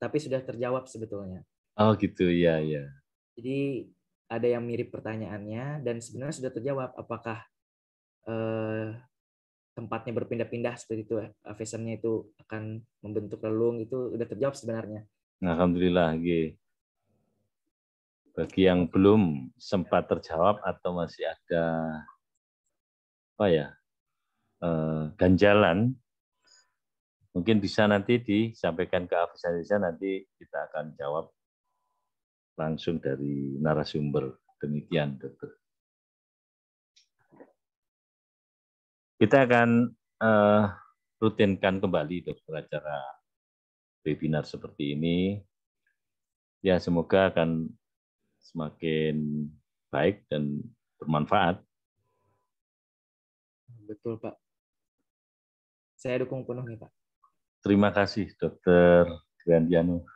tapi sudah terjawab sebetulnya. Oh gitu, ya ya. Jadi ada yang mirip pertanyaannya dan sebenarnya sudah terjawab apakah eh, tempatnya berpindah-pindah seperti itu, fasernya itu akan membentuk relung itu sudah terjawab sebenarnya. Nah, Alhamdulillah, gitu bagi yang belum sempat terjawab atau masih ada apa ya eh, ganjalan mungkin bisa nanti disampaikan ke Afisa nanti kita akan jawab langsung dari narasumber. Demikian dokter. Kita akan eh, rutinkan kembali dokter acara webinar seperti ini. Ya semoga akan semakin baik dan bermanfaat. Betul, Pak. Saya dukung penuh nih, Pak. Terima kasih, Dokter Grandiano.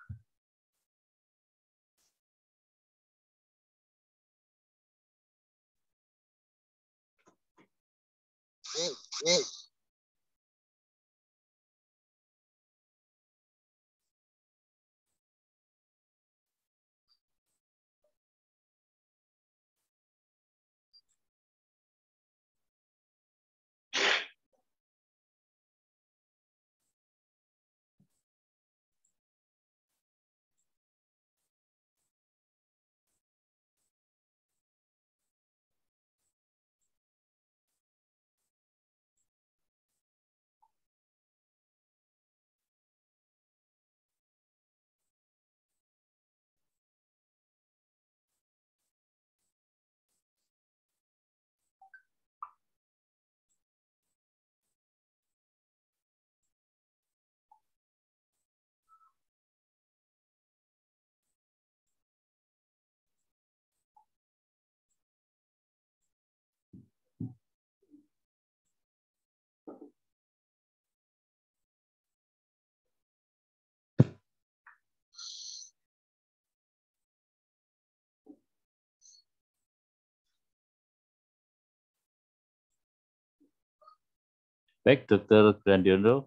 Baik, Dokter Grandiono,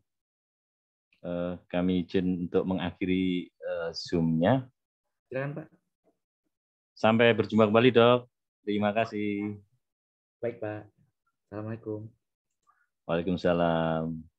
eh, kami izin untuk mengakhiri eh, Zoom-nya. Silakan, Pak. Sampai berjumpa kembali, Dok. Terima kasih. Baik, Pak. Assalamualaikum. Waalaikumsalam.